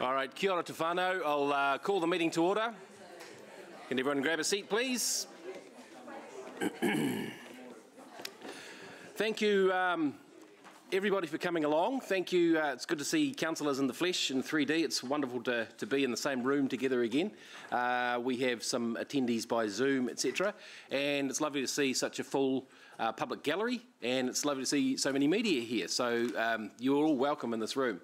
All right, kia ora te. I'll uh, call the meeting to order. Can everyone grab a seat, please? Thank you, um, everybody, for coming along. Thank you. Uh, it's good to see councillors in the flesh in 3D. It's wonderful to, to be in the same room together again. Uh, we have some attendees by Zoom, etc. And it's lovely to see such a full uh, public gallery, and it's lovely to see so many media here. So um, you're all welcome in this room.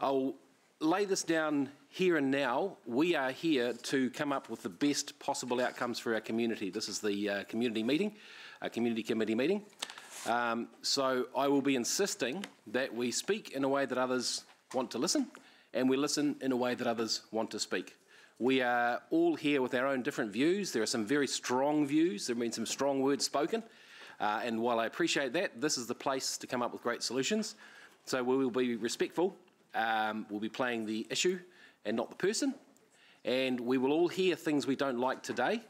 I'll lay this down here and now. We are here to come up with the best possible outcomes for our community. This is the uh, community meeting, a community committee meeting. Um, so I will be insisting that we speak in a way that others want to listen, and we listen in a way that others want to speak. We are all here with our own different views. There are some very strong views. There have been some strong words spoken. Uh, and while I appreciate that, this is the place to come up with great solutions. So we will be respectful. Um, we'll be playing the issue and not the person. And we will all hear things we don't like today,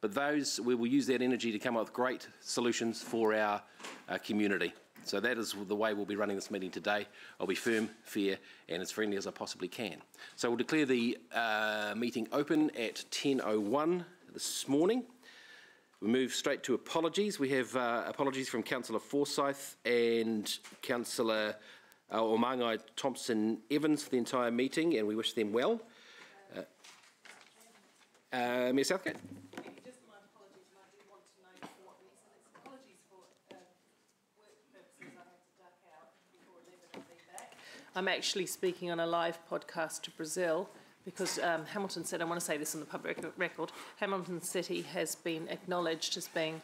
but those we will use that energy to come up with great solutions for our uh, community. So that is the way we'll be running this meeting today. I'll be firm, fair, and as friendly as I possibly can. So we'll declare the uh, meeting open at 10.01 this morning. We move straight to apologies. We have uh, apologies from Councillor Forsyth and Councillor uh, Omangai Thompson Evans for the entire meeting, and we wish them well. Uh, uh, Mayor Southgate. I'm actually speaking on a live podcast to Brazil because um, Hamilton said, I want to say this on the public record, Hamilton City has been acknowledged as being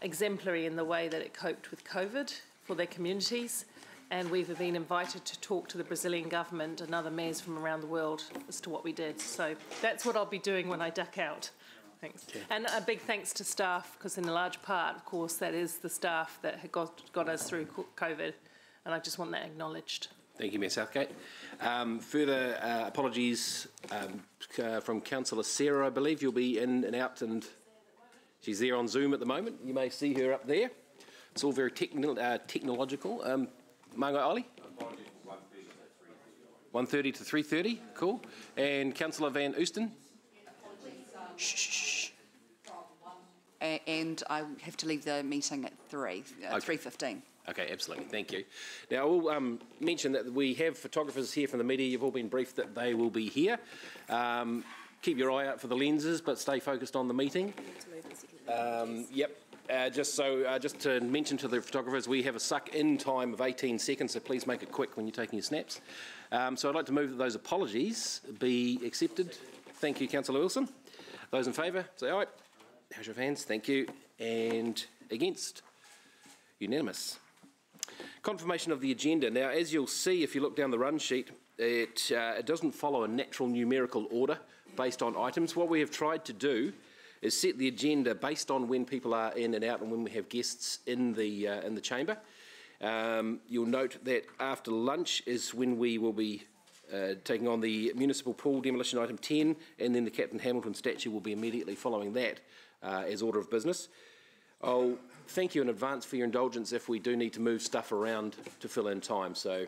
exemplary in the way that it coped with COVID for their communities. And we've been invited to talk to the Brazilian government and other mayors from around the world as to what we did. So that's what I'll be doing when I duck out. Thanks. Okay. And a big thanks to staff, because in a large part, of course, that is the staff that got, got us through COVID. And I just want that acknowledged. Thank you, Mayor Southgate. Um, further uh, apologies um, uh, from Councillor Sarah, I believe. You'll be in and out, and she's there on Zoom at the moment. You may see her up there. It's all very techni uh, technological. Um, Mangai Oli? 1.30 to 3.30, cool. And Councillor Van Oosten? Shh, shh, And I have to leave the meeting at 3, uh, okay. 3.15. Okay, absolutely. Thank you. Now, I will um, mention that we have photographers here from the media. You've all been briefed that they will be here. Um, keep your eye out for the lenses, but stay focused on the meeting. Um, yep. Uh, just so, uh, just to mention to the photographers, we have a suck-in time of 18 seconds, so please make it quick when you're taking your snaps. Um, so I'd like to move that those apologies be accepted. Thank you, Councillor Wilson. Those in favour, say aye. How's your hands? Thank you. And against? Unanimous. Confirmation of the agenda. Now, as you'll see if you look down the run sheet, it, uh, it doesn't follow a natural numerical order based on items. What we have tried to do is set the agenda based on when people are in and out and when we have guests in the, uh, in the chamber. Um, you'll note that after lunch is when we will be uh, taking on the municipal pool demolition item 10 and then the Captain Hamilton statue will be immediately following that uh, as order of business. I'll thank you in advance for your indulgence if we do need to move stuff around to fill in time. So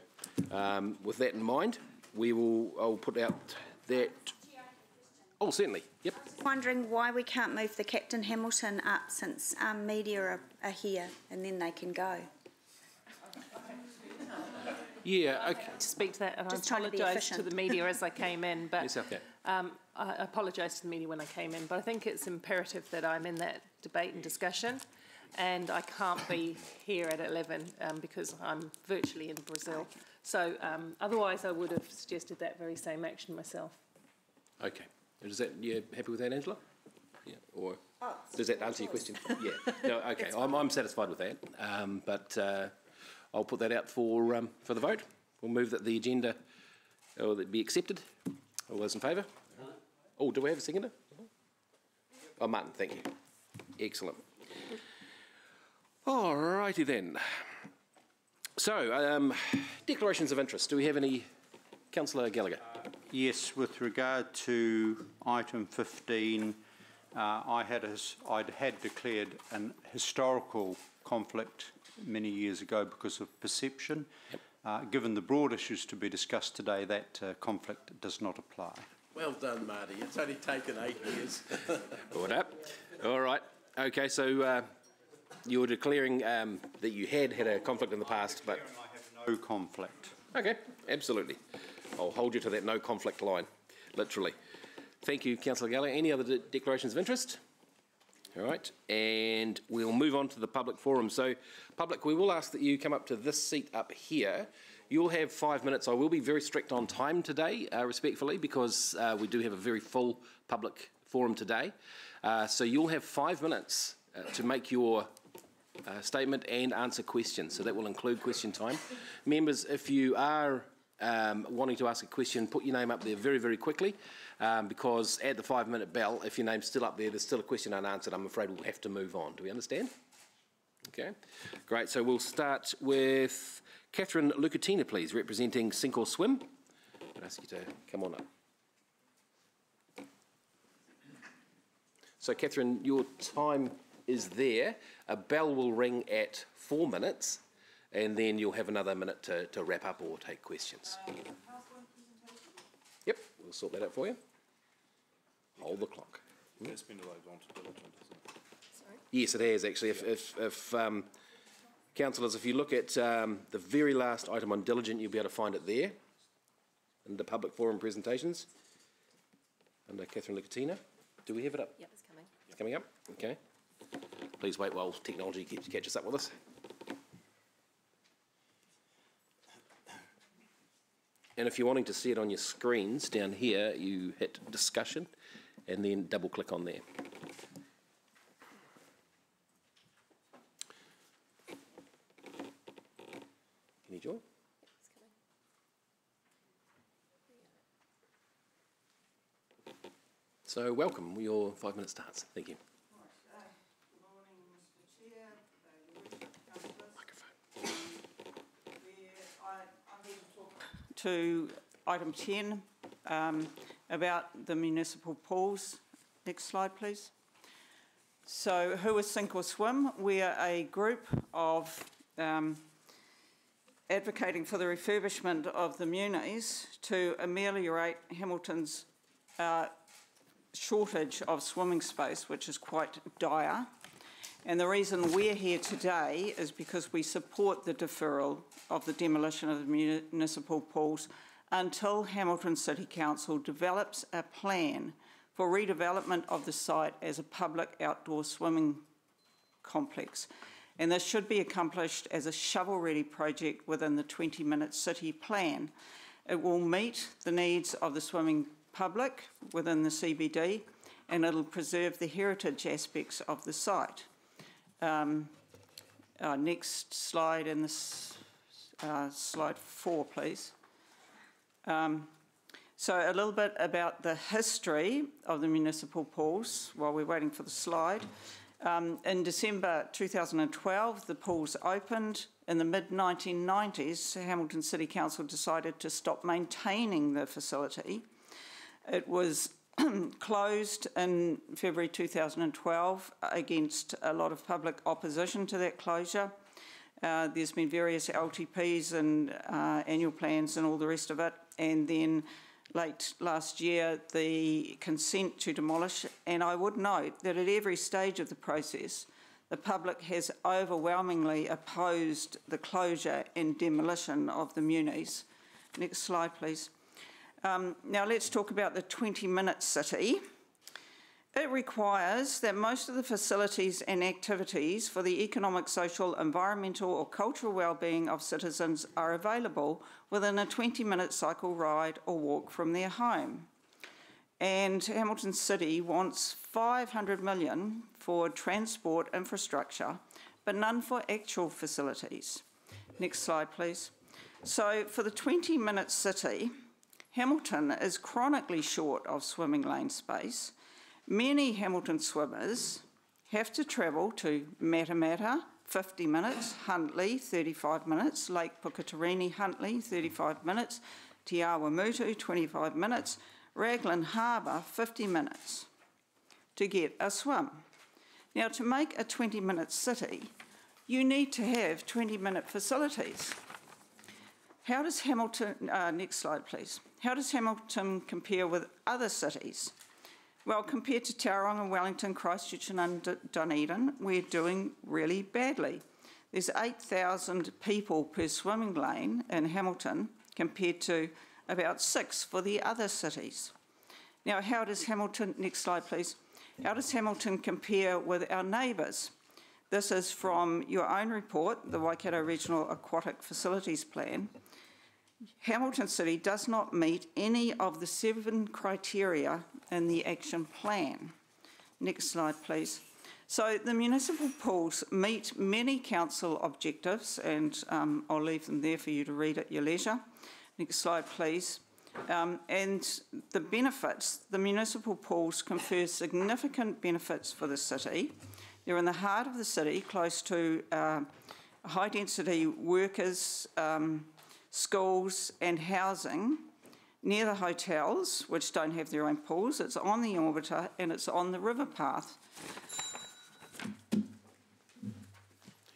um, with that in mind, we will, I'll put out that Oh, certainly. Yep. Wondering why we can't move the Captain Hamilton up since um, media are, are, here and then they can go. Yeah, okay. To speak to that, and Just I apologise to, to, the media as I came in, but yes, okay. um, I apologise to the media when I came in, but I think it's imperative that I'm in that debate and discussion and I can't be here at 11 um, because I'm virtually in Brazil. So um, otherwise I would have suggested that very same action myself. Okay. Is that, you happy with that, Angela? Yeah, or oh, does that answer your question? yeah. No, okay. I'm, I'm satisfied with that. Um, but uh, I'll put that out for, um, for the vote. We'll move that the agenda or that be accepted. All those in favour? Oh, do we have a seconder? Oh, Martin, thank you. Excellent. All righty then. So, um, declarations of interest. Do we have any? Councillor Gallagher. Uh, yes, with regard to item 15, uh, I had a, I'd had declared an historical conflict many years ago because of perception. Yep. uh, given the broad issues to be discussed today, that uh, conflict does not apply. Well done, Marty. It's only taken eight years. What up? All right. Okay, so uh, you were declaring um, that you had had a conflict in the past, but No conflict. okay, absolutely. I'll hold you to that no conflict line, literally. Thank you, Councillor Gallagher. Any other de- declarations of interest? All right, and we'll move on to the public forum. So, public, we will ask that you come up to this seat up here. You'll have five minutes. I will be very strict on time today, uh, respectfully, because uh, we do have a very full public forum today. Uh, so, you'll have five minutes uh, to make your uh, statement and answer questions. So that will include question time. Members, if you are um, wanting to ask a question, put your name up there very, very quickly um, because at the five minute bell, if your name's still up there, there's still a question unanswered, I'm afraid we'll have to move on. Do we understand? Okay, great. So we'll start with Catherine Lucatina, please, representing Sink or Swim. I'd ask you to come on up. So, Catherine, your time is there. A bell will ring at four minutes, and then you'll have another minute to, to wrap up or take questions. Yep, we'll sort that out for you. Hold the clock. It's been delayed on to diligent, isn't it? Yes, it has actually. If, if, if um, councillors, if you look at um, the very last item on diligent, you'll be able to find it there in the public forum presentations under Catherine Licatina. Do we have it up? Yep, it's coming. It's coming up? Okay. Please wait while technology catches up with us. And if you're wanting to see it on your screens down here, you hit discussion and then double click on there. Can you join? So welcome, your five minute starts. Thank you. To item 10 um, about the municipal pools. Next slide, please. So, who is Sink or Swim? We are a group of um, advocating for the refurbishment of the munis to ameliorate Hamilton's uh, shortage of swimming space, which is quite dire. And the reason we're here today is because we support the deferral of the demolition of the municipal pools until Hamilton City Council develops a plan for redevelopment of the site as a public outdoor swimming complex. And this should be accomplished as a shovel ready project within the 20 minute city plan. It will meet the needs of the swimming public within the CBD and it'll preserve the heritage aspects of the site. Um, next slide in this uh, slide four, please. Um, so a little bit about the history of the municipal pools while we're waiting for the slide. Um, in December 2012, the pools opened. In the mid 1990s, Hamilton City Council decided to stop maintaining the facility. It was closed in February 2012 against a lot of public opposition to that closure. Uh, there's been various LTPs and uh, annual plans and all the rest of it. And then late last year, the consent to demolish. And I would note that at every stage of the process, the public has overwhelmingly opposed the closure and demolition of the munis. Next slide, please. Um, now let's talk about the 20 minute city. It requires that most of the facilities and activities for the economic, social, environmental, or cultural well-being of citizens are available within a 20-minute cycle ride or walk from their home. And Hamilton City wants 500 million for transport infrastructure, but none for actual facilities. Next slide, please. So for the 20-minute city, Hamilton is chronically short of swimming lane space. Many Hamilton swimmers have to travel to Matamata, 50 minutes, Huntly, 35 minutes, Lake Puketirini, Huntly, 35 minutes, Te Awamutu, 25 minutes, Raglan Harbour, 50 minutes to get a swim. Now, to make a 20 minute city, you need to have 20 minute facilities. How does Hamilton, uh, next slide please. How does Hamilton compare with other cities? Well, compared to Tauranga, Wellington, Christchurch and Dunedin, we're doing really badly. There's 8,000 people per swimming lane in Hamilton compared to about six for the other cities. Now, how does Hamilton, next slide please, how does Hamilton compare with our neighbours? This is from your own report, the Waikato Regional Aquatic Facilities Plan. Hamilton City does not meet any of the seven criteria in the action plan. Next slide, please. So the municipal pools meet many council objectives, and um, I'll leave them there for you to read at your leisure. Next slide, please. Um, and the benefits, the municipal pools confer significant benefits for the city. They're in the heart of the city, close to uh, high density workers, um, schools, and housing, near the hotels, which don't have their own pools. It's on the orbiter and it's on the river path.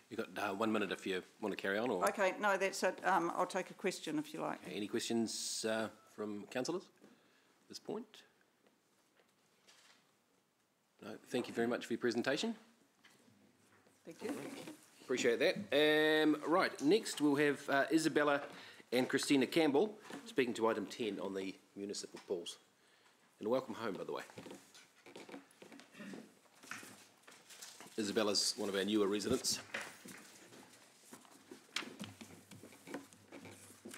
You've got uh, one minute if you want to carry on. Or Okay, no, that's it. Um, I'll take a question if you like. any questions uh, from councillors at this point? No, thank you very much for your presentation. Thank you. Appreciate that. Um, right, next we'll have uh, Isabella and Christina Campbell speaking to item 10 on the municipal pools. And welcome home, by the way. Isabella's one of our newer residents.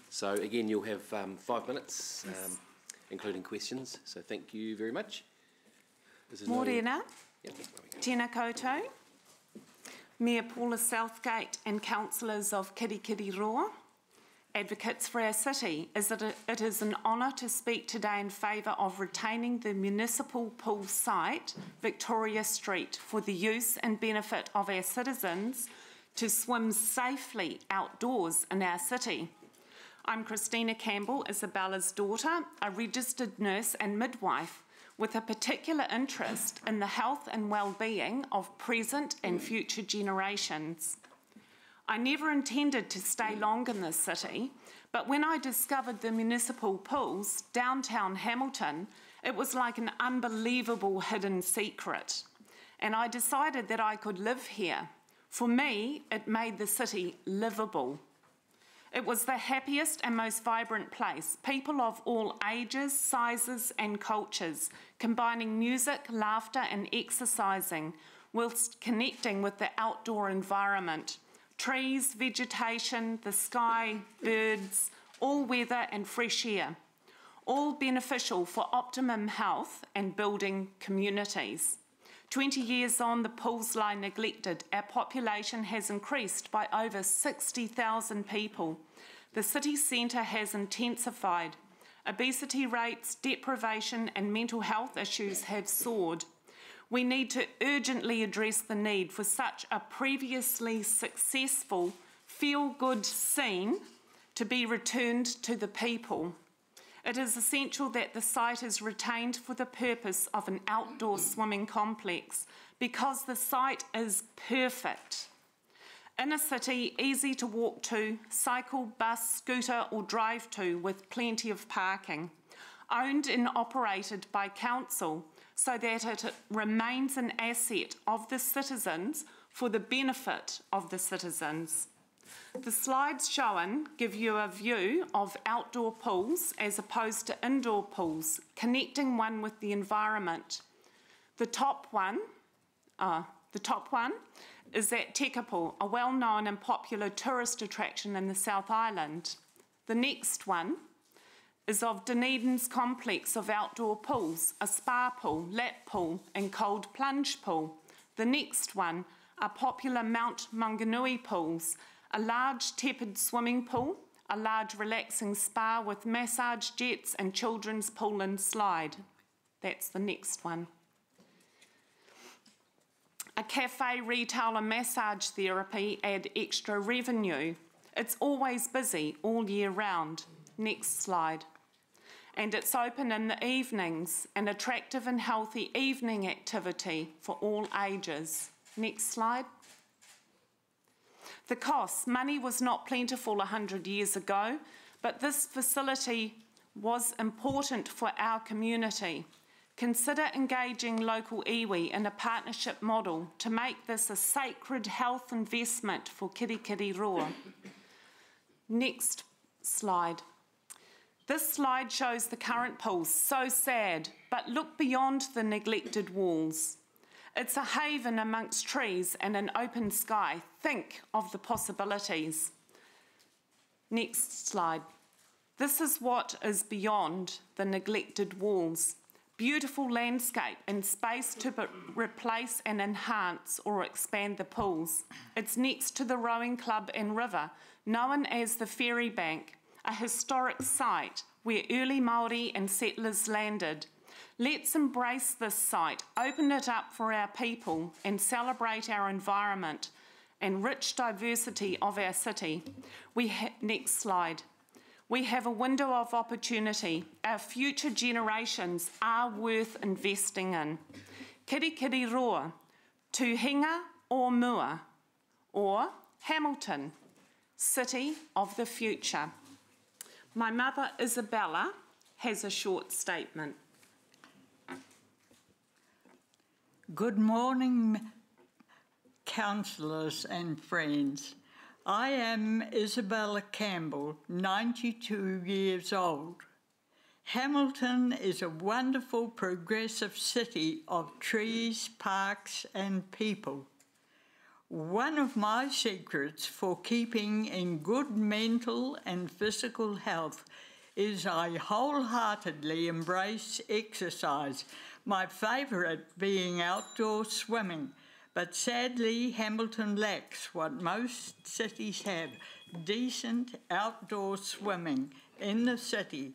So again, you'll have um, five minutes, um, including questions. So thank you very much. Is no- Morena, Yep. tēnā koutou. Mayor Paula Southgate and councillors of Kirikiriroa, advocates for our city, is that it- is an honour to speak today in favour of retaining the municipal pool site, Victoria Street, for the use and benefit of our citizens to swim safely outdoors in our city. I'm Christina Campbell, Isabella's daughter, a registered nurse and midwife with a particular interest in the health and well-being of present and future generations. I never intended to stay long in this city, but when I discovered the municipal pools downtown Hamilton, it was like an unbelievable hidden secret. And I decided that I could live here. For me, it made the city livable. It was the happiest and most vibrant place. People of all ages, sizes, and cultures, combining music, laughter, and exercising, whilst connecting with the outdoor environment. Trees, vegetation, the sky, birds, all weather and fresh air. All beneficial for optimum health and building communities. 20 years on, the pools lie neglected. Our population has increased by over 60,000 people. The city centre has intensified. Obesity rates, deprivation, and mental health issues have soared. We need to urgently address the need for such a previously successful feel good scene to be returned to the people. It is essential that the site is retained for the purpose of an outdoor swimming complex because the site is perfect. In a city, easy to walk to, cycle, bus, scooter, or drive to with plenty of parking. Owned and operated by council so that it remains an asset of the citizens for the benefit of the citizens. The slides shown give you a view of outdoor pools as opposed to indoor pools, connecting one with the environment. The top one, uh, the top one is at Tekapo, a well-known and popular tourist attraction in the South Island. The next one is of Dunedin's complex of outdoor pools, a spa pool, lap pool and cold plunge pool. The next one are popular Mount Maunganui pools, a large tepid swimming pool, a large relaxing spa with massage jets and children's pool and slide. That's the next one. A cafe, retail, and massage therapy add extra revenue. It's always busy all year round. Next slide. And it's open in the evenings, an attractive and healthy evening activity for all ages. Next slide. The costs money was not plentiful 100 years ago, but this facility was important for our community. Consider engaging local iwi in a partnership model to make this a sacred health investment for Kirikiriroa. Next slide. This slide shows the current pools, so sad, but look beyond the neglected walls. It's a haven amongst trees and an open sky. Think of the possibilities. Next slide. This is what is beyond the neglected walls. Beautiful landscape and space to replace and enhance or expand the pools. It's next to the rowing club and river, known as the Ferry Bank, a historic site where early Maori and settlers landed. Let's embrace this site, open it up for our people, and celebrate our environment and rich diversity of our city. We next slide. We have a window of opportunity. Our future generations are worth investing in. Kirikiriroa, Tuhinga or Mua, or Hamilton, City of the Future. My mother, Isabella, has a short statement. Good morning, councillors and friends. I am Isabella Campbell, 92 years old. Hamilton is a wonderful progressive city of trees, parks, and people. One of my secrets for keeping in good mental and physical health is I wholeheartedly embrace exercise, my favourite being outdoor swimming. But sadly, Hamilton lacks what most cities have decent outdoor swimming in the city.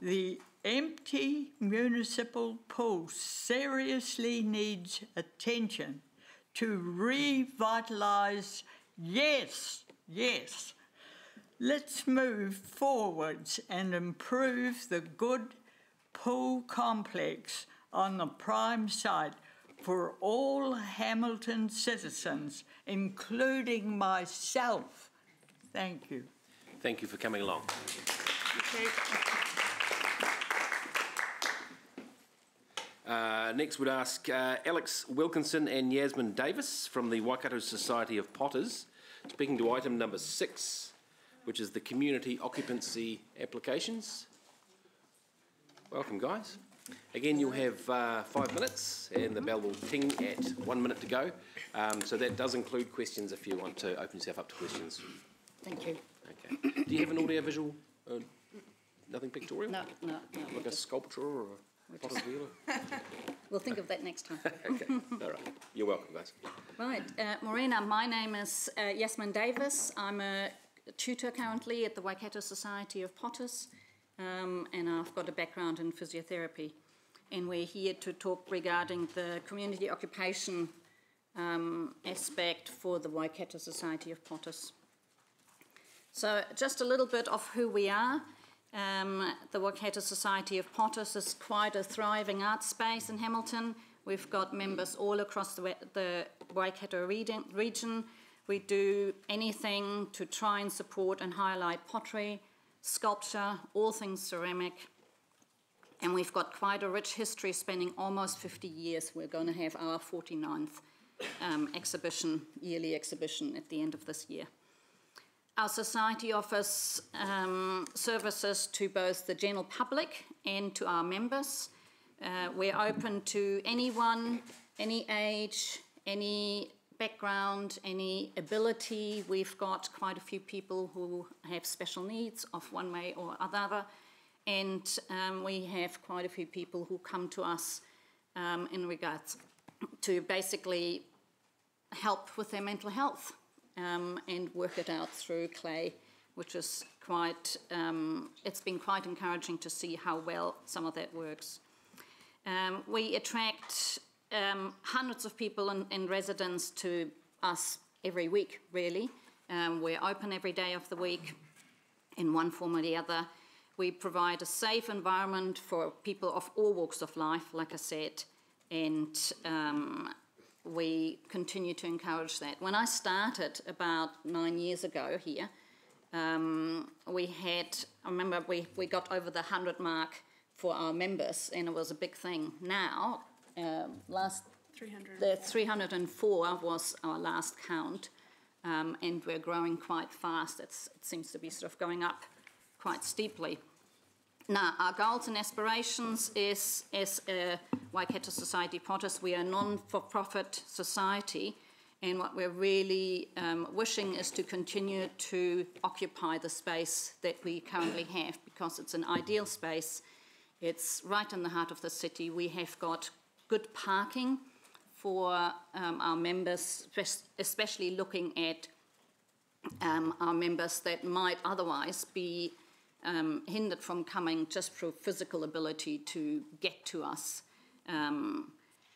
The empty municipal pool seriously needs attention to revitalise. Yes, yes. Let's move forwards and improve the good pool complex on the prime site for all Hamilton citizens, including myself. Thank you. Thank you for coming along. Uh, next, we'd ask uh, Alex Wilkinson and Yasmin Davis from the Waikato Society of Potters, speaking to item number six, which is the community occupancy applications. Welcome, guys. Again, you'll have uh, five minutes, and the bell will ting at one minute to go. Um, so that does include questions if you want to open yourself up to questions. Thank you. Okay. Do you have an audio visual? Uh, nothing pictorial? No, no, no. Like a sculpture or a wheel? We'll think of that next time. okay. All right. You're welcome, guys. Right. Uh, Morena, my name is uh, Yasmin Davis. I'm a tutor currently at the Waikato Society of Potters um, and I've got a background in physiotherapy. And we're here to talk regarding the community occupation um, aspect for the Waikato Society of Potters. So, just a little bit of who we are. Um, the Waikato Society of Potters is quite a thriving art space in Hamilton. We've got members all across the, the Waikato region. We do anything to try and support and highlight pottery, sculpture, all things ceramic. And we've got quite a rich history spanning almost 50 years. We're going to have our 49th um, exhibition, yearly exhibition at the end of this year. Our society offers um, services to both the general public and to our members. Uh, we're open to anyone, any age, any background, any ability. We've got quite a few people who have special needs of one way or other, and um, we have quite a few people who come to us um, in regards to basically help with their mental health um, and work it out through clay, which is quite, um, it's been quite encouraging to see how well some of that works. Um, we attract um, hundreds of people and, and, residents to us every week, really. Um, we're open every day of the week in one form or the other. We provide a safe environment for people of all walks of life, like I said, and um, we continue to encourage that. When I started about nine years ago here, um, we had, I remember we, we got over the 100 mark for our members, and it was a big thing. Now, um, last 300. the 304 was our last count, um, and we're growing quite fast. It's, it seems to be sort of going up quite steeply. Now, our goals and aspirations is as a Waikato Society Potters, we are a non-for-profit society, and what we're really um, wishing is to continue to occupy the space that we currently have because it's an ideal space. It's right in the heart of the city. We have got good parking for um, our members, especially looking at um, our members that might otherwise be um, hindered from coming just through physical ability to get to us. Um,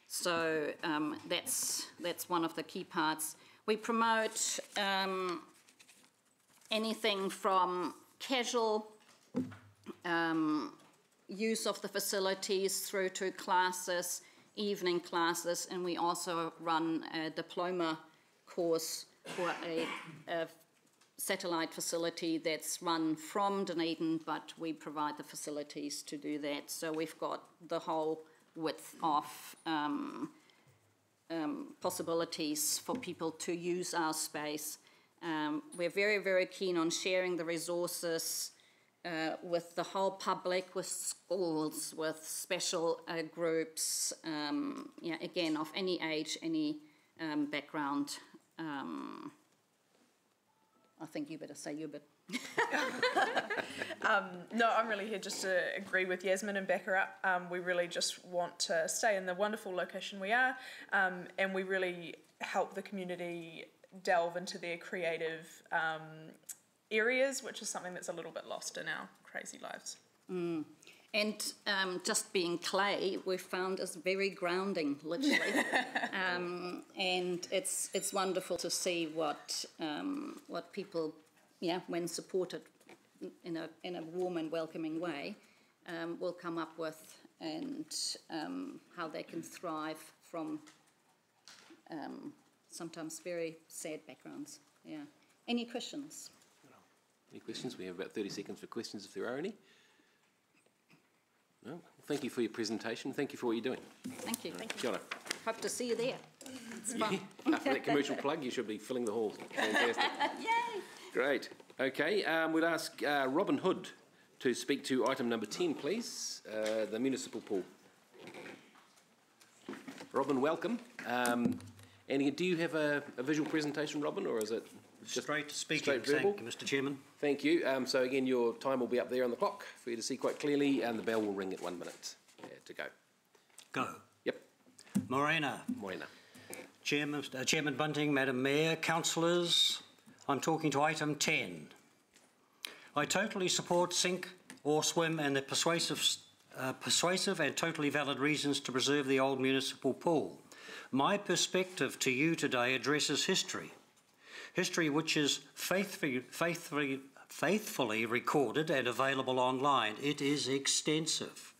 so um, that's, that's one of the key parts. We promote um, anything from casual um, use of the facilities through to classes, evening classes, and we also run a diploma course for a, a satellite facility that's run from Dunedin, but we provide the facilities to do that. So we've got the whole width of um, um, possibilities for people to use our space. Um, we're very, very keen on sharing the resources uh, with the whole public, with schools, with special uh, groups, um, yeah, again, of any age, any um, background. Um, I think you better say you bit. um, no, I'm really here just to agree with Yasmin and back her up. Um, we really just want to stay in the wonderful location we are, um, and we really help the community delve into their creative um, areas, which is something that's a little bit lost in our crazy lives. Mm. And um, just being clay, we've found is very grounding, literally. um, and it's it's wonderful to see what um, what people, yeah, when supported in a in a warm and welcoming way, um, will come up with, and um, how they can thrive from um, sometimes very sad backgrounds. Yeah. Any questions? Any questions? We have about 30 seconds for questions if there are any. No? Thank you for your presentation. Thank you for what you're doing. Thank you. Thank you. Kia ora. Hope to see you there. It's fun. After that commercial plug, you should be filling the halls. Fantastic. Yay! Great. Okay, um, we'll ask uh, Robin Hood to speak to item number 10, please, uh, the municipal pool. Robin, welcome. Um, and do you have a, a visual presentation, Robin, or is it just straight speaking? Straight verbal? Thank you, Mr. Chairman. Thank you. Um, so again, your time will be up there on the clock for you to see quite clearly, and the bell will ring at one minute yeah, to go. Go. Yep. Morena. Morena. Chairman, uh, Chairman Bunting, Madam Mayor, councillors, I'm talking to item 10. I totally support sink or swim and the persuasive, uh, persuasive and totally valid reasons to preserve the old municipal pool. My perspective to you today addresses history history which is faithfully, faithfully, faithfully recorded and available online. It is extensive.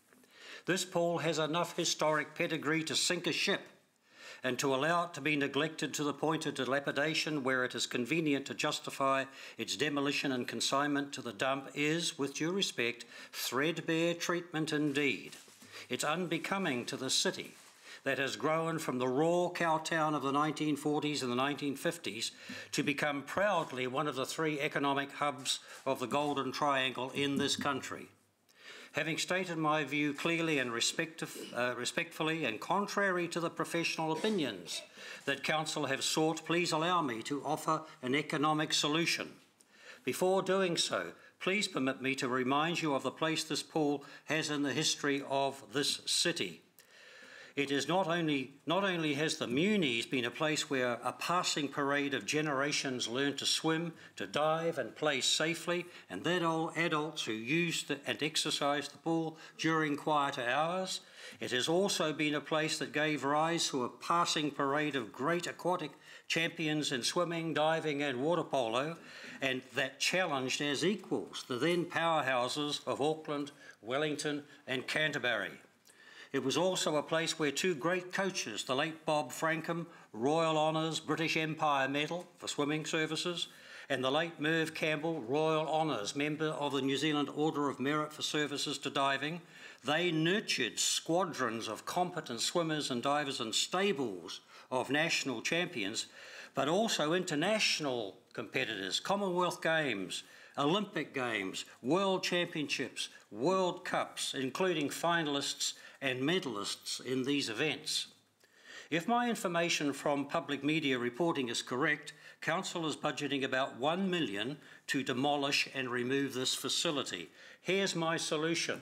This pool has enough historic pedigree to sink a ship and to allow it to be neglected to the point of dilapidation where it is convenient to justify its demolition and consignment to the dump is, with due respect, threadbare treatment indeed. It's unbecoming to the city that has grown from the raw cow town of the 1940s and the 1950s to become proudly one of the three economic hubs of the Golden Triangle in this country. Having stated my view clearly and uh, respectfully and contrary to the professional opinions that Council have sought, please allow me to offer an economic solution. Before doing so, please permit me to remind you of the place this pool has in the history of this city. It is not only, not only has the Muni's been a place where a passing parade of generations learned to swim, to dive and play safely, and then all adults who used and exercised the pool during quieter hours, it has also been a place that gave rise to a passing parade of great aquatic champions in swimming, diving and water polo, and that challenged as equals the then powerhouses of Auckland, Wellington and Canterbury. It was also a place where two great coaches, the late Bob Frankham, Royal Honours British Empire Medal for swimming services, and the late Merv Campbell, Royal Honours member of the New Zealand Order of Merit for services to diving, they nurtured squadrons of competent swimmers and divers and stables of national champions, but also international competitors, Commonwealth Games, Olympic Games, World Championships, World Cups, including finalists and medalists in these events. If my information from public media reporting is correct, Council is budgeting about 1 million to demolish and remove this facility. Here's my solution.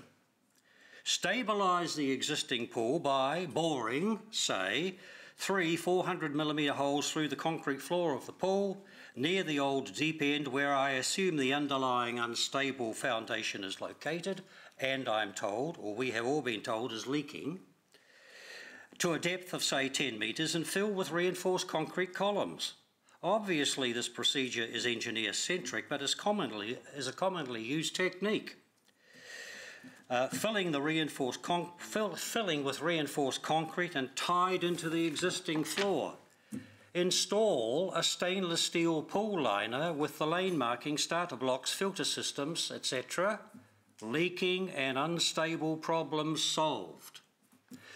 Stabilise the existing pool by boring, say, three 400 millimetre holes through the concrete floor of the pool near the old deep end where I assume the underlying unstable foundation is located and I'm told, or we have all been told, is leaking, to a depth of say 10 metres and fill with reinforced concrete columns. Obviously this procedure is engineer centric but is, commonly, is a commonly used technique. Uh, filling the reinforced fill, filling with reinforced concrete and tied into the existing floor. Install a stainless steel pool liner with the lane marking, starter blocks, filter systems, etc. Leaking and unstable problems solved.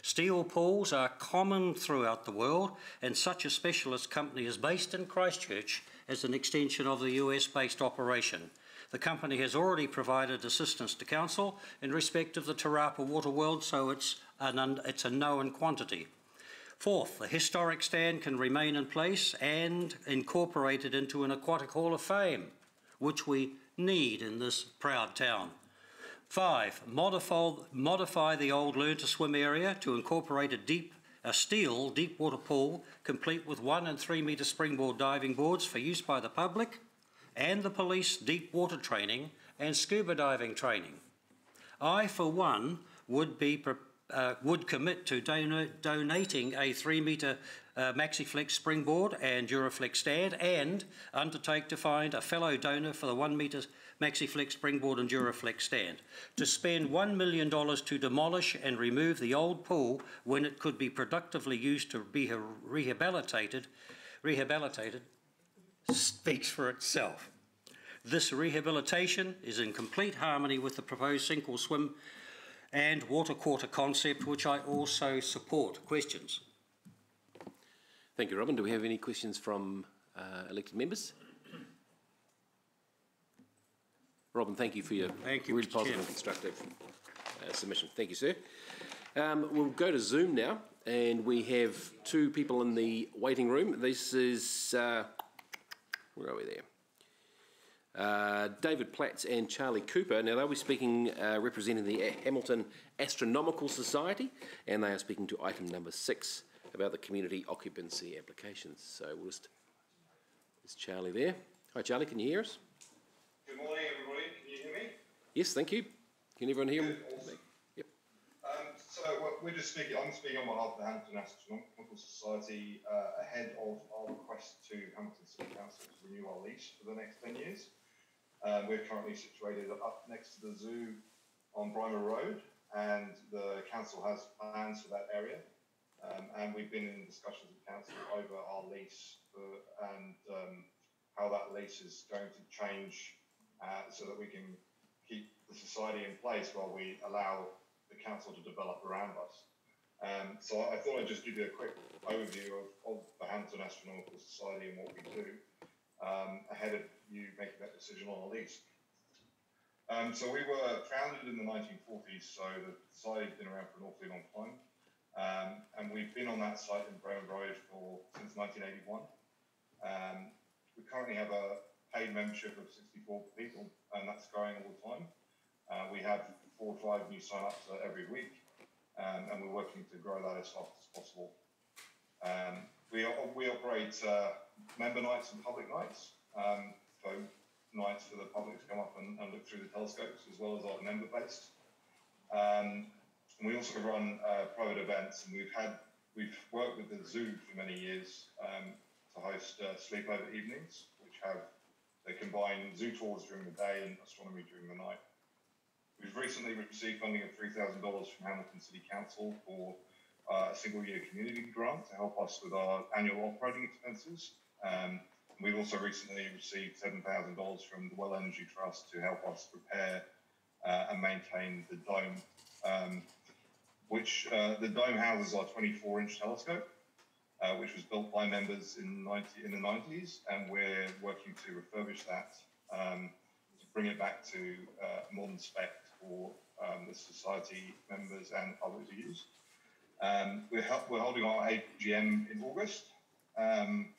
Steel pools are common throughout the world, and such a specialist company is based in Christchurch as an extension of the US based operation. The company has already provided assistance to Council in respect of the Te Rapa Water World, so it's, an, it's a known quantity. Fourth, the historic stand can remain in place and incorporated into an aquatic hall of fame, which we need in this proud town. Five, modify, modify the old learn to swim area to incorporate a deep a steel deep water pool complete with one and three metre springboard diving boards for use by the public and the police deep water training and scuba diving training. I, for one, would, be, uh, would commit to don donating a three metre uh, MaxiFlex springboard and Duraflex stand and undertake to find a fellow donor for the one metre MaxiFlex springboard and Duraflex stand. To spend $1 million to demolish and remove the old pool when it could be productively used to be rehabilitated, rehabilitated speaks for itself. This rehabilitation is in complete harmony with the proposed sink or swim and water quarter concept, which I also support. Questions? Thank you, Robin. Do we have any questions from uh, elected members? Robin, thank you for your thank you, really Mr. positive and constructive uh, submission. Thank you, sir. Um, we'll go to Zoom now, and we have two people in the waiting room. This is, uh, where are we there? Uh, David Platts and Charlie Cooper. Now, they'll be speaking uh, representing the Hamilton Astronomical Society, and they are speaking to item number six about the community occupancy applications. So we'll just, is Charlie there? Hi, Charlie, can you hear us? Good morning, everybody. Can you hear me? Yes, thank you. Can everyone hear me? Awesome. Yep. Um, so we're just speaking, I'm speaking on behalf of the Hamilton Astronomical Society uh, ahead of our request to Hamilton City Council to renew our lease for the next 10 years. Um, we're currently situated up next to the zoo on Brymer Road, and the council has plans for that area. Um, and we've been in discussions with council over our lease for, and um, how that lease is going to change uh, so that we can the society in place while we allow the council to develop around us. Um, so I thought I'd just give you a quick overview of, of the Hamilton Astronomical Society and what we do um, ahead of you making that decision on a lease. Um, so we were founded in the 1940s, so the society's been around for an awfully long time. Um, and we've been on that site in Brown Road for since 1981. Um, we currently have a paid membership of 64 people, and that's growing all the time. Uh, we have four or five new sign-ups uh, every week, um, and we're working to grow that as fast as possible. Um, we, we operate uh, member nights and public nights. Um, so nights for the public to come up and, and look through the telescopes as well as our member based. Um, we also run uh, private events, and we've had we've worked with the zoo for many years um, to host uh, sleepover evenings, which have they combine zoo tours during the day and astronomy during the night. We've recently received funding of $3,000 from Hamilton City Council for uh, a single year community grant to help us with our annual operating expenses. Um, we've also recently received $7,000 from the WEL Energy Trust to help us prepare uh, and maintain the dome, um, which uh, the dome houses our 24 inch telescope. Uh, which was built by members in, 90, in the 90s, and we're working to refurbish that um, to bring it back to uh, modern spec for um, the society members and others to use. Um, we're, we're, holding our AGM in August, um,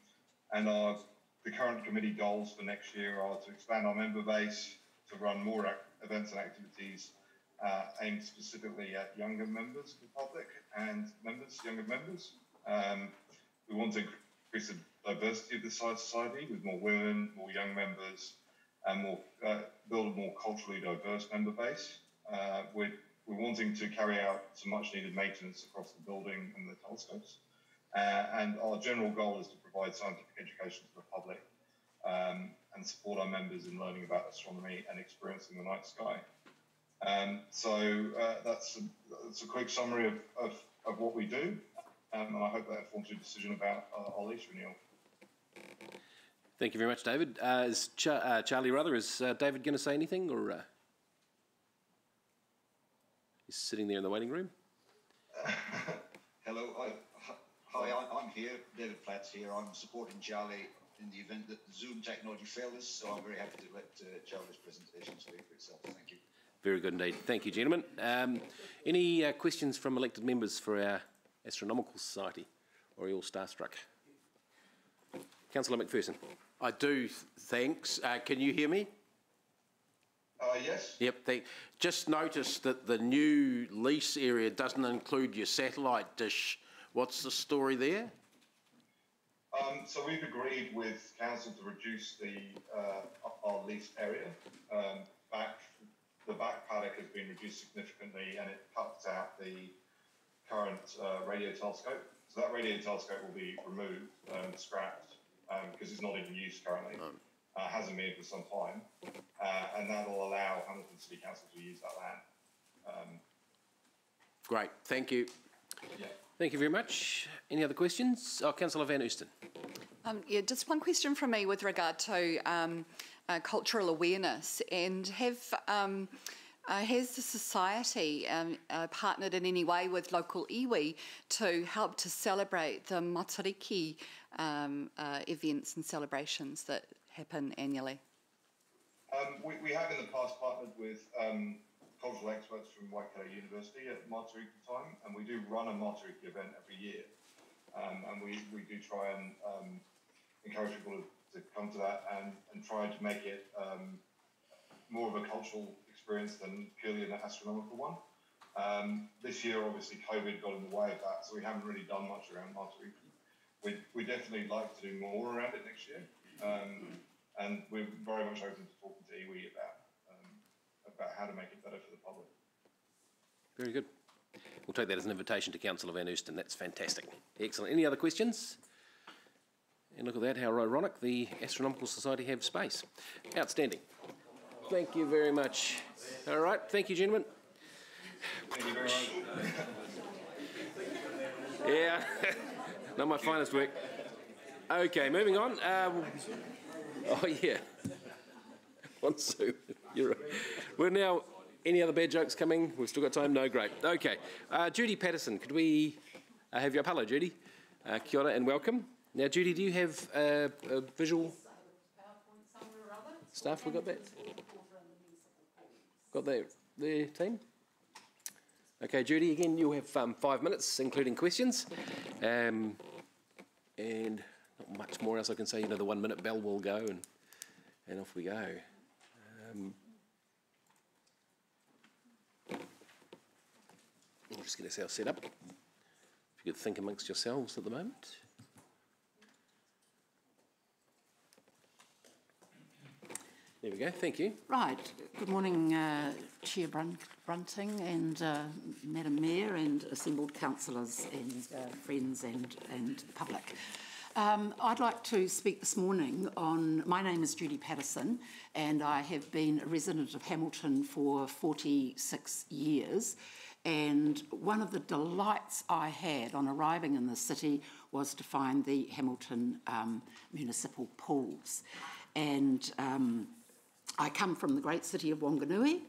and our, the current committee goals for next year are to expand our member base, to run more events and activities uh, aimed specifically at younger members of the public and members, younger members. Um, we want to increase the diversity of the society with more women, more young members, and more uh, build a more culturally diverse member base. Uh, we're, we're wanting to carry out some much needed maintenance across the building and the telescopes. Uh, and our general goal is to provide scientific education to the public um, and support our members in learning about astronomy and experiencing the night sky. Um, so uh, that's, a, that's a quick summary of, of, of what we do. Um, and I hope that informs your decision about uh, our lease renewal. Thank you very much, David. Uh, is Ch uh, Charlie Ruther, is uh, David going to say anything or? Uh, he's sitting there in the waiting room. Hello, I, hi, I'm here, David Platts here. I'm supporting Charlie in the event that the Zoom technology fails, so I'm very happy to let uh, Charlie's presentation speak for itself. Thank you. Very good indeed. Thank you, gentlemen. Um, any uh, questions from elected members for our Astronomical Society, or are you all starstruck? Councillor Macpherson. I do, thanks. Uh, can you hear me? Uh, yes. Yep. They just noticed that the new lease area doesn't include your satellite dish. What's the story there? Um, so we've agreed with council to reduce the uh, our lease area. Um, back, the back paddock has been reduced significantly, and it cuts out the current uh, radio telescope. So that radio telescope will be removed and scrapped because um, it's not in use currently. Oh. Uh, hasn't been for some time, uh, and that will allow Hamilton City Council to use that land. Um, Great, thank you. Yeah. Thank you very much. Any other questions? Oh, Councillor Van Oosten. Um, yeah, just one question from me with regard to um, uh, cultural awareness and have um, uh, has the society um, uh, partnered in any way with local iwi to help to celebrate the Matariki um, uh, events and celebrations that happen annually? Um, we, we, have in the past partnered with um, cultural experts from Waikato University at Matariki time, and we do run a Matariki event every year. Um, and we, we do try and um, encourage people to, come to that and, and try to make it more of a cultural experience than purely an astronomical one. Um, this year, obviously, COVID got in the way of that, so we haven't really done much around Matariki. We we definitely like to do more around it next year, um, and we're very much open to talking to iwi about um, about how to make it better for the public. Very good. We'll take that as an invitation to Councillor Van Oosten. That's fantastic. Excellent. Any other questions? And look at that, how ironic the Astronomical Society have space. Outstanding. Thank you very much. All right, thank you, gentlemen. Thank you very much. yeah, not my finest work. Okay, moving on. Um, oh, yeah. On Sue. You're right. We're now. Any other bad jokes coming? We've still got time? No, great. Okay. Uh, Judy Patterson, could we uh, have you up? Hello, Judy. Uh, kia ora and welcome. Now, Judy, do you have a visual stuff? We got that? Got the, the team? Okay, Judy, again, you'll have um, five minutes, including questions. Um, and not much more else I can say. You know, the one minute bell will go and, and off we go. Um, we'll just get ourselves set up. If you could think amongst yourselves at the moment. There we go, thank you. Right, good morning, uh, Chair Brun Brunting and uh, Madam Mayor and assembled councillors and uh, friends and, and public. Um, I'd like to speak this morning on. My name is Judy Patterson, and I have been a resident of Hamilton for 46 years. And one of the delights I had on arriving in the city was to find the Hamilton um, municipal pools. And um, I come from the great city of Wanganui,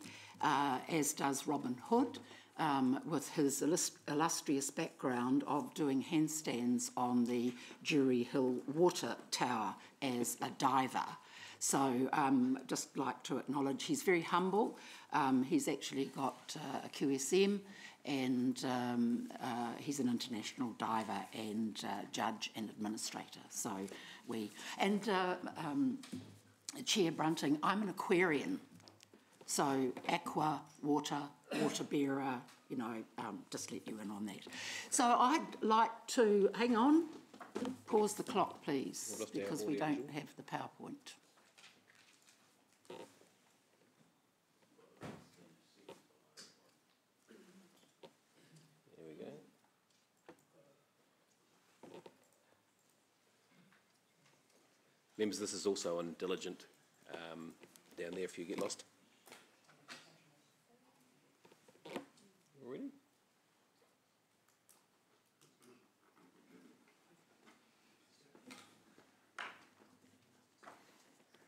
uh, as does Robin Hood um, with his illustrious background of doing handstands on the Durie Hill Water Tower as a diver. So, um, just like to acknowledge he's very humble. Um, he's actually got uh, a QSM and um, uh, he's an international diver and uh, judge and administrator. So, we. And uh, um, Chair Brunting, I'm an Aquarian. So, aqua, water, water bearer, you know, um, just let you in on that. So I'd like to, hang on, pause the clock please, because we don't have the PowerPoint. There we go. Members, this is also on Diligent um, down there if you get lost. Ready?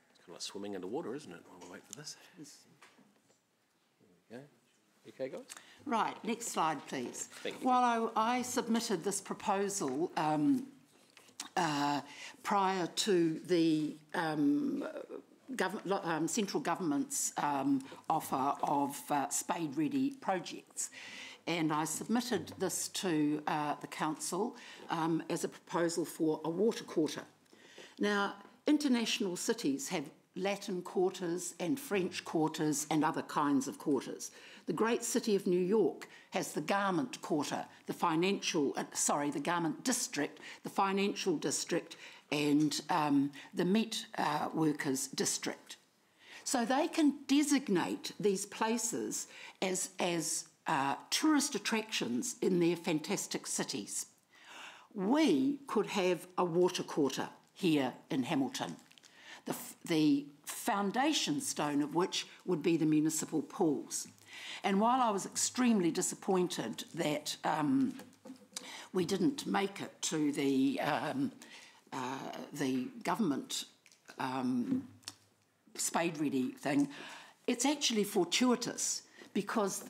It's kind of like swimming underwater, isn't it, while we wait for this? There we go. Okay, guys? Right, next slide, please. While I, I submitted this proposal um, uh, prior to the um, um, central government's um, offer of uh, spade ready projects. And I submitted this to uh, the council um, as a proposal for a water quarter. Now, international cities have Latin quarters and French quarters and other kinds of quarters. The great city of New York has the garment quarter, the financial, uh, sorry, the garment district, the financial district, and um, the meat uh, workers district. So they can designate these places as, as uh, tourist attractions in their fantastic cities. We could have a water quarter here in Hamilton the, the foundation stone of which would be the municipal pools. And while I was extremely disappointed that um, we didn't make it to the, um, uh, the government um, spade ready thing, it's actually fortuitous because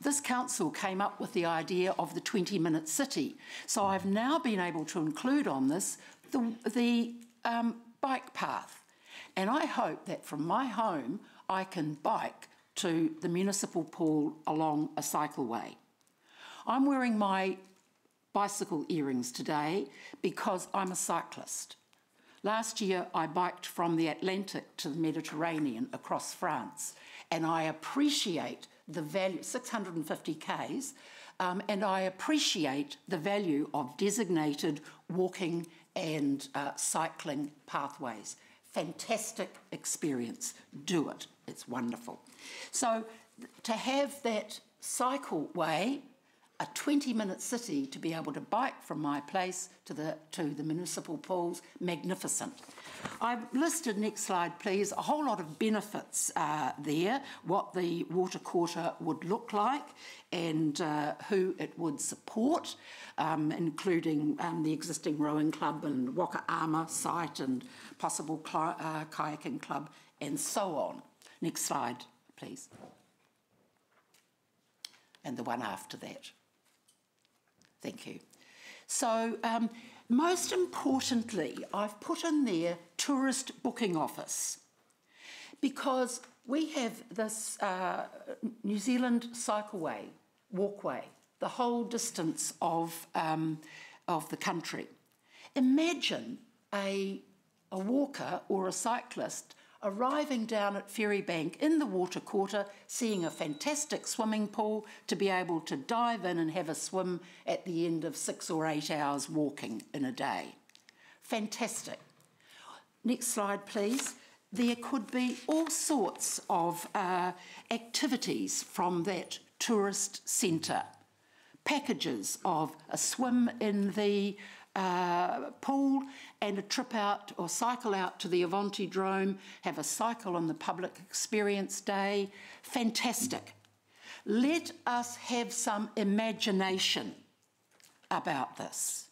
this council came up with the idea of the 20 minute city. So I've now been able to include on this the, the um, bike path. And I hope that from my home, I can bike to the municipal pool along a cycleway. I'm wearing my bicycle earrings today because I'm a cyclist. Last year, I biked from the Atlantic to the Mediterranean across France, and I appreciate the value, 650 Ks, um, and I appreciate the value of designated walking and uh, cycling pathways fantastic experience. Do it. It's wonderful. So to have that cycle way, a 20 minute city to be able to bike from my place to the, to the municipal pools, magnificent. I've listed, next slide please, a whole lot of benefits uh, there, what the water quarter would look like and uh, who it would support, um, including um, the existing rowing club and Waka Ama site and possible uh, kayaking club and so on. Next slide, please. And the one after that. Thank you. So, um, most importantly, I've put in there tourist booking office because we have this uh, New Zealand cycleway, walkway, the whole distance of, um, of the country. Imagine a, a walker or a cyclist arriving down at Ferrybank in the water quarter, seeing a fantastic swimming pool to be able to dive in and have a swim at the end of six or eight hours walking in a day. Fantastic. Next slide, please. There could be all sorts of uh, activities from that tourist centre. Packages of a swim in the uh, pool and a trip out or cycle out to the Avantidrome, have a cycle on the public experience day. Fantastic. Let us have some imagination about this.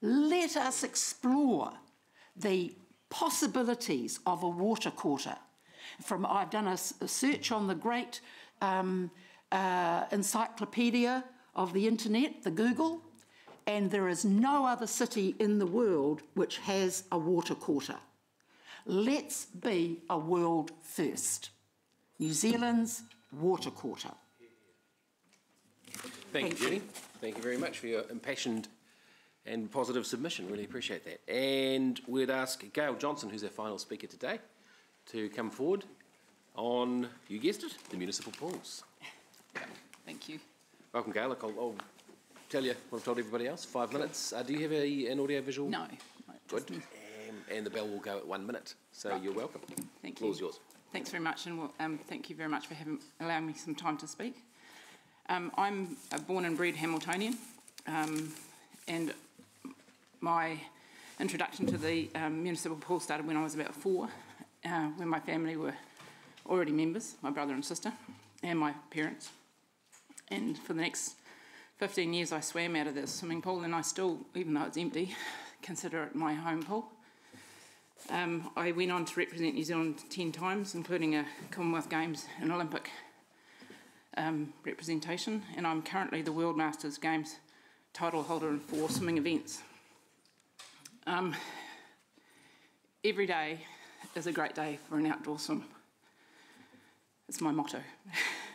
Let us explore the possibilities of a water quarter. From I've done a, a search on the great um, uh, encyclopedia of the internet, the Google, and there is no other city in the world which has a water quarter. Let's be a world first. New Zealand's water quarter. Thank, you, Jenny. Thank you very much for your impassioned and positive submission. Really appreciate that. And we'd ask Gail Johnson, who's our final speaker today, to come forward on, you guessed it, the municipal pools. Thank you. Welcome, Gail. I'll, I'll tell you what I've told everybody else. Five minutes. Uh, do you have a, an audio visual? No. Good. Um, and the bell will go at one minute. So you're welcome. Thank the floor's yours. Thanks very much, and we'll, um, thank you very much for having, allowing me some time to speak. Um, I'm a born and bred Hamiltonian, um, and my introduction to the um, municipal pool started when I was about four, uh, when my family were already members, my brother and sister, and my parents. And for the next 15 years, I swam out of this swimming pool, and I still, even though it's empty, consider it my home pool. Um, I went on to represent New Zealand 10 times, including a Commonwealth Games and Olympic um, representation, and I'm currently the World Masters Games title holder in four swimming events. Um, every day is a great day for an outdoor swim. It's my motto.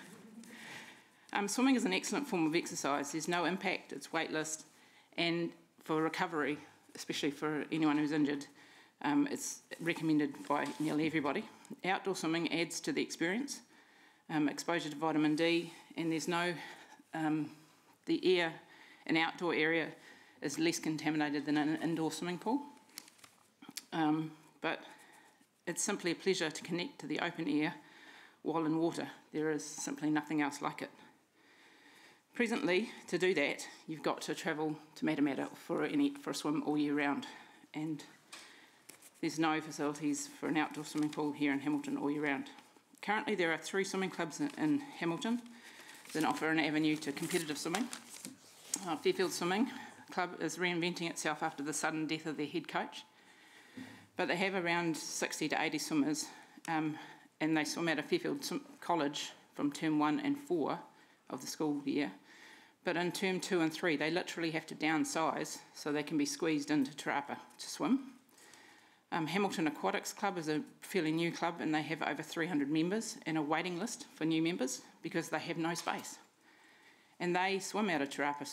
um, swimming is an excellent form of exercise. There's no impact, it's weightless, and for recovery, especially for anyone who's injured, um, it's recommended by nearly everybody. Outdoor swimming adds to the experience, um, exposure to vitamin D, and there's no, um, the air, an outdoor area is less contaminated than an indoor swimming pool. Um, but it's simply a pleasure to connect to the open air while in water. There is simply nothing else like it. Presently, to do that, you've got to travel to Matamata for, for a swim all year round. And there's no facilities for an outdoor swimming pool here in Hamilton all year round. Currently, there are three swimming clubs in, in Hamilton that offer an avenue to competitive swimming. Uh, Fairfield Swimming Club is reinventing itself after the sudden death of their head coach, but they have around 60 to 80 swimmers, um, and they swim at a Fairfield College from term one and four of the school year. But in term two and three, they literally have to downsize so they can be squeezed into Te Rapa to swim. Um, Hamilton Aquatics Club is a fairly new club and they have over 300 members and a waiting list for new members because they have no space. And they swim out of Te Rapa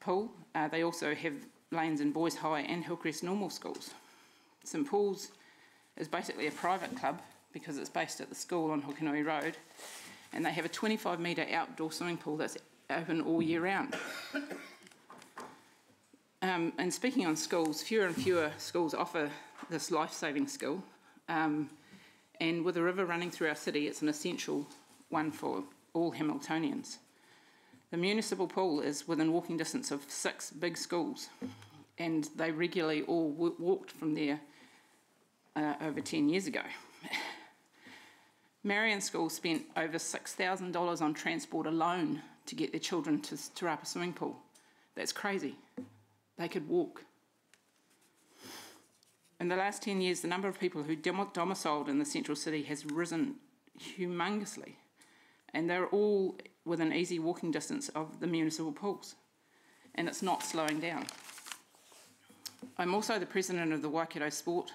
Pool. Uh, they also have lanes in Boys High and Hillcrest Normal Schools. St Paul's is basically a private club because it's based at the school on Hukanui Road and they have a 25 metre outdoor swimming pool that's open all year round. Um, and speaking on schools, fewer and fewer schools offer this life-saving skill. Um, and with a river running through our city, it's an essential one for all Hamiltonians. The municipal pool is within walking distance of six big schools, and they regularly all walked from there uh, over 10 years ago. Marian School spent over $6,000 on transport alone to get their children to Te a swimming pool. That's crazy. They could walk. In the last 10 years, the number of people who domiciled in the central city has risen humongously, and they're all within easy walking distance of the municipal pools, and it's not slowing down. I'm also the president of the Waikato Sport,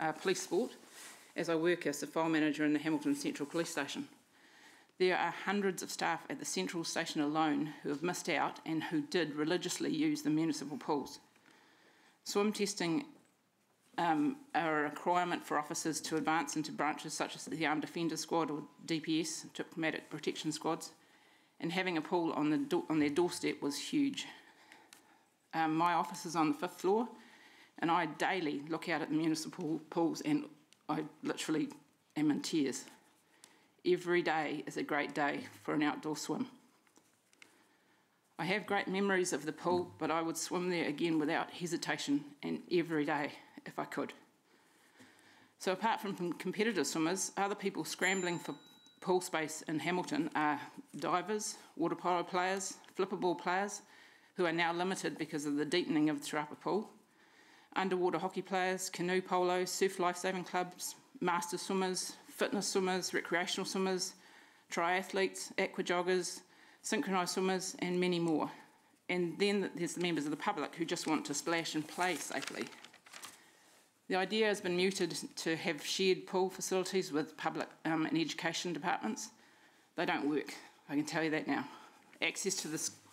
uh, Police Sport, as I work as the file manager in the Hamilton Central Police Station. There are hundreds of staff at the central station alone who have missed out and who did religiously use the municipal pools. Swim testing um, are a requirement for officers to advance into branches such as the Armed Defender Squad or DPS, Diplomatic Protection Squads, and having a pool on, the on their doorstep was huge. Um, my office is on the fifth floor, and I daily look out at the municipal pools and I literally am in tears. Every day is a great day for an outdoor swim. I have great memories of the pool, but I would swim there again without hesitation and every day if I could. So, apart from competitive swimmers, other people scrambling for pool space in Hamilton are divers, water polo players, flipperball players, who are now limited because of the deepening of the Te Rapa pool, underwater hockey players, canoe polo, surf lifesaving clubs, master swimmers, fitness swimmers, recreational swimmers, triathletes, aqua joggers, synchronised swimmers, and many more. And then there's the members of the public who just want to splash and play safely. The idea has been mooted to have shared pool facilities with public um, and education departments. They don't work, I can tell you that now. Access to,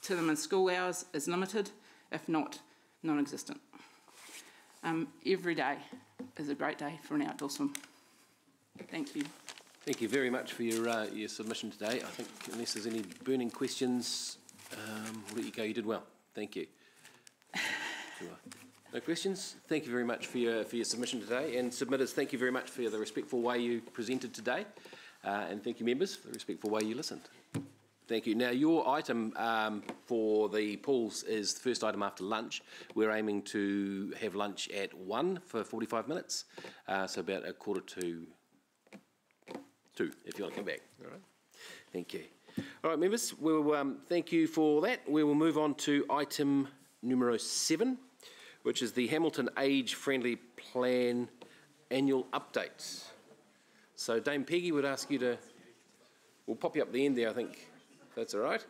to them in school hours is limited, if not non existent. Um, every day is a great day for an outdoor swim. Thank you. Thank you very much for your, uh, your submission today. I think unless there's any burning questions, um, we'll let you go. You did well. Thank you. No questions? Thank you very much for your, for your submission today. And submitters, thank you very much for the respectful way you presented today. Uh, and thank you, members, for the respectful way you listened. Thank you. Now, your item um, for the pools is the first item after lunch. We're aiming to have lunch at 1 for 45 minutes, uh, so about a quarter to 2, if you want to come back. All right. Thank you. All right, members, we'll um, thank you for that. We will move on to item numero 7 which is the Hamilton Age Friendly Plan annual updates. So Dame Peggy would ask you to, we'll pop you up the end there, I think, that's all right.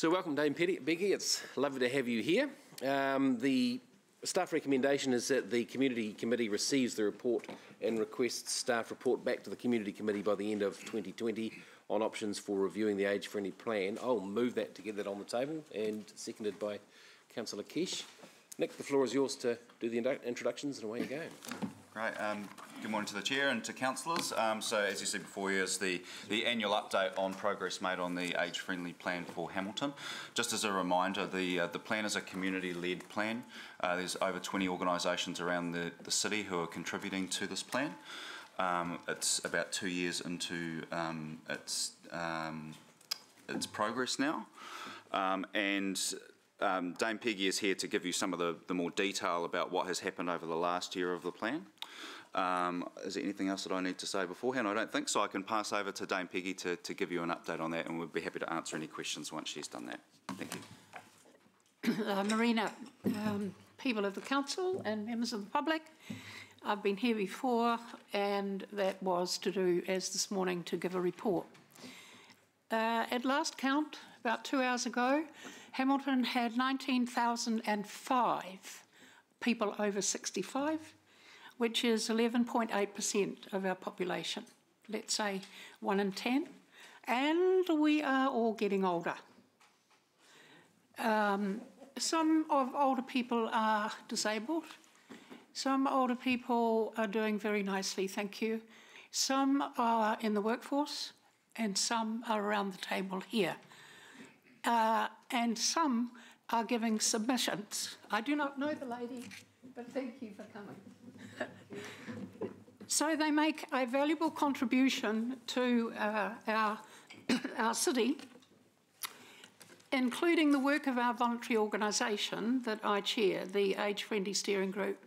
So welcome Dame Peggy, it's lovely to have you here. Um, the staff recommendation is that the Community Committee receives the report and requests staff report back to the Community Committee by the end of 2020 on options for reviewing the age-friendly plan. I'll move that to get that on the table and seconded by Councillor Kesh. Nick, the floor is yours to do the introductions and away you go. Great. Um, good morning to the Chair and to councillors. Um, so as you said before, here's the, the annual update on progress made on the age-friendly plan for Hamilton. Just as a reminder, the, uh, the plan is a community-led plan. Uh, there's over 20 organisations around the, the city who are contributing to this plan. Um, it's about two years into um, its, um, its progress now. Um, and um, Dame Peggy is here to give you some of the, the more detail about what has happened over the last year of the plan. Um, is there anything else that I need to say beforehand? I don't think so. I can pass over to Dame Peggy to, to give you an update on that and we'll be happy to answer any questions once she's done that. Thank you. Uh, Marina, um, people of the council and members of the public, I've been here before and that was to do, as this morning, to give a report. Uh, at last count, about two hours ago, Hamilton had 19,005 people over 65 which is 11.8% of our population, let's say 1 in 10. And we are all getting older. Um, some of older people are disabled. Some older people are doing very nicely, thank you. Some are in the workforce, and some are around the table here. Uh, and some are giving submissions. I do not know the lady, but thank you for coming. So they make a valuable contribution to uh, our, our city, including the work of our voluntary organisation that I chair, the Age Friendly Steering Group.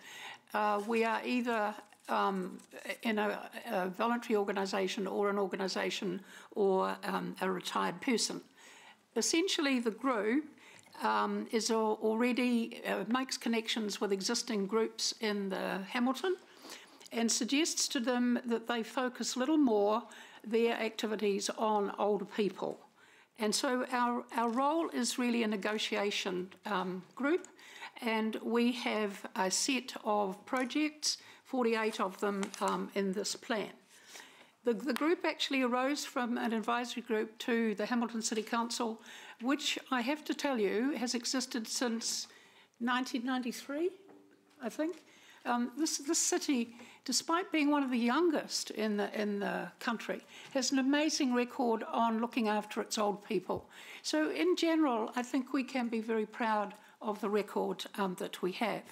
Uh, we are either um, in a, a voluntary organisation or an organisation or um, a retired person. Essentially, the group um, is already uh, makes connections with existing groups in the Hamilton and suggests to them that they focus a little more their activities on older people. And so our, our role is really a negotiation um, group, and we have a set of projects, 48 of them um, in this plan. The, the group actually arose from an advisory group to the Hamilton City Council which I have to tell you has existed since 1993, I think. Um, this, this city despite being one of the youngest in the, in the country, has an amazing record on looking after its old people. So, in general, I think we can be very proud of the record um, that we have.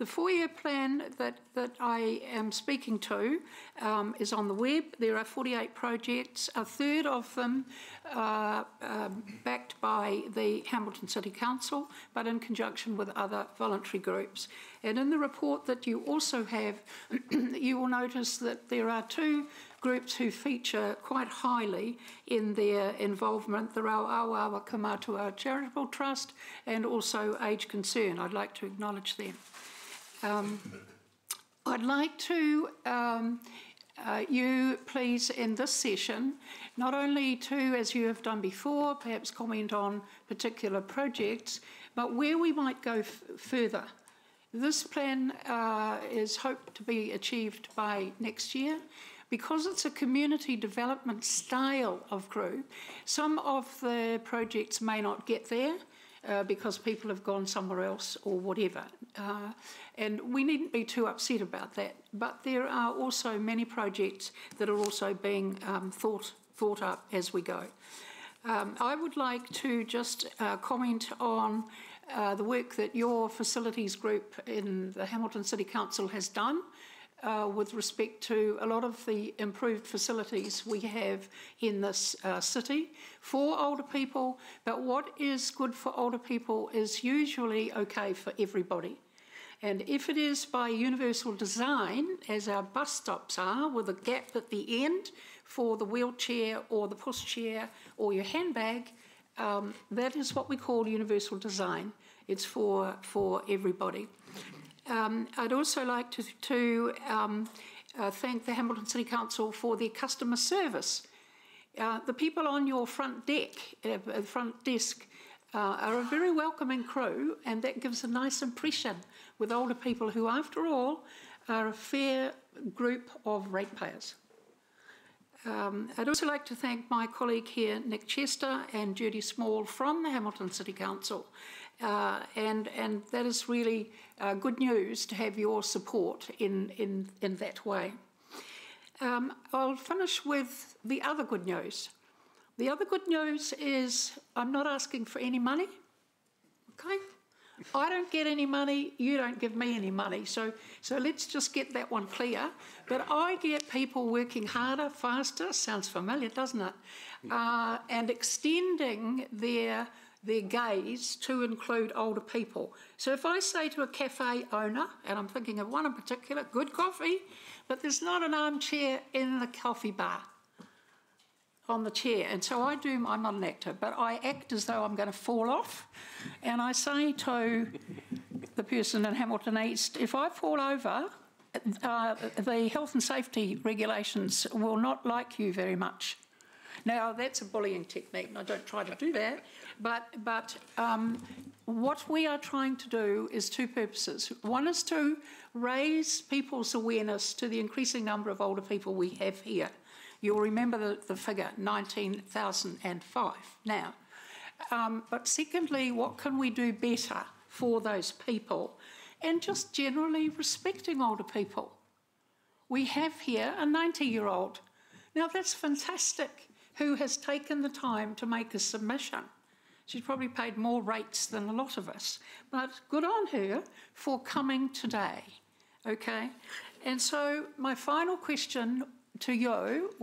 The four-year plan that, that I am speaking to um, is on the web. There are 48 projects. A third of them are um, backed by the Hamilton City Council, but in conjunction with other voluntary groups. And in the report that you also have, you will notice that there are two groups who feature quite highly in their involvement. The Awawa Kaumatua Charitable Trust and also Age Concern. I'd like to acknowledge them. Um, I'd like to um, uh, you please in this session not only to, as you have done before, perhaps comment on particular projects, but where we might go further. This plan uh, is hoped to be achieved by next year. Because it's a community development style of group, some of the projects may not get there, uh, because people have gone somewhere else or whatever. Uh, and we needn't be too upset about that. But there are also many projects that are also being um, thought, thought up as we go. Um, I would like to just uh, comment on uh, the work that your facilities group in the Hamilton City Council has done uh, with respect to a lot of the improved facilities we have in this uh, city for older people. But what is good for older people is usually okay for everybody. And if it is by universal design, as our bus stops are, with a gap at the end for the wheelchair or the pushchair or your handbag, um, that is what we call universal design. It's for, for everybody. Um, I'd also like to, to um, uh, thank the Hamilton City Council for their customer service. Uh, the people on your front deck, uh, front desk, uh, are a very welcoming crew, and that gives a nice impression with older people who, after all, are a fair group of ratepayers. Um, I'd also like to thank my colleague here, Nick Chester, and Judy Small from the Hamilton City Council. Uh, and, and that is really uh, good news to have your support in, in, in that way. Um, I'll finish with the other good news. The other good news is I'm not asking for any money. Okay? I don't get any money, you don't give me any money. So, so let's just get that one clear. But I get people working harder, faster, sounds familiar, doesn't it? Uh, and extending their, their gaze to include older people. So if I say to a cafe owner, and I'm thinking of one in particular, good coffee, but there's not an armchair in the coffee bar on the chair. And so I do, I'm not an actor, but I act as though I'm going to fall off. And I say to the person in Hamilton East, if I fall over, uh, the health and safety regulations will not like you very much. Now, that's a bullying technique, and I don't try to do that. But, but um, what we are trying to do is two purposes. One is to raise people's awareness to the increasing number of older people we have here. You'll remember the, the figure, 19,005 now. Um, but secondly, what can we do better for those people? And just generally respecting older people. We have here a 90 year old. Now, that's fantastic, who has taken the time to make a submission. She's probably paid more rates than a lot of us, but good on her for coming today. Okay? And so, my final question to you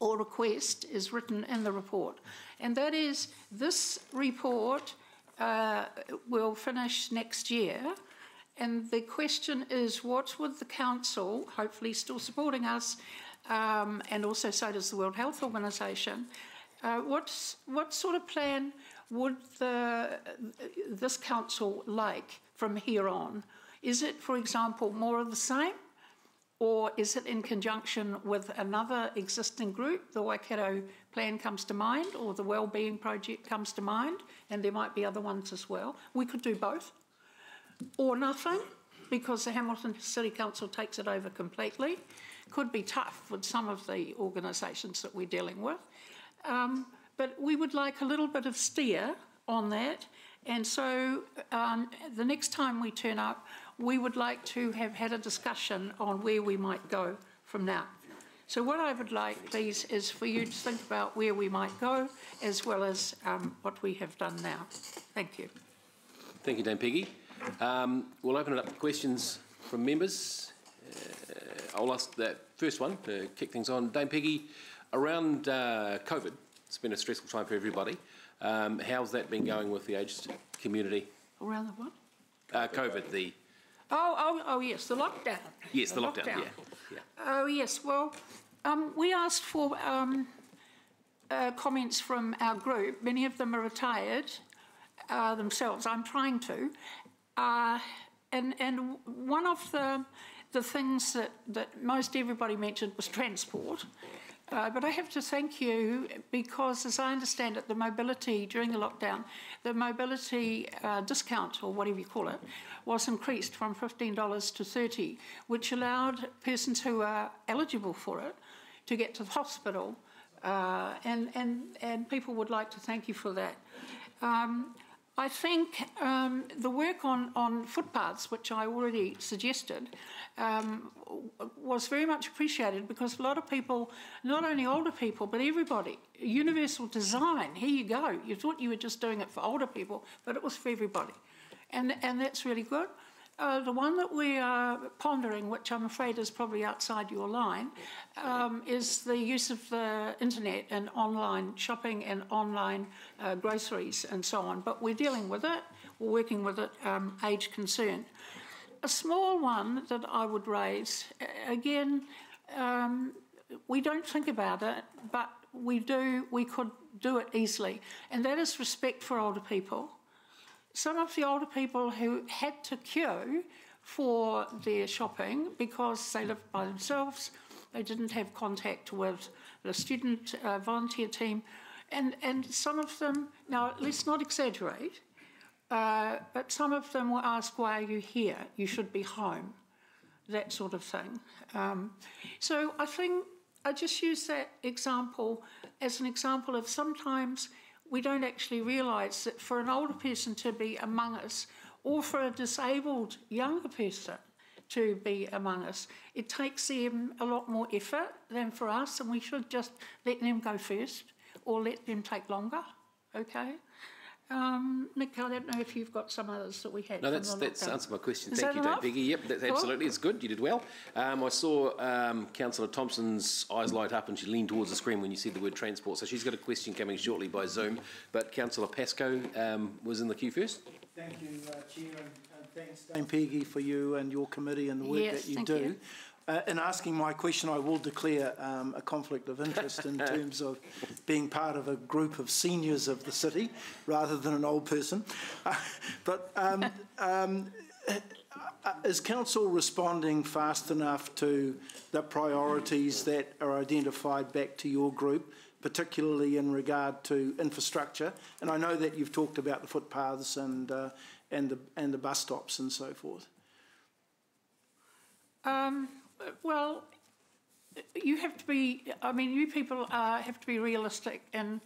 or request is written in the report. And that is this report uh, will finish next year. And the question is what would the Council, hopefully still supporting us, um, and also so does the World Health Organization, uh, what's, what sort of plan would the, this Council like from here on? Is it, for example, more of the same? Or is it in conjunction with another existing group? The Waikato plan comes to mind, or the Wellbeing Project comes to mind, and there might be other ones as well. We could do both. Or nothing, because the Hamilton City Council takes it over completely. Could be tough with some of the organisations that we're dealing with. Um, but we would like a little bit of steer on that. And so um, the next time we turn up, we would like to have had a discussion on where we might go from now. So what I would like, please, is for you to think about where we might go as well as um, what we have done now. Thank you. Thank you, Dame Peggy. Um, we'll open it up to questions from members. Uh, I'll ask that first one to kick things on. Dame Peggy, around uh, COVID, it's been a stressful time for everybody. Um, how's that been going with the aged community? Around the what? Uh, COVID, the Oh, oh, oh, yes, the lockdown. yes, the, lockdown. Yeah, yeah. Oh, yes. Well, um, we asked for um, uh, comments from our group. Many of them are retired uh, themselves. I'm trying to. Uh, and, and one of the, the things that, that most everybody mentioned was transport. Uh, but I have to thank you because, as I understand it, the mobility during the lockdown, the mobility uh, discount or whatever you call it, was increased from $15 to 30 which allowed persons who are eligible for it to get to the hospital. Uh, and, and, and people would like to thank you for that. Um, I think um, the work on, on footpaths, which I already suggested, um, was very much appreciated because a lot of people, not only older people, but everybody, universal design, here you go. You thought you were just doing it for older people, but it was for everybody. And, and that's really good. Uh, the one that we are pondering, which I'm afraid is probably outside your line, um, is the use of the internet and online shopping and online uh, groceries and so on. But we're dealing with it, we're working with it, um, age concern. A small one that I would raise, again, um, we don't think about it, but we do, we could do it easily, and that is respect for older people some of the older people who had to queue for their shopping because they lived by themselves, they didn't have contact with the student uh, volunteer team, and, and some of them, now let's not exaggerate, uh, but some of them were asked, why are you here? You should be home, that sort of thing. Um, so I think I just use that example as an example of sometimes we don't actually realise that for an older person to be among us, or for a disabled younger person to be among us, it takes them a lot more effort than for us, and we should just let them go first or let them take longer. Okay? Um, Nick, I don't know if you've got some others that we had. No, that's that's answered my question. Is Thank you, that Dame Peggy. Yep, that's Cool. absolutely. It's good. You did well. Um, I saw um, Councillor Thomson's eyes light up and she leaned towards the screen when you said the word transport. So she's got a question coming shortly by Zoom. But Councillor Pascoe um, was in the queue first. Thank you, uh, Chair, and, and thanks, Dame Peggy, for you and your committee and the work Yes, that you thank do. you. Uh, in asking my question, I will declare um, a conflict of interest in terms of being part of a group of seniors of the city rather than an old person. Uh, but um, um, uh, is council responding fast enough to the priorities that are identified back to your group, particularly in regard to infrastructure? And I know that you've talked about the footpaths and uh, and the and the bus stops and so forth. Um, well, you have to be. I mean, you people uh, have to be realistic in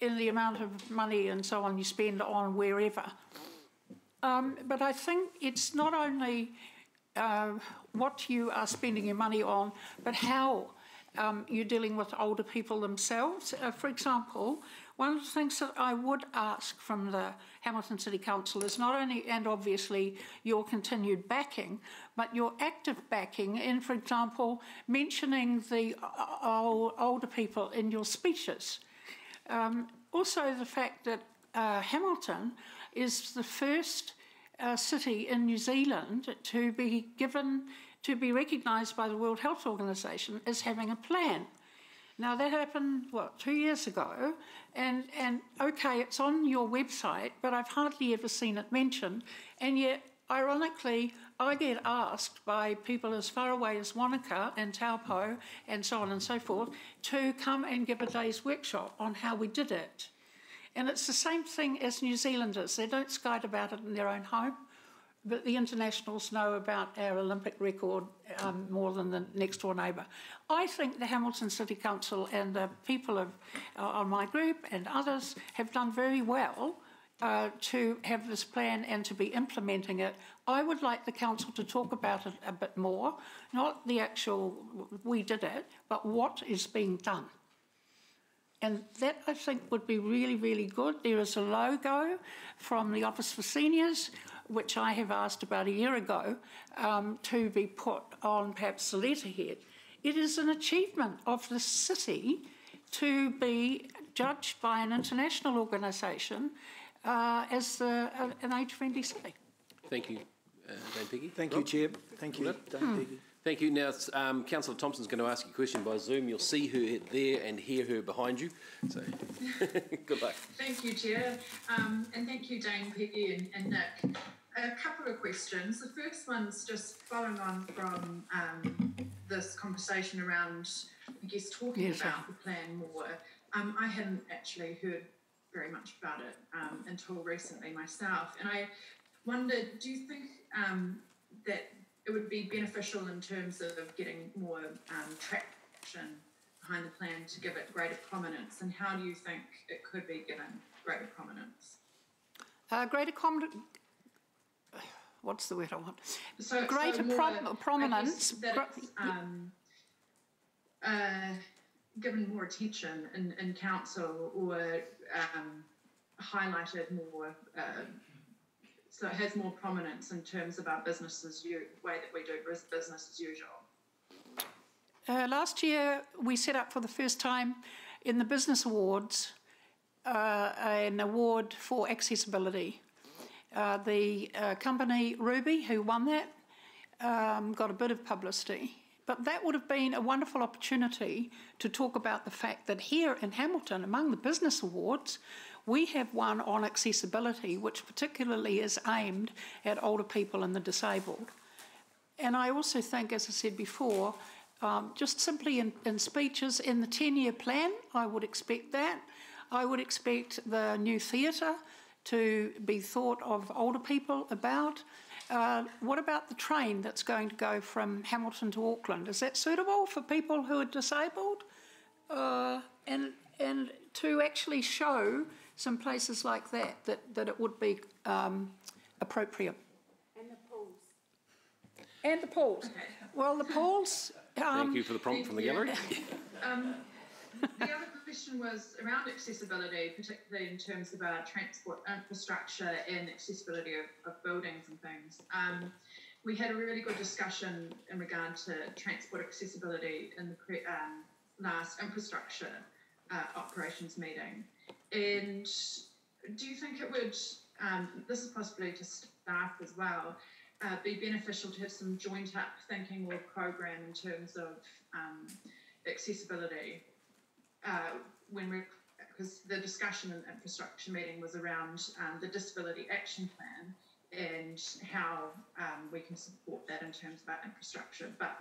in the amount of money and so on you spend on wherever. Um, but I think it's not only uh, what you are spending your money on, but how um, you're dealing with older people themselves. Uh, for example, one of the things that I would ask from the Hamilton City Council is not only, and obviously, your continued backing, but your active backing in, for example, mentioning the old, older people in your speeches. Um, also, the fact that uh, Hamilton is the first uh, city in New Zealand to be given, to be recognised by the World Health Organization as having a plan. Now that happened what two years ago, and and okay, it's on your website, but I've hardly ever seen it mentioned, and yet ironically, I get asked by people as far away as Wanaka and Taupo and so on and so forth to come and give a day's workshop on how we did it. And it's the same thing as New Zealanders. They don't skite about it in their own home, but the internationals know about our Olympic record um, more than the next door neighbour. I think the Hamilton City Council and the people of, uh, on my group and others have done very well uh, to have this plan and to be implementing it. I would like the council to talk about it a bit more, not the actual we did it, but what is being done. And that I think would be really, really good. There is a logo from the Office for Seniors, which I have asked about a year ago, um, to be put on perhaps the letterhead. It is an achievement of the city to be judged by an international organisation uh, as the, uh, an age-friendly city. Thank you, uh, Dame Peggy. Thank Rob? you, Chair. Thank you, Dame Hmm. Peggy. Thank you. Now, um, Councillor Thomson's going to ask you a question by Zoom. You'll see her there and hear her behind you. So, good luck. Thank you, Chair, um, and thank you, Dame Peggy and, and Nick. A couple of questions. The first one's just following on from um, this conversation around, I guess, talking Yes, about the plan more. Um, I hadn't actually heard very much about it um, until recently myself, and I wondered, do you think um, that it would be beneficial in terms of getting more um, traction behind the plan to give it greater prominence, and how do you think it could be given greater prominence? Uh, greater com- what's the word I want? So, greater so prom- prominence. that gr- it's, um, uh, given more attention in, in council or um, highlighted more, uh, so it has more prominence in terms of our business as u- way that we do business as usual. Uh, last year, we set up for the first time in the Business Awards uh, an award for accessibility. Uh, the uh, company Ruby, who won that, um, got a bit of publicity. But that would have been a wonderful opportunity to talk about the fact that here in Hamilton, among the business awards, we have one on accessibility, which particularly is aimed at older people and the disabled. And I also think, as I said before, um, just simply in, in speeches in the 10 year plan, I would expect that. I would expect the new theatre to be thought of older people about. Uh, what about the train that's going to go from Hamilton to Auckland? Is that suitable for people who are disabled? Uh, and, and to actually show some places like that, that, that it would be um, appropriate. And the pools. And the pools. Well, the pools. Um, Thank you for the prompt from the gallery. Um, the other question was around accessibility, particularly in terms of our transport infrastructure and accessibility of, of buildings and things. Um, we had a really good discussion in regard to transport accessibility in the pre, um, last infrastructure uh, operations meeting. And do you think it would, um, this is possibly to staff as well, uh, be beneficial to have some joint up thinking or program in terms of um, accessibility uh, when we because the discussion in the infrastructure meeting was around um, the disability action plan and how um, we can support that in terms of our infrastructure. But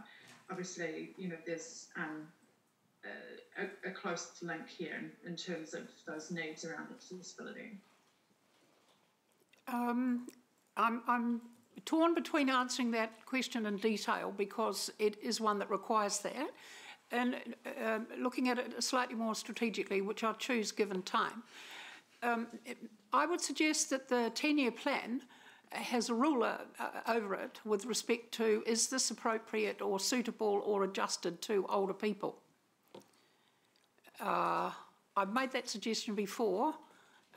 obviously, you know, there's um, a, a, close link here in, in terms of those needs around accessibility. Um, I'm, I'm torn between answering that question in detail because it is one that requires that, and uh, looking at it slightly more strategically, which I'll choose given time. Um, I would suggest that the 10 year plan has a ruler uh, over it with respect to is this appropriate or suitable or adjusted to older people. Uh, I've made that suggestion before.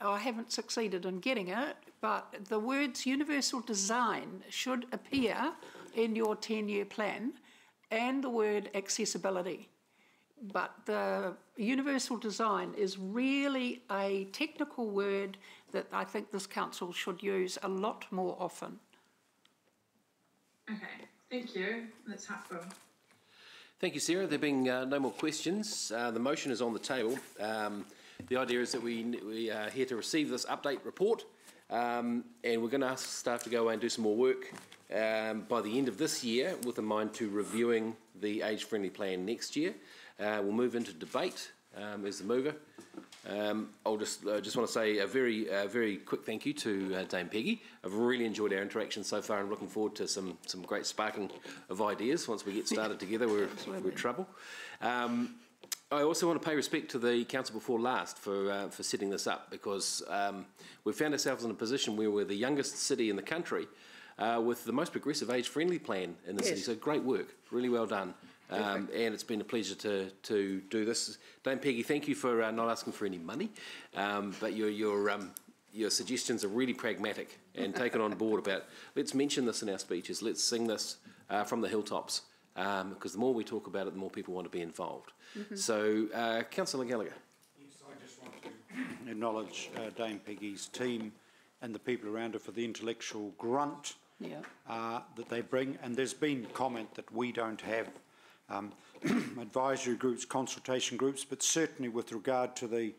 I haven't succeeded in getting it, but the words universal design should appear in your 10 year plan and the word accessibility. But the universal design is really a technical word that I think this council should use a lot more often. Okay, thank you. That's helpful. Thank you, Sarah. There being uh, no more questions, uh, the motion is on the table. Um, the idea is that we, we are here to receive this update report um, and we're going to ask staff to go away and do some more work um, by the end of this year with a mind to reviewing the age-friendly plan next year. Uh, we'll move into debate um, as the mover. Um, I'll just uh, just want to say a very uh, very quick thank you to uh, Dame Peggy. I've really enjoyed our interaction so far and looking forward to some some great sparking of ideas once we get started together. We're we're trouble. Um, I also want to pay respect to the council before last for uh, for setting this up because um, we found ourselves in a position where we're the youngest city in the country uh, with the most progressive age-friendly plan in the Yes. city. So great work, really well done. Um, and it's been a pleasure to, to do this. Dame Peggy, thank you for uh, not asking for any money, um, but your, your, um, your suggestions are really pragmatic and taken on board about let's mention this in our speeches, let's sing this uh, from the hilltops, um, because the more we talk about it, the more people want to be involved. Mhm. So, uh, Councillor Gallagher. Yes, I just want to acknowledge uh, Dame Peggy's team and the people around her for the intellectual grunt Yeah. uh, that they bring. And there's been comment that we don't have um, advisory groups, consultation groups, but certainly with regard to the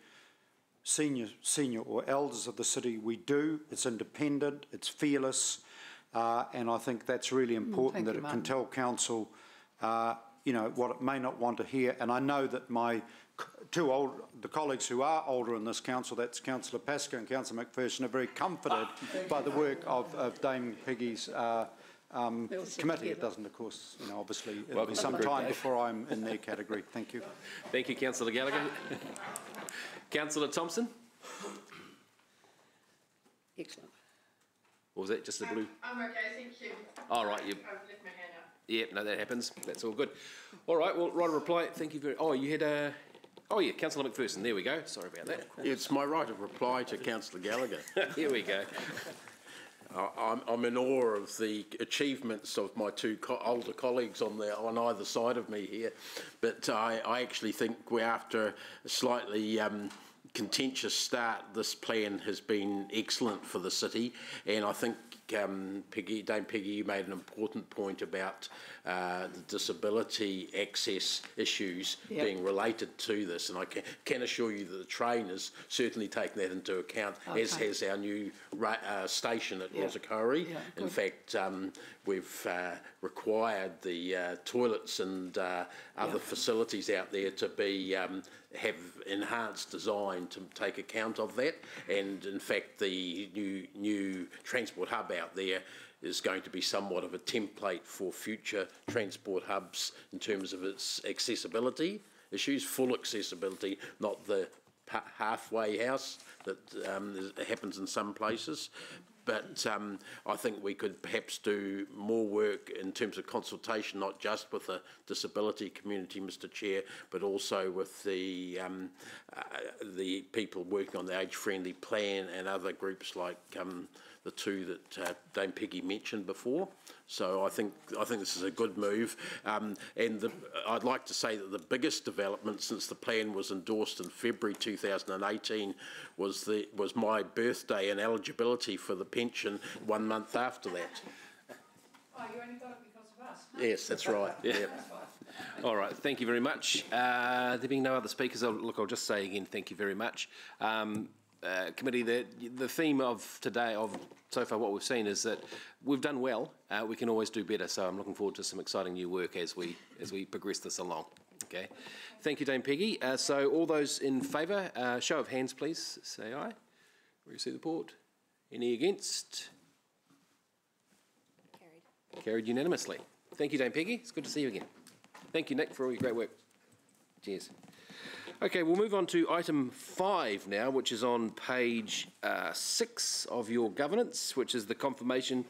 senior, senior or elders of the city, we do. It's independent, it's fearless, uh, and I think that's really important thank that you, it can tell council, uh, you know, what it may not want to hear. And I know that my two old, the colleagues who are older in this council, that's Councillor Pascoe and Councillor Macpherson, are very comforted by the work of, of Dame Peggy's uh, um, They all committee. It doesn't, of course, you know, obviously, it'll Welcome be some time Dave. before I'm in their category. Thank you. Thank you, Councillor Gallagher. Councillor Thomson? Excellent. Or was that just a blue? I'm okay, thank you. All right, you- I've left my hand up. Yeah, no, that happens. That's all good. All right, well, right a reply. Thank you very. Oh, you had a. Oh yeah, Councillor Macpherson. There we go. Sorry about that. It's my right of reply to Councillor Gallagher. Here we go. I'm, I'm in awe of the achievements of my two co- older colleagues on the on either side of me here, but I, I actually think we're after a slightly um, contentious start. This plan has been excellent for the city, and I think um, Peggy, Dame Peggy, you made an important point about uh, the disability access issues Yep. being related to this, and I can, can assure you that the train has certainly taken that into account, as has our new uh, station at. Rotokauri. Yeah, In fact, um, we've uh, required the uh, toilets and uh, other Yeah. facilities out there to be um, have enhanced design to take account of that. And in fact, the new new transport hub out there is going to be somewhat of a template for future transport hubs in terms of its accessibility issues, full accessibility, not the halfway house that um, happens in some places. But um, I think we could perhaps do more work in terms of consultation, not just with the disability community, Mr Chair, but also with the um, uh, the people working on the age-friendly plan and other groups like um, the two that uh, Dame Peggy mentioned before. So I think I think this is a good move, um, and the, I'd like to say that the biggest development since the plan was endorsed in February 2018 was the was my birthday and eligibility for the pension one month after that. Oh, you only got it because of us? Yes, that's right. Yeah. All right, thank you very much. Uh, there being no other speakers, I'll, look, I'll just say again, thank you very much. Um, uh, committee, the, the theme of today, of so far what we've seen is that we've done well. Uh, we can always do better, so I'm looking forward to some exciting new work as we as we progress this along. Okay, thank you, Dame Peggy. Uh, so all those in favour, uh, show of hands, please. Say aye. You see the port? Any against? Carried. Carried unanimously. Thank you, Dame Peggy. It's good to see you again. Thank you, Nick, for all your great work. Cheers. Okay, we'll move on to item five now, which is on page uh, six of your governance, which is the confirmation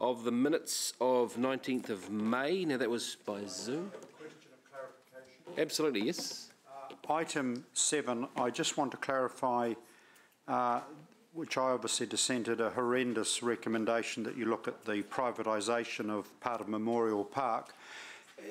of the minutes of 19th of May. Now, that was by Zoom. Absolutely, yes. Item seven, I just want to clarify, uh, which I obviously dissented, a horrendous recommendation that you look at the privatisation of part of Memorial Park.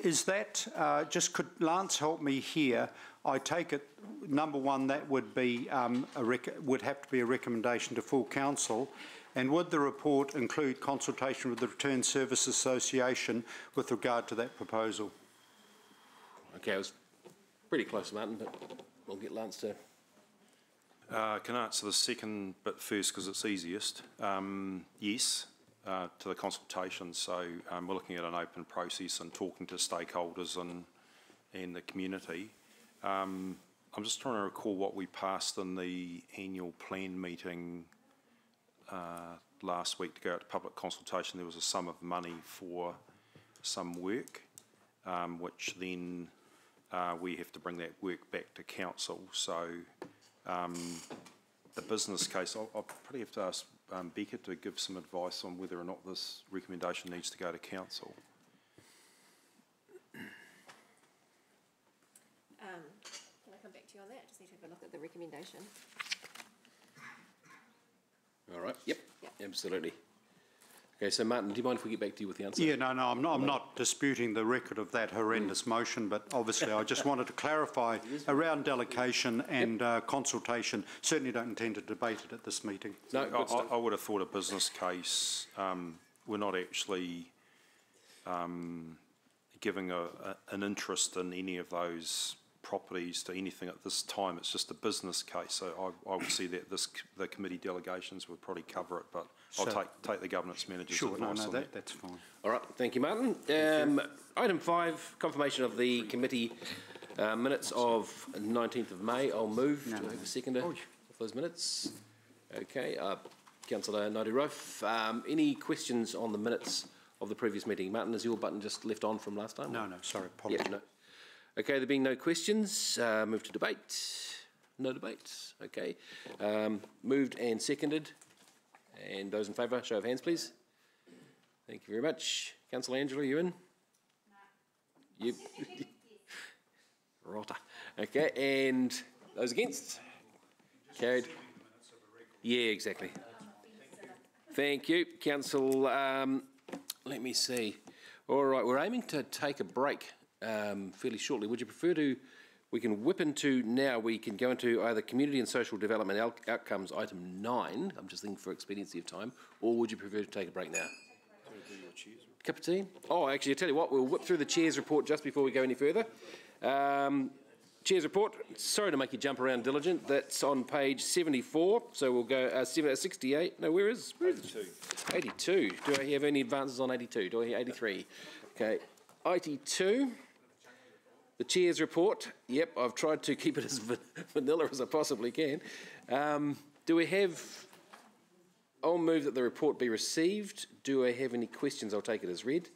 Is that, uh, just could Lance help me here? I take it, number one, that would be um, a rec- would have to be a recommendation to full council. And would the report include consultation with the Return Service Association with regard to that proposal? Okay, I was pretty close, Martin, but we'll get Lance to. Uh, can I answer the second bit first because it's easiest? Um, yes, uh, to the consultation. So um, we're looking at an open process and talking to stakeholders and and the community. Um, I'm just trying to recall what we passed in the annual plan meeting uh, last week to go out to public consultation. There was a sum of money for some work, um, which then uh, we have to bring that work back to council. So um, the business case, I'll, probably have to ask um, Becca to give some advice on whether or not this recommendation needs to go to council. Um, can I come back to you on that? Just need to have a look at the recommendation. All right, yep, absolutely. Okay, so Martin, do you mind if we get back to you with the answer? Yeah, no, no, I'm not, I'm not disputing the record of that horrendous motion, but obviously I just wanted to clarify around delegation and uh, consultation. Certainly don't intend to debate it at this meeting. No, I, I, I would have thought a business case, um, we're not actually um, giving a, a, an interest in any of those properties to anything at this time. It's just a business case. So I, I would see that this the committee delegations would probably cover it, but I'll So- take take the governance manager's Sure, no, advice no, on that, that's fine. All right, thank you, Martin. Um, Item five, confirmation of the committee uh, minutes of 19th of May. I'll move. Do I have a seconder of those minutes? Okay, uh, councillor Naidoo Um Any questions on the minutes of the previous meeting? Martin, is your button just left on from last time? No, no, sorry, Yeah, apologies. no. Okay, there being no questions, uh, move to debate. No debate, okay. Um, moved and seconded. And those in favour, show of hands, please. Thank you very much. Councillor Angela, you in? No. You? Rotter. Okay, and those against? Carried. Yeah, exactly. Thank you, council. Um, let me see. All right, we're aiming to take a break um, fairly shortly. Would you prefer to? We can whip into now. We can go into either community and social development out- outcomes, item nine. I'm just thinking for expediency of time, or would you prefer to take a break now? Cup of tea? Oh, actually, I tell you what, we'll whip through the chair's report just before we go any further. Um, chair's report. Sorry to make you jump around, diligent. That's on page 74. So we'll go uh, uh, 68. No, where is? Where is 82. 82. Do I have any advances on 82? Do I hear 83? Okay. 82. The chair's report. Yep, I've tried to keep it as vanilla as I possibly can. Um, do we have? I'll move that the report be received. Do I have any questions? I'll take it as read.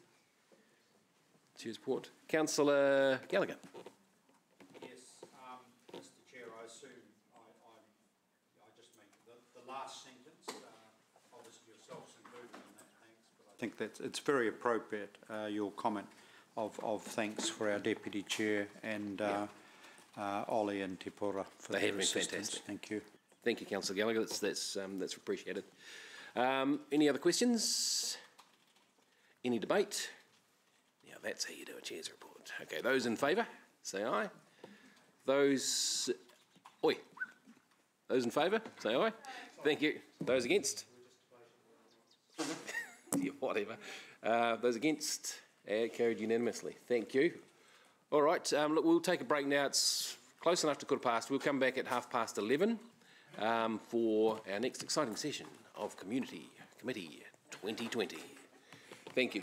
Chair's report. Councillor Gallagher. Yes, um, Mr Chair, I assume I, I, I just mean the, the last sentence, uh, obviously yourselves included in that, thanks. But I think that it's very appropriate, uh, your comment of, of thanks for our Deputy Chair and uh, uh, Ollie and Tipura for They their have been assistance. fantastic. Thank you. Thank you, Councillor Gallagher. That's that's um, that's appreciated. Um, any other questions? Any debate? Yeah, that's how you do a chair's report. Okay, those in favour, say aye. Those, oi. Those in favour, say aye. Thank you. Those against? yeah, whatever. Uh, those against? Uh, carried unanimously. Thank you. All right, um, look, we'll take a break now. It's close enough to quarter past. We'll come back at half past 11 um, for our next exciting session of Community Committee 2020. Thank you.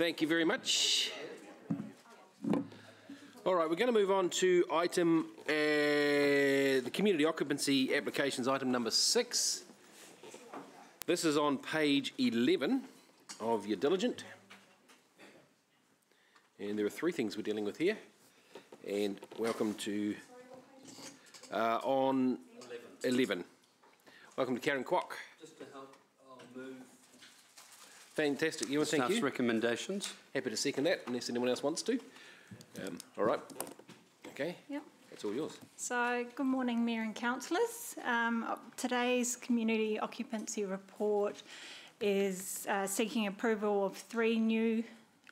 Thank you very much. All right, we're going to move on to item, uh, the community occupancy applications, item number six. This is on page 11 of your diligent. And there are three things we're dealing with here. And welcome to, uh, on 11. Welcome to Karen Kwok. Just to help, I'll move Fantastic, Ewan, thank you. recommendations. Happy to second that, unless anyone else wants to. Um, all right. Okay, Yep. that's all yours. So, good morning, Mayor and Councillors. Um, today's community occupancy report is uh, seeking approval of three new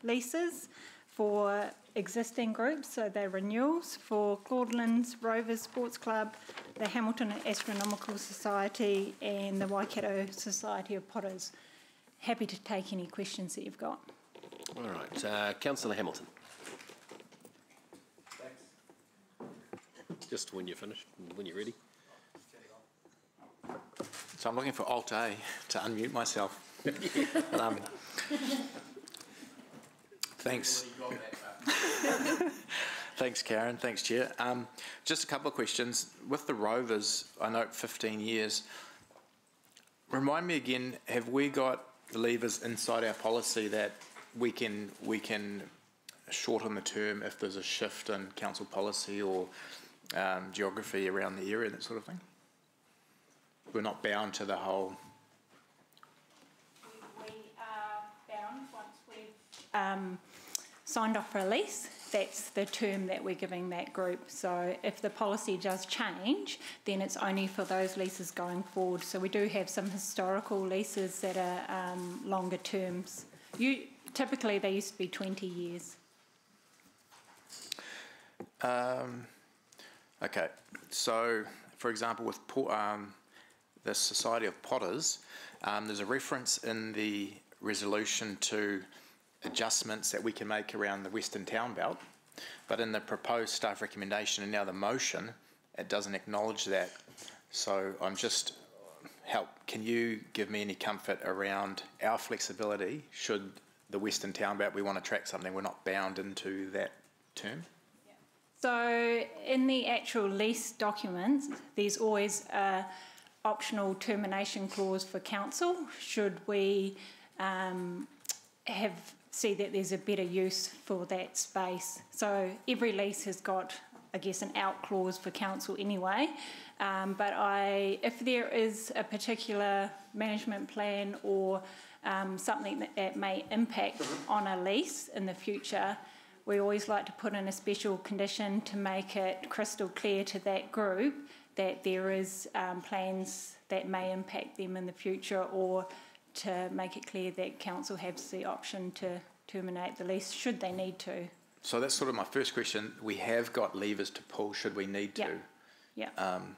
leases for existing groups, so they're renewals for Claudelands Rovers Sports Club, the Hamilton Astronomical Society, and the Waikato Society of Potters. Happy to take any questions that you've got. All right, uh, Councillor Hamilton. Thanks. Just when you're finished, when you're ready. So I'm looking for Alt A to unmute myself. um, thanks. Thanks, Karen. Thanks, Chair. Um, just a couple of questions. With the Rovers, I note 15 years. Remind me again, have we got the levers inside our policy that we can we can shorten the term if there's a shift in council policy or um, geography around the area, that sort of thing? We're not bound to the whole. We are bound once we've um, signed off for a lease. That's the term that we're giving that group. So if the policy does change, then it's only for those leases going forward. So we do have some historical leases that are um, longer terms. You, typically, they used to be 20 years. Um, okay, so for example, with um, the Society of Potters, um, there's a reference in the resolution to adjustments that we can make around the Western Town Belt, but in the proposed staff recommendation and now the motion, it doesn't acknowledge that. So I'm just help. Can you give me any comfort around our flexibility? Should the Western Town Belt we want to track something, we're not bound into that term. So in the actual lease documents, there's always a optional termination clause for council should we um, have see that there's a better use for that space. So every lease has got, I guess, an out clause for council anyway. Um, but I, if there is a particular management plan or um, something that, that may impact on a lease in the future, we always like to put in a special condition to make it crystal clear to that group that there is um, plans that may impact them in the future or to make it clear that council has the option to terminate the lease should they need to. So that's sort of my first question. We have got levers to pull should we need to. Yeah. Um,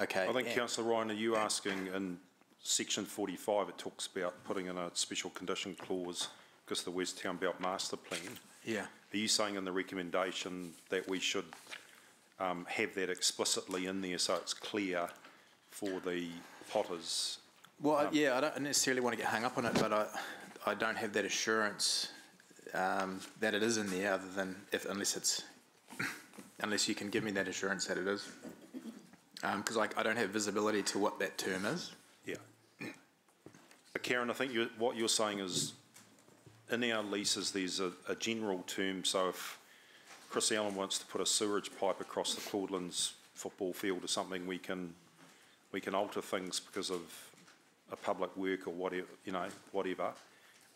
okay. I think, and- Councillor Ryan, are you asking in section 45, it talks about putting in a special condition clause because of the West Town Belt Master Plan. Yeah. Are you saying in the recommendation that we should um, have that explicitly in there so it's clear for the potters? Well, yeah, I don't necessarily want to get hung up on it, but I, I don't have that assurance um, that it is in there, other than if unless it's unless you can give me that assurance that it is, because I, I don't have visibility to what that term is. Yeah. But Karen, I think you what you're saying is in our leases, there's a, a general term. So if Chris Allen wants to put a sewerage pipe across the Claudelands football field or something, we can we can alter things because of a public work or whatever, you know, whatever.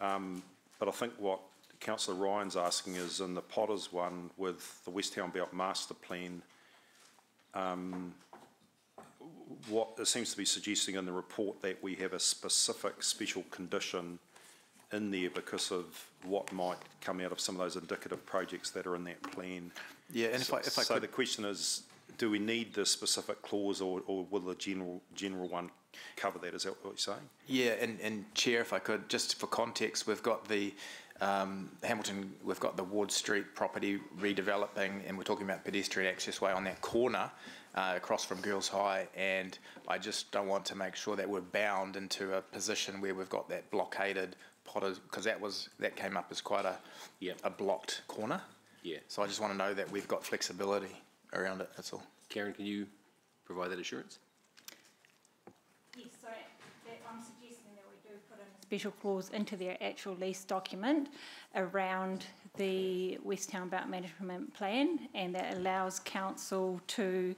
Um, but I think what Councillor Ryan's asking is in the Potters one with the West Town Belt Master Plan, um, what it seems to be suggesting in the report that we have a specific special condition in there because of what might come out of some of those indicative projects that are in that plan. Yeah, and if I- if I so could- the question is, do we need the specific clause or, or will the general general one cover that? Is that what you're saying? Yeah, and, and Chair, if I could, just for context, we've got the um, Hamilton, we've got the Ward Street property redeveloping, and we're talking about pedestrian access way on that corner uh, across from Girls High, and I just don't want to make sure that we're bound into a position where we've got that blockaded Potters, because that was, that came up as quite a, a blocked corner. Yeah. So I just want to know that we've got flexibility around it, that's all. Karen, can you provide that assurance? Yes, so that I'm suggesting that we do put a special clause into their actual lease document around the West Town Belt Management Plan, and that allows council to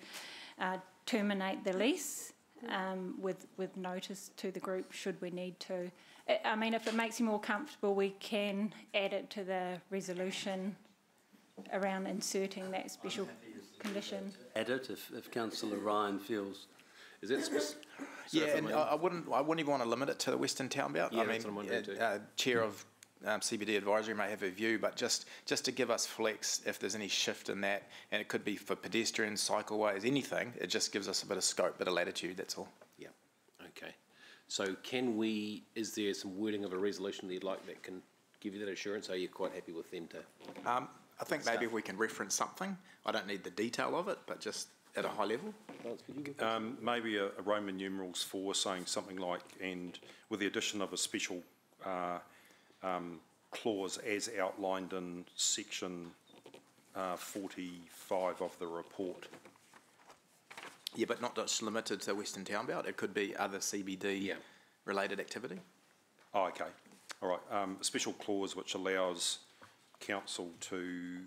uh, terminate the lease um, with with notice to the group should we need to. I- I mean, if it makes you more comfortable, we can add it to the resolution around inserting that special condition. Add it if, if councillor Ryan feels. Is that spec- Yeah, and I I wouldn't, I wouldn't even want to limit it to the Western Town Belt. Yeah, I that's mean, what I'm wondering uh, uh, Chair of um, CBD Advisory may have a view, but just, just to give us flex if there's any shift in that, and it could be for pedestrians, cycleways, anything, it just gives us a bit of scope, bit of latitude, that's all. Yeah, okay. So can we, is there some wording of a resolution that you'd like that can give you that assurance? Are you quite happy with them to? Um, I think maybe if we can reference something, I don't need the detail of it, but just at a high level. Um, maybe a, a Roman numerals four saying something like, and with the addition of a special uh, um, clause as outlined in section uh, 45 of the report. Yeah, but not just limited to Western Town Belt, it could be other CBD related activity. Oh, okay. All right. Um, a special clause which allows council to,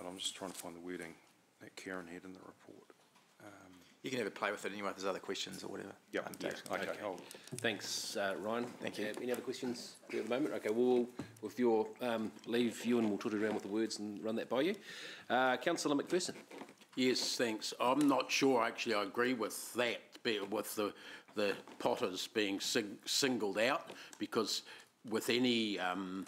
and I'm just trying to find the wording that Karen had in the report. Um, You can have a play with it anyway if there's other questions or whatever. Yeah, yeah, okay. Okay. Thanks, uh, Ryan. Thank you. Uh, Any other questions there at the moment? Okay, we'll, with your um, leave, you and we'll toot it around with the words and run that by you. Uh, Councillor Macpherson. Yes, thanks. I'm not sure, actually, I agree with that, with the, the potters being sing- singled out, because with any um,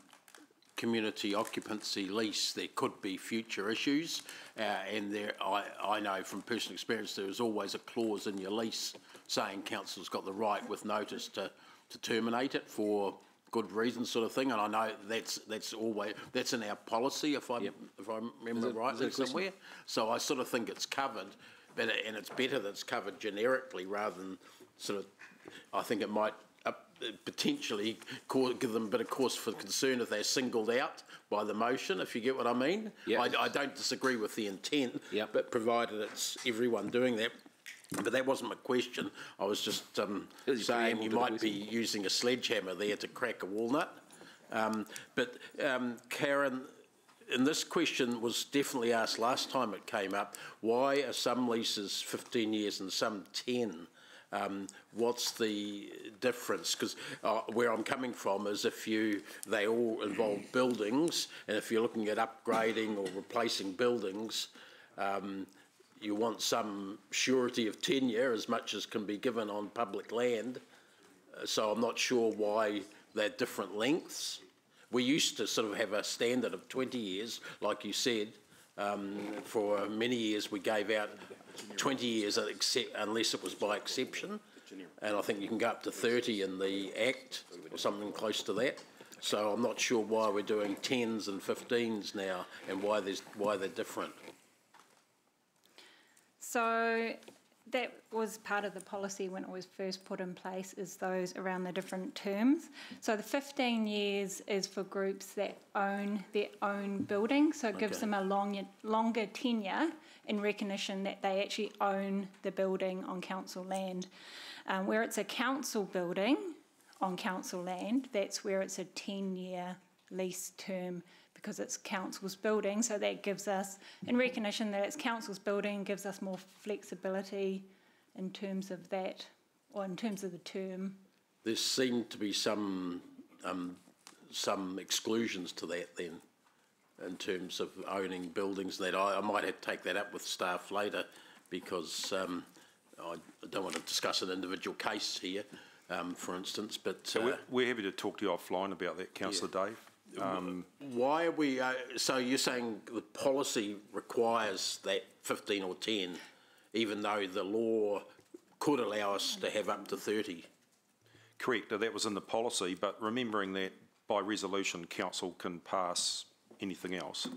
community occupancy lease, there could be future issues. Uh, and there, I, I know from personal experience, there is always a clause in your lease saying council's got the right with notice to, to terminate it for good reasons sort of thing. And I know that's, that's always, that's in our policy, if I, if I remember it- rightly it a question? somewhere. So I sort of think it's covered, but, and it's better that it's covered generically rather than sort of, I think it might potentially cause, give them a bit of cause for concern if they're singled out by the motion, if you get what I mean. Yeah. I, I don't disagree with the intent, but provided it's everyone doing that. But that wasn't my question. I was just um, was saying you might be using a sledgehammer there to crack a walnut. Um, but um, Karen, and this question was definitely asked last time it came up. Why are some leases 15 years and some 10? Um, what's the difference? Because uh, where I'm coming from is if you, they all involve buildings, and if you're looking at upgrading or replacing buildings, um, you want some surety of tenure as much as can be given on public land. Uh, So I'm not sure why they're different lengths. We used to sort of have a standard of 20 years, like you said. Um, for many years, we gave out 20 years except, unless it was by exception. And I think you can go up to 30 in the Act or something close to that. So I'm not sure why we're doing 10s and 15s now and why, there's, why they're different. So that was part of the policy when it was first put in place, is those around the different terms. So the 15 years is for groups that own their own building, so it gives them a long, longer tenure in recognition that they actually own the building on council land. Um, where it's a council building on council land, that's where it's a 10-year lease term because it's council's building. So that gives us, in recognition that it's council's building, gives us more flexibility in terms of that, or in terms of the term. There seemed to be some, um, some exclusions to that then, in terms of owning buildings that I, I might have to take that up with staff later because um, I don't want to discuss an individual case here, um, for instance, but. So uh, we're, we're happy to talk to you offline about that, councillor Dave. Um, Why are we, uh, so you're saying the policy requires that 15 or 10, even though the law could allow us to have up to 30? Correct, that was in the policy, but remembering that by resolution, council can pass anything else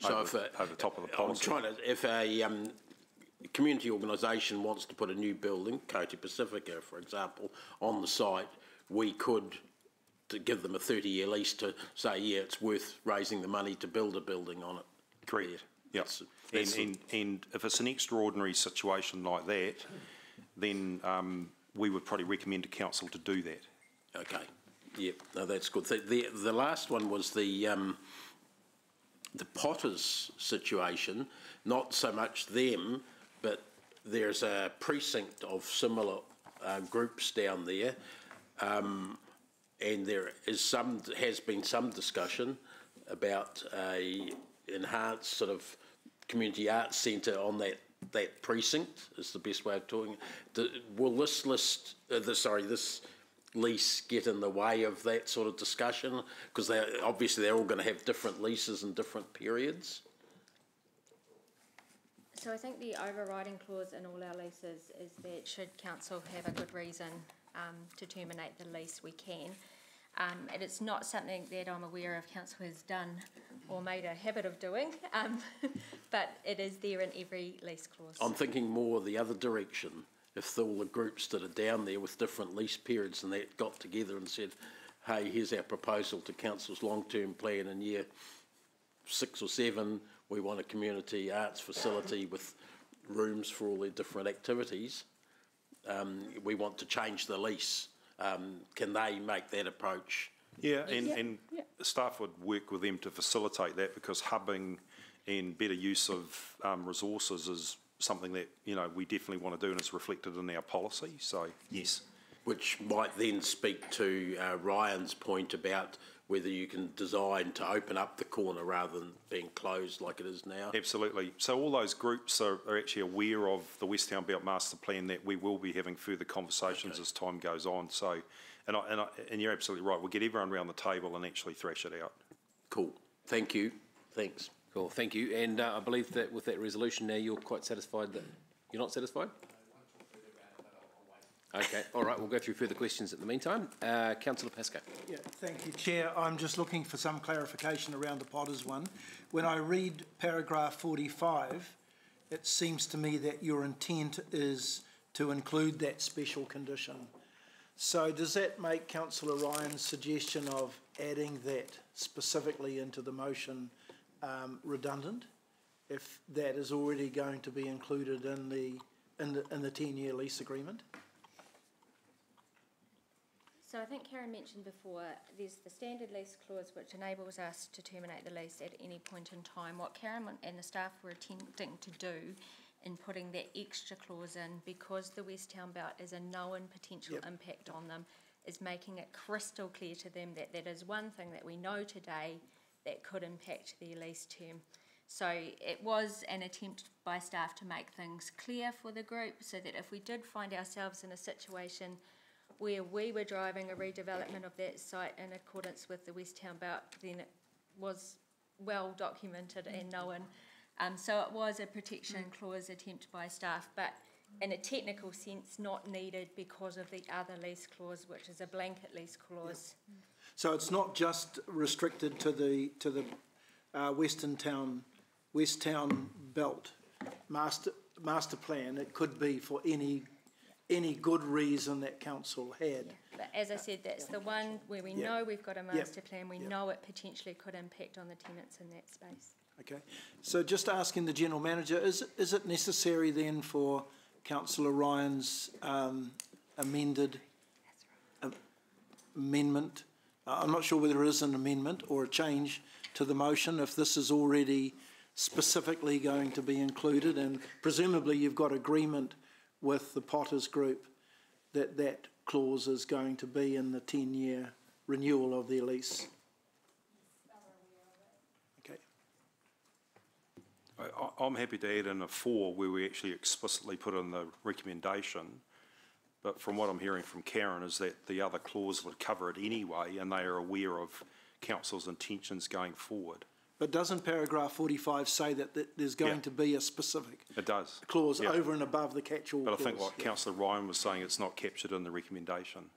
So over, if a- over the top of the I'm trying to, if a um, community organisation wants to put a new building, Cote Pacifica, for example, on the site, we could to give them a 30-year lease to say, yeah, it's worth raising the money to build a building on it. Correct. Yep. that's And, and, and if it's an extraordinary situation like that, then um, we would probably recommend to council to do that. Okay, yep, no, that's good. The, the, the last one was the, um, the Potters situation, not so much them, but there's a precinct of similar uh, groups down there. Um, and there is some, has been some discussion about a enhanced sort of community arts centre on that, that precinct, is the best way of talking. Do, will this list, uh, the, sorry, this lease get in the way of that sort of discussion? Because they're, obviously they're all going to have different leases and different periods. So I think the overriding clause in all our leases is that should council have a good reason um, to terminate the lease, we can. Um, and it's not something that I'm aware of council has done or made a habit of doing, um, but it is there in every lease clause. I'm thinking more the other direction. If all the groups that are down there with different lease periods and that got together and said, hey, here's our proposal to council's long-term plan in year six or seven, we want a community arts facility with rooms for all their different activities. Um, we want to change the lease. Um, can they make that approach? Yeah, and, and staff would work with them to facilitate that because hubbing and better use of um, resources is something that, you know, we definitely want to do and it's reflected in our policy, so yes. Which might then speak to uh, Ryan's point about whether you can design to open up the corner rather than being closed like it is now. Absolutely. So all those groups are, are actually aware of the West Town Belt Master Plan that we will be having further conversations as time goes on. So, and, I, and, I, and you're absolutely right. We'll get everyone around the table and actually thrash it out. Cool. Thank you. Thanks. Cool, thank you. And uh, I believe that with that resolution now, you're quite satisfied that, you're not satisfied? Okay, all right, we'll go through further questions in the meantime. Uh, Councillor Pascoe. Yeah, thank you, Chair. I'm just looking for some clarification around the Potters one. When I read paragraph 45, it seems to me that your intent is to include that special condition. So does that make Councillor Ryan's suggestion of adding that specifically into the motion um, redundant? If that is already going to be included in the in the in the 10-year lease agreement? So I think Karen mentioned before, there's the standard lease clause which enables us to terminate the lease at any point in time. What Karen and the staff were attempting to do in putting that extra clause in, because the West Town Belt is a known potential Yep. impact on them, is making it crystal clear to them that that is one thing that we know today that could impact their lease term. So it was an attempt by staff to make things clear for the group so that if we did find ourselves in a situation where we were driving a redevelopment of that site in accordance with the West Town Belt, then it was well documented and known. Um, so it was a protection clause attempt by staff, but in a technical sense, not needed because of the other lease clause, which is a blanket lease clause. So it's not just restricted to the, to the uh, Western Town, West Town Belt master, master plan. It could be for any, any good reason that council had. But as I said, that's the one where we Yeah. know we've got a master plan, we know it potentially could impact on the tenants in that space. Okay, so just asking the general manager, is, is it necessary then for councillor Ryan's um, amended am- amendment? Uh, I'm not sure whether it is an amendment or a change to the motion, if this is already specifically going to be included, and presumably you've got agreement with the Potters Group that that clause is going to be in the 10-year renewal of their lease. Okay. I, I'm happy to add in a four where we actually explicitly put in the recommendation. But from what I'm hearing from Karen is that the other clause would cover it anyway and they are aware of council's intentions going forward. But doesn't paragraph 45 say that, that there's going Yeah. to be a specific It does. clause Yeah. over and above the catch-all But I think what councillor Ryan was saying, it's not captured in the recommendation.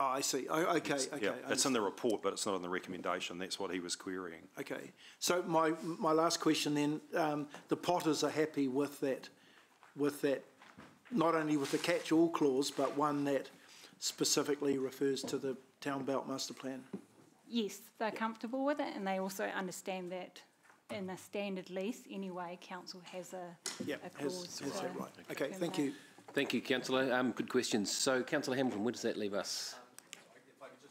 Oh, I see. Oh, okay, It's- okay. Yeah, it's in the report, but it's not in the recommendation. That's what he was querying. Okay. So my, my last question then, um, the Potters are happy with that, with that, not only with the catch-all clause, but one that specifically refers to the town belt master plan. Yes, they're comfortable with it, and they also understand that in a standard lease, anyway, council has a, Yeah, a has, clause. has for that right. Okay, thank you. Thank you, councillor. Um, good questions. So, councillor Hamilton, where does that leave us?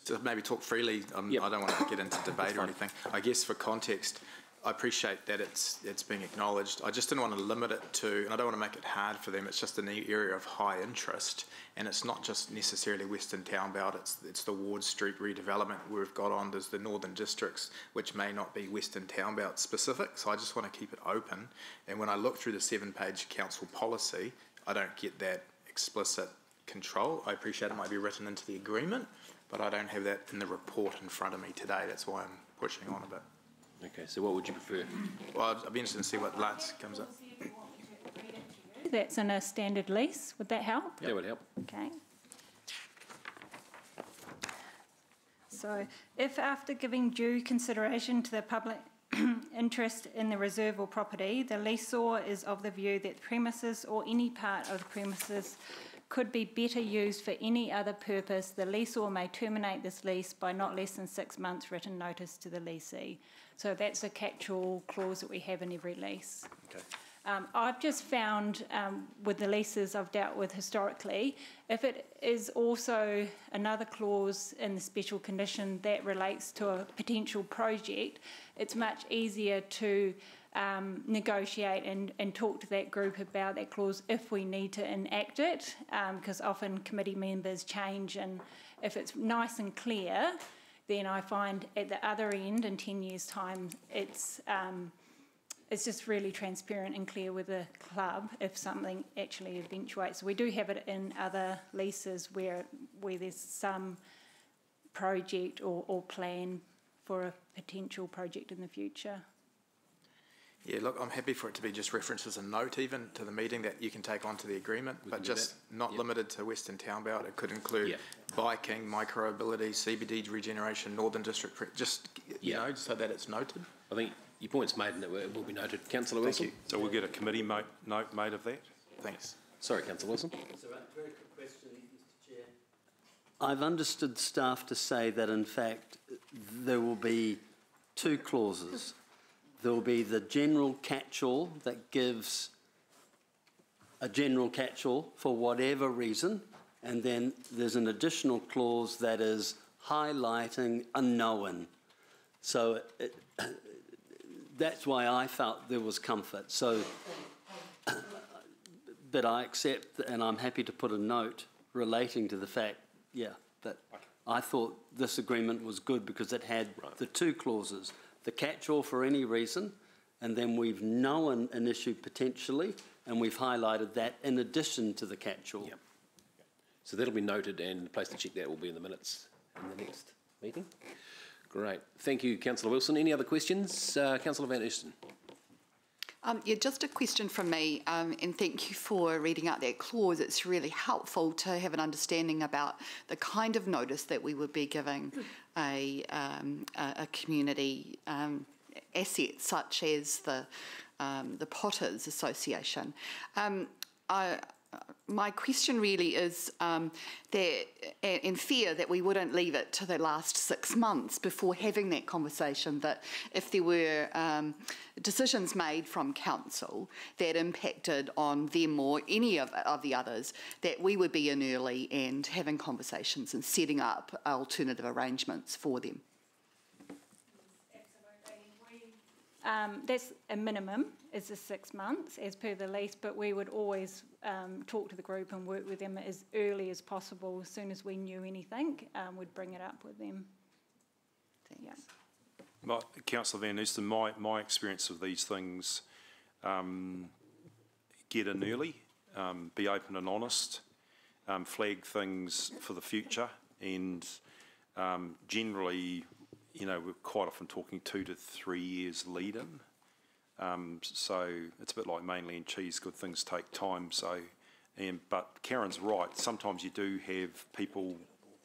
to maybe talk freely, um, I don't want to get into debate or anything. I guess for context, I appreciate that it's it's being acknowledged. I just didn't want to limit it to, and I don't want to make it hard for them. It's just an area of high interest, and it's not just necessarily Western Town Belt. It's it's the Ward Street redevelopment we've got on. There's the Northern Districts, which may not be Western Town Belt specific. So I just want to keep it open. And when I look through the seven-page council policy, I don't get that explicit control. I appreciate it might be written into the agreement, but I don't have that in the report in front of me today. That's why I'm pushing on a bit. Okay, so what would you prefer? Well, I'd, I'd be interested to see what Lance comes up. That's in a standard lease. Would that help? That would help. Okay. So, if after giving due consideration to the public interest in the reserve or property, the lessor is of the view that the premises or any part of the premises could be better used for any other purpose, the lessor may terminate this lease by not less than six months written notice to the lessee. So that's a catch-all clause that we have in every lease. Okay. Um, I've just found um, with the leases I've dealt with historically, if it is also another clause in the special condition that relates to a potential project, it's much easier to um, negotiate and, and talk to that group about that clause if we need to enact it, because often committee members change, and if it's nice and clear, then I find at the other end in 10 years' time, it's um, it's just really transparent and clear with the club if something actually eventuates. We do have it in other leases where where there's some project or, or plan for a potential project in the future. Yeah, look, I'm happy for it to be just referenced as a note even to the meeting that you can take onto the agreement, We but just that. not Yep. limited to Western Town Belt. It could include Yep. biking, micromobility, CBD regeneration, Northern District, pre- just, you Yeah. know, so that it's noted. I think your point's made and it will- be noted. Councillor Thank Wilson? you. So we'll get a committee mo- note made of that? Thanks. Sorry, Councillor Wilson. It's a very quick question, Mr Chair. I've understood staff to say that in fact there will be two clauses. There will be the general catch-all that gives a general catch-all for whatever reason, and then there's an additional clause that is highlighting unknown. So it, that's why I felt there was comfort. So but I accept and I'm happy to put a note relating to the fact, yeah, that I thought this agreement was good because it had the two clauses the catch all for any reason, and then we've known an issue potentially, and we've highlighted that in addition to the catch all. Yep. So that'll be noted, and the place to check that will be in the minutes in the next meeting. Great. Thank you, Councillor Wilson. Any other questions? Uh, Councillor Van Esten. Um, yeah, just a question from me, um, and thank you for reading out that clause. It's really helpful to have an understanding about the kind of notice that we would be giving a, um, a, community um, asset such as the um, the Potters Association. Um, I, my question really is um, that, in fear that we wouldn't leave it to the last six months before having that conversation, that if there were um, decisions made from council that impacted on them or any of, of the others, that we would be in early and having conversations and setting up alternative arrangements for them. Um, that's a minimum, is the six months as per the lease, but we would always um, talk to the group and work with them as early as possible. As soon as we knew anything, um, we'd bring it up with them. Thanks. My, Councillor Van Oosten, my, my experience of these things, um, get in early, um, be open and honest, um, flag things for the future, and um, generally, you know, we're quite often talking two to three years lead in. Um, so it's a bit like mainly in cheese, good things take time. So, and but Karen's right. Sometimes you do have people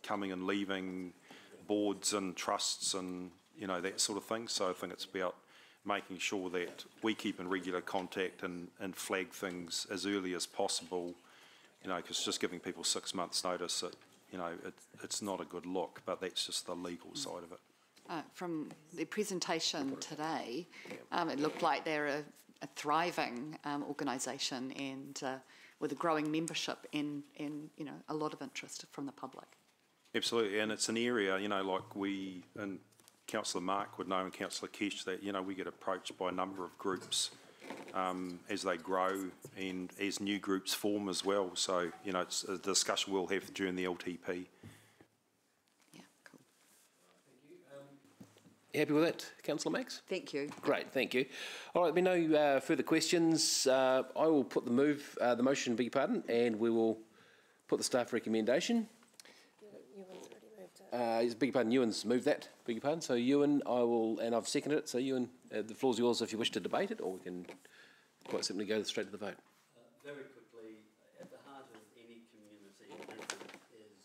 coming and leaving, boards and trusts and you know that sort of thing. So I think it's about making sure that we keep in regular contact and, and flag things as early as possible. You know, because just giving people six months' notice, it, you know, it, it's not a good look, but that's just the legal side of it. Uh, from the presentation today, um, it looked like they're a, a thriving um, organisation and uh, with a growing membership and, and you know a lot of interest from the public. Absolutely, and it's an area, you know, like we, and Councillor Mark would know and Councillor Kesh, that, you know, we get approached by a number of groups um, as they grow and as new groups form as well. So, you know, it's a discussion we'll have during the LTP. Happy with that, Councillor Max? Thank you. Great, thank you. All right, there no uh, further questions. Uh, I will put the move, uh, the motion, beg your pardon, and we will put the staff recommendation. Uh, beg your pardon, Ewan's moved that, beg your pardon. So Ewan, I will, and I've seconded it, so Ewan, uh, the floor's yours if you wish to debate it, or we can quite simply go straight to the vote. Uh, very quickly, at the heart of any community is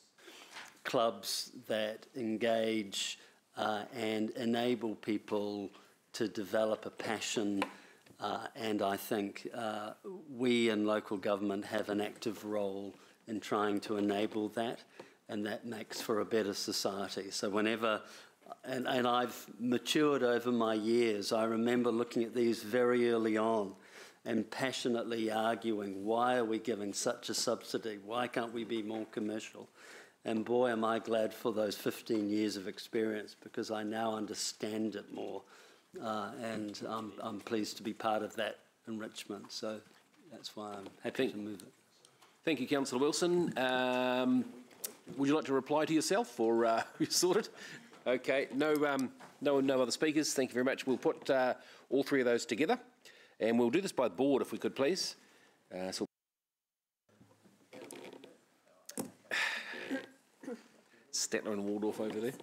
clubs that engage uh, and enable people to develop a passion. Uh, and I think uh, we in local government have an active role in trying to enable that, and that makes for a better society. So, whenever and, and I've matured over my years, I remember looking at these very early on and passionately arguing why are we giving such a subsidy? Why can't we be more commercial? And boy, am I glad for those 15 years of experience because I now understand it more. Uh, and I'm, I'm pleased to be part of that enrichment. So that's why I'm happy to move it. Thank you, Councillor Wilson. Um, would you like to reply to yourself or uh, you sorted? Okay, no, um, no, no other speakers. Thank you very much. We'll put uh, all three of those together and we'll do this by the board if we could, please. Uh, so Statler and Waldorf over there.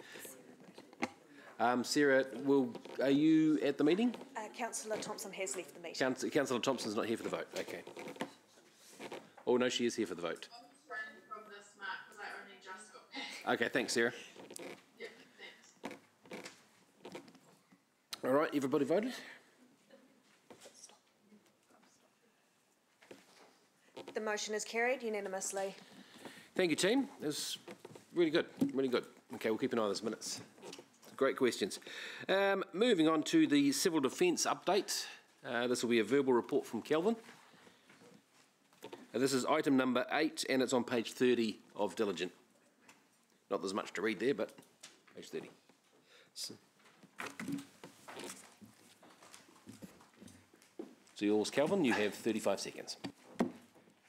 Um, Sarah, will, are you at the meeting? Uh, Councillor Thomson has left the meeting. Councillor, Councillor Thomson's not here for the vote. Okay. Oh, no, she is here for the vote. Okay, thanks, Sarah. Yeah, thanks. All right, everybody voted? The motion is carried unanimously. Thank you, team. It was really good, really good. Okay, we'll keep an eye on those minutes. Great questions. Um, moving on to the civil defence update. Uh, this will be a verbal report from Kelvin. Uh, this is item number eight, and it's on page 30 of Diligent. Not there's much to read there, but page 30. So, yours, Kelvin, you have 35 seconds.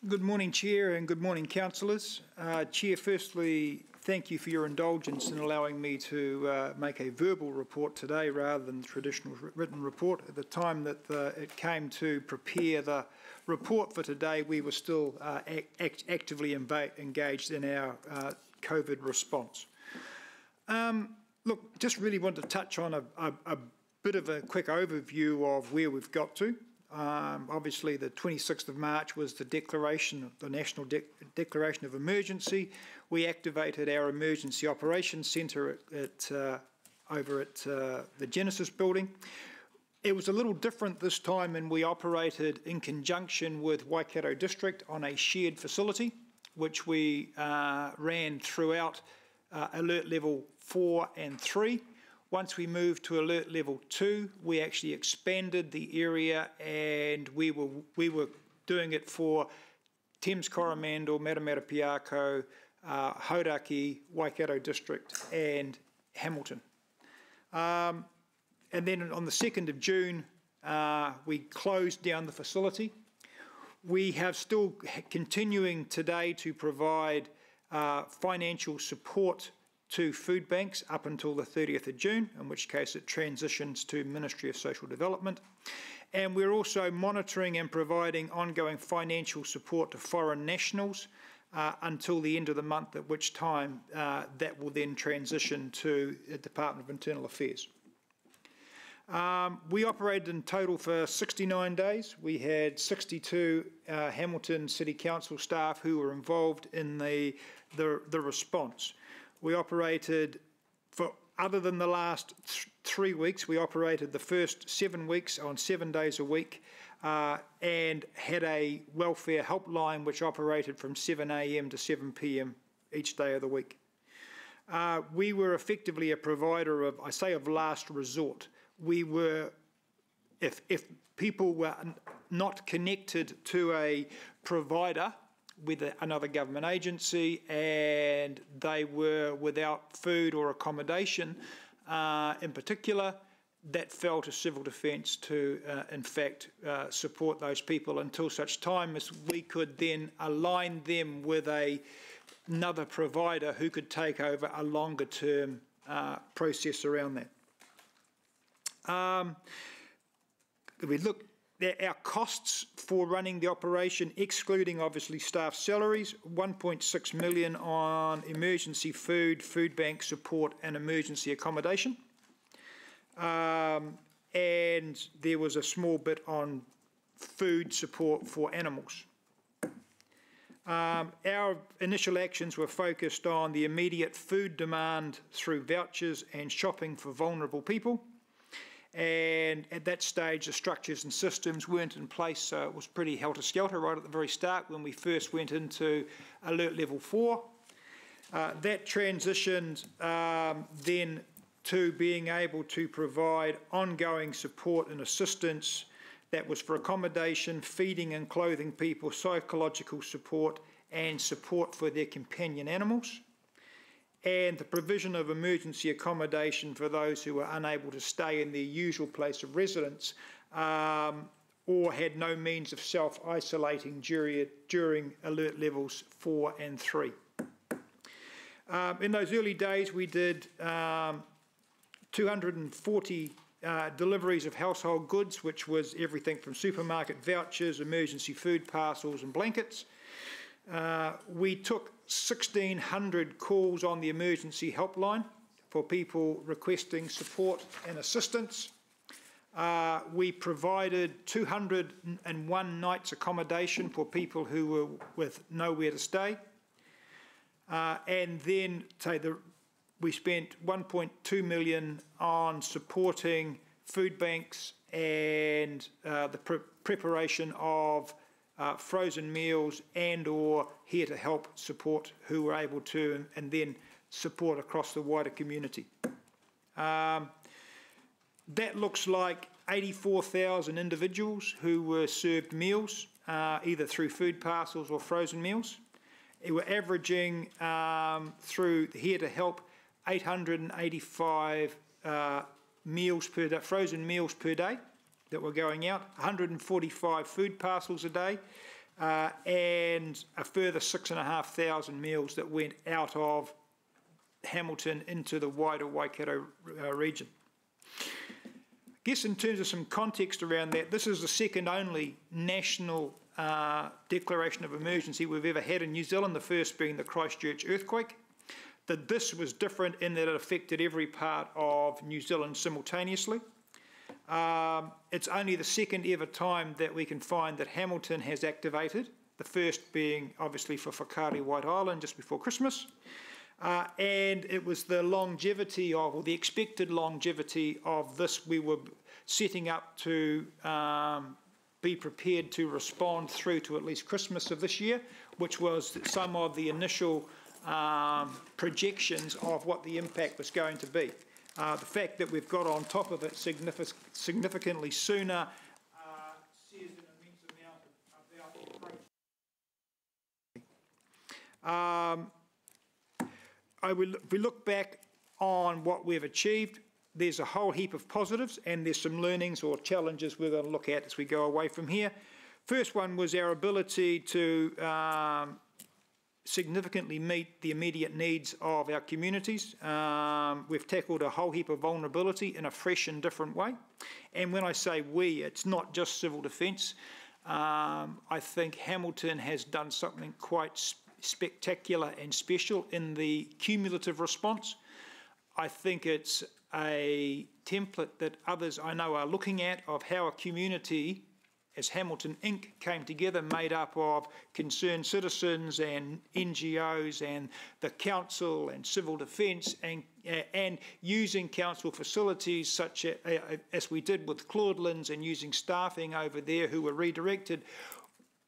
Good morning, Chair, and good morning, councillors. Uh, Chair, firstly, thank you for your indulgence in allowing me to uh, make a verbal report today rather than the traditional written report. At the time that uh, it came to prepare the report for today, we were still uh, act actively engaged in our uh, COVID response. Um, look, just really want to touch on a, a, a bit of a quick overview of where we've got to. Um, obviously, the 26th of March was the declaration, of the National De Declaration of Emergency. We activated our Emergency Operations Centre at, at uh, over at uh, the Genesis building. It was a little different this time, and we operated in conjunction with Waikato District on a shared facility, which we uh, ran throughout uh, alert level four and three. Once we moved to alert level two, we actually expanded the area and we were, we were doing it for Thames Coromandel, Matamata Piako, uh, Hauraki, Waikato District and Hamilton. Um, and then on the 2nd of June, uh, we closed down the facility. We have still continuing today to provide uh, financial support to food banks up until the 30th of June, in which case it transitions to Ministry of Social Development. And we're also monitoring and providing ongoing financial support to foreign nationals uh, until the end of the month, at which time uh, that will then transition to the Department of Internal Affairs. Um, we operated in total for 69 days. We had 62 uh, Hamilton City Council staff who were involved in the, the, the response. We operated for other than the last th three weeks, we operated the first seven weeks on seven days a week uh, and had a welfare helpline which operated from 7am to 7pm each day of the week. Uh, we were effectively a provider of, I say, of last resort. We were, if, if people were not connected to a provider with another government agency and they were without food or accommodation uh, in particular, that fell to civil defence to, uh, in fact, uh, support those people until such time as we could then align them with a, another provider who could take over a longer term uh, process around that. Um, we look our costs for running the operation, excluding obviously staff salaries, 1.6 million on emergency food, food bank support and emergency accommodation. Um, and there was a small bit on food support for animals. Um, our initial actions were focused on the immediate food demand through vouchers and shopping for vulnerable people. And at that stage, the structures and systems weren't in place, so it was pretty helter skelter right at the very start when we first went into alert level four. Uh, that transitioned um, then to being able to provide ongoing support and assistance that was for accommodation, feeding and clothing people, psychological support, and support for their companion animals, and the provision of emergency accommodation for those who were unable to stay in their usual place of residence um, or had no means of self isolating during, alert levels four and three. Um, in those early days, we did um, 240 uh, deliveries of household goods, which was everything from supermarket vouchers, emergency food parcels, and blankets. Uh, we took 1,600 calls on the emergency helpline for people requesting support and assistance. Uh, we provided 201 nights accommodation for people who were with nowhere to stay. Uh, and then, say, the we spent 1.2 million on supporting food banks and uh, the pre preparation of uh, frozen meals and or here to help support who were able to and, and then support across the wider community. Um, that looks like 84,000 individuals who were served meals, uh, either through food parcels or frozen meals. We were averaging um, through here to help 885 uh, meals per day, frozen meals per day that were going out, 145 food parcels a day, uh, and a further 6,500 meals that went out of Hamilton into the wider Waikato uh, region. I guess in terms of some context around that, this is the second only national uh, declaration of emergency we've ever had in New Zealand, the first being the Christchurch earthquake that this was different in that it affected every part of New Zealand simultaneously. Um, it's only the second ever time that we can find that Hamilton has activated, the first being obviously for Whakaari White Island just before Christmas. Uh, and it was the longevity of, or the expected longevity of this, we were setting up to um, be prepared to respond through to at least Christmas of this year, which was some of the initial um, projections of what the impact was going to be. Uh, the fact that we've got on top of it signific significantly sooner uh, says an immense amount about um, I will, if we look back on what we've achieved, there's a whole heap of positives and there's some learnings or challenges we're going to look at as we go away from here. First one was our ability to um, significantly meet the immediate needs of our communities. Um, we've tackled a whole heap of vulnerability in a fresh and different way. And when I say we, it's not just civil defence. Um, I think Hamilton has done something quite sp spectacular and special in the cumulative response. I think it's a template that others I know are looking at of how a community as Hamilton Inc. came together, made up of concerned citizens and NGOs and the council and civil defence, and uh, and using council facilities such as we did with Claudelands and using staffing over there who were redirected.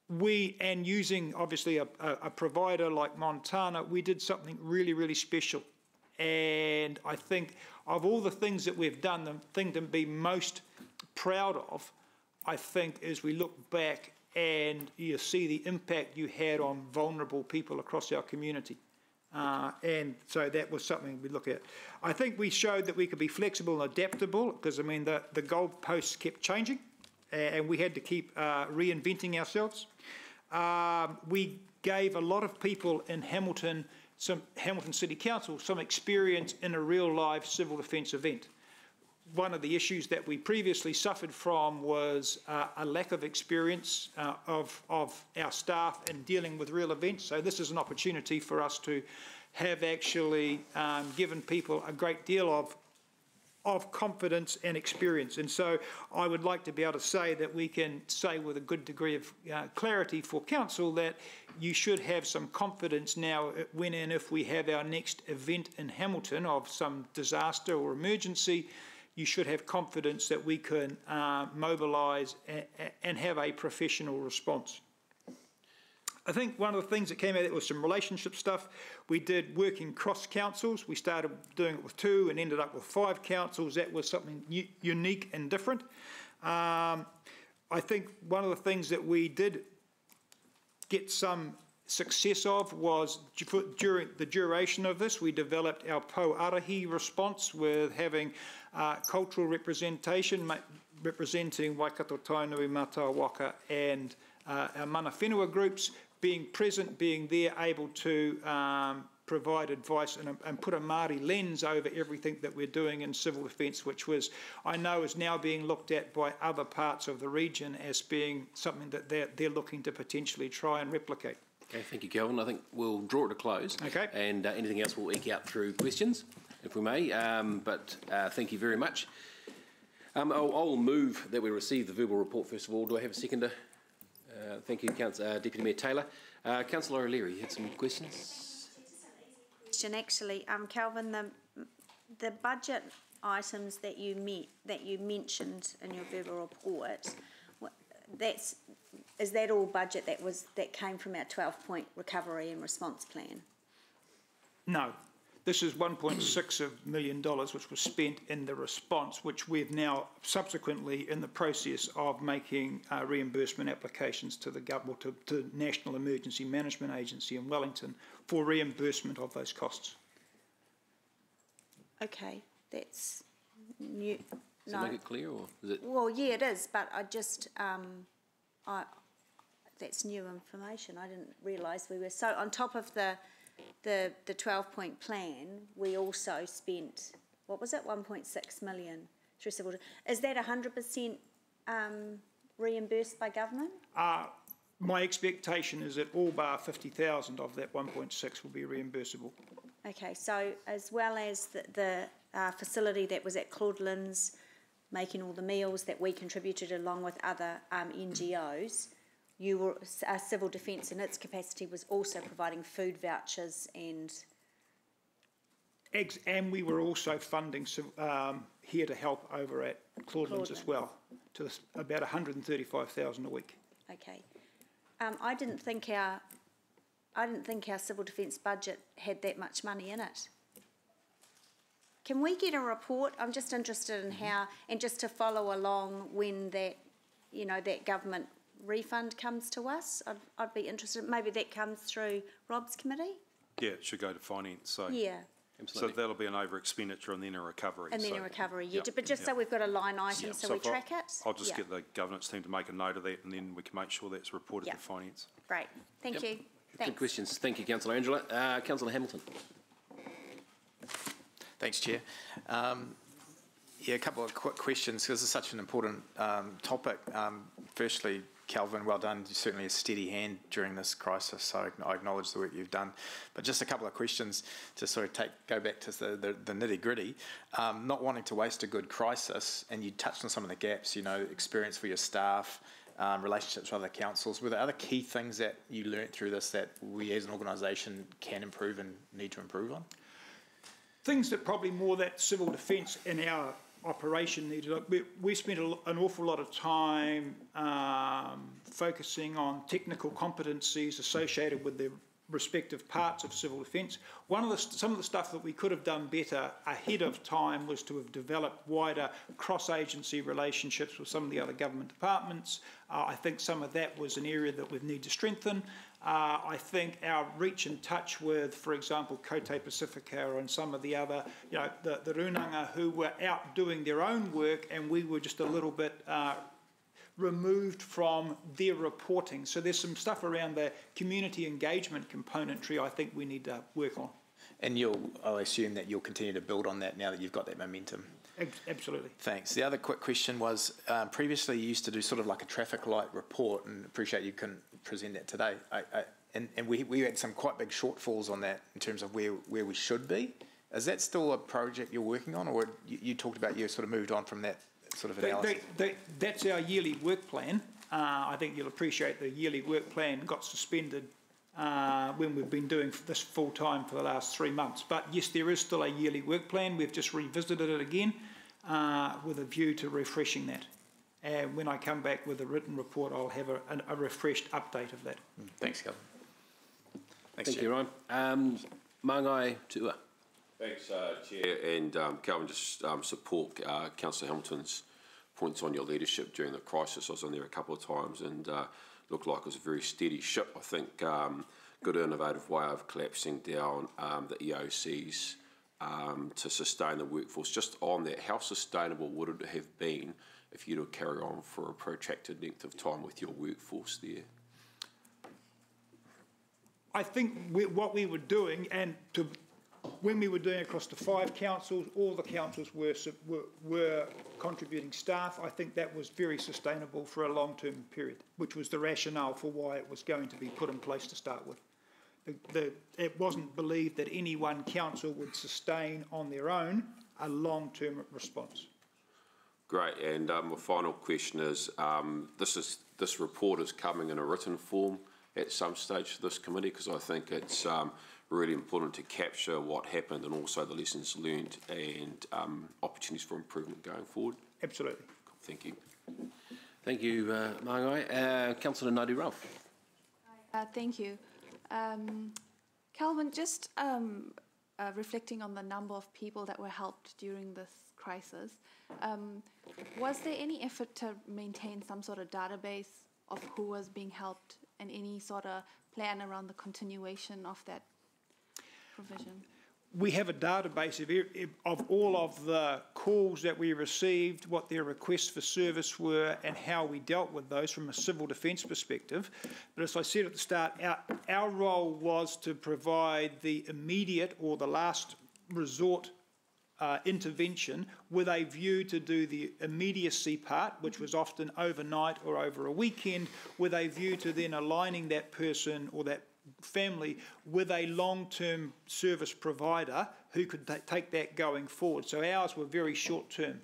we, and using obviously a, a provider like Montana, we did something really, really special. And I think of all the things that we've done, the thing to be most proud of, I think, as we look back and you see the impact you had on vulnerable people across our community. Uh, and so that was something we look at. I think we showed that we could be flexible and adaptable because, I mean, the, the goalposts kept changing and we had to keep uh, reinventing ourselves. Um, we gave a lot of people in Hamilton, some Hamilton City Council, some experience in a real live civil defence event. One of the issues that we previously suffered from was uh, a lack of experience uh, of, of our staff in dealing with real events. So this is an opportunity for us to have actually um, given people a great deal of of confidence and experience. And so I would like to be able to say that we can say with a good degree of uh, clarity for Council that you should have some confidence now when and if we have our next event in Hamilton of some disaster or emergency, you should have confidence that we can uh, mobilise and have a professional response. I think one of the things that came out of it was some relationship stuff. We did working cross councils. We started doing it with two and ended up with five councils. That was something unique and different. Um, I think one of the things that we did get some success of was during the duration of this, we developed our Po Arahi response with having uh, cultural representation, representing Waikato Tainui, Mata Waka and uh, our mana whenua groups, being present, being there, able to um, provide advice and, and, put a Māori lens over everything that we're doing in civil defence, which was, I know, is now being looked at by other parts of the region as being something that they're, they're looking to potentially try and replicate. Okay, thank you, Kelvin. I think we'll draw it to close. Okay. And uh, anything else we'll eke out through questions, if we may. Um, but uh, thank you very much. Um, I'll, I'll, move that we receive the verbal report first of all. Do I have a seconder? Uh, thank you, Council, uh, Deputy Mayor Taylor. Uh, Councillor O'Leary, you had some questions? Question actually, um, Calvin, the the budget items that you met that you mentioned in your verbal report, that's is that all budget that was that came from our twelve point recovery and response plan? No, this is $1.6 million which was spent in the response, which we've now subsequently in the process of making uh, reimbursement applications to the government, to, to National Emergency Management Agency in Wellington for reimbursement of those costs. Okay, that's new. Does no. that make it clear, or is it? Well, yeah, it is, but I just, um, I, that's new information. I didn't realise we were so on top of the the, the 12 point plan, we also spent, what was it, 1.6 million through civil. Is that 100% um, reimbursed by government? Uh, my expectation is that all bar 50,000 of that 1.6 will be reimbursable. Okay, so as well as the, the uh, facility that was at Claudelands making all the meals that we contributed along with other um, NGOs, you were uh, civil defence in its capacity was also providing food vouchers and and we were also funding um, here to help over at Claudelands as well to about 135,000 a week. Okay, um, I didn't think our I didn't think our civil defence budget had that much money in it. Can we get a report? I'm just interested in mm-hmm. how, and just to follow along when that, you know, that government refund comes to us. I'd, I'd be interested. Maybe that comes through Rob's committee. Yeah, it should go to finance. So yeah. Absolutely. So that'll be an over expenditure and then a recovery. And then so, a recovery, yeah. Yep, but just yep. so we've got a line item yep. so, so we track I'll, it. I'll just get the governance team to make a note of that and then we can make sure that's reported to finance. Great. Thank you. Thanks. Good questions. Thank you, Councillor Angela. Uh, Councillor Hamilton. Thanks, Chair. Um, yeah, a couple of quick questions because it's such an important um, topic. Um, firstly, Calvin, well done. You're certainly a steady hand during this crisis, so I acknowledge the work you've done. But just a couple of questions to sort of take go back to the, the, the nitty gritty. Um, not wanting to waste a good crisis, and you touched on some of the gaps, you know, experience for your staff, um, relationships with other councils. Were there other key things that you learnt through this that we as an organisation can improve and need to improve on? Things that probably more that civil defence in our operation needed. We, we spent a, an awful lot of time um, focusing on technical competencies associated with the respective parts of civil defence. One of the some of the stuff that we could have done better ahead of time was to have developed wider cross-agency relationships with some of the other government departments. Uh, I think some of that was an area that we need to strengthen. Uh, I think our reach and touch with, for example, K'aute Pasifika and some of the other, you know, the, the Runanga who were out doing their own work and we were just a little bit uh, removed from their reporting. So there's some stuff around the community engagement componentry I think we need to work on. And you'll, I'll assume that you'll continue to build on that now that you've got that momentum. Absolutely. Thanks. The other quick question was um, previously you used to do sort of like a traffic light report, and appreciate you couldn't present that today. I, I, and and we, we had some quite big shortfalls on that in terms of where, where we should be. Is that still a project you're working on, or you, you talked about you sort of moved on from that sort of analysis? They, they, that's our yearly work plan. Uh, I think you'll appreciate the yearly work plan got suspended uh, when we've been doing this full time for the last three months. But yes, there is still a yearly work plan. We've just revisited it again uh, with a view to refreshing that. And when I come back with a written report, I'll have a, a refreshed update of that. Mm. Thanks, Calvin. Thanks, Thank Chair. you, Ryan. Um, Mangai Tua. Thanks, uh, Chair. And um, Calvin, just um, support uh, Councillor Hamilton's points on your leadership during the crisis. I was on there a couple of times and uh, looked like it was a very steady ship. I think um, good innovative way of collapsing down um, the EOCs um, to sustain the workforce. Just on that, how sustainable would it have been if you to carry on for a protracted length of time with your workforce there? I think we, what we were doing, and to, when we were doing across the five councils, all the councils were, were, were contributing staff. I think that was very sustainable for a long-term period, which was the rationale for why it was going to be put in place to start with. The, the, it wasn't believed that any one council would sustain on their own a long-term response. Great. And um, my final question is: um, this is this report is coming in a written form at some stage to this committee because I think it's um, really important to capture what happened and also the lessons learned and um, opportunities for improvement going forward. Absolutely. Thank you. Thank you, uh, Mangai. Uh, Councillor Naidoo-Rauf. Uh, thank you. Um, Calvin, just um, uh, reflecting on the number of people that were helped during this crisis, um, was there any effort to maintain some sort of database of who was being helped and any sort of plan around the continuation of that provision? We have a database of, of all of the calls that we received, what their requests for service were, and how we dealt with those from a civil defence perspective. But as I said at the start, our, our role was to provide the immediate or the last resort uh, intervention with a view to do the immediacy part, which was often overnight or over a weekend, with a view to then aligning that person or that family with a long term service provider who could take that going forward. So ours were very short term.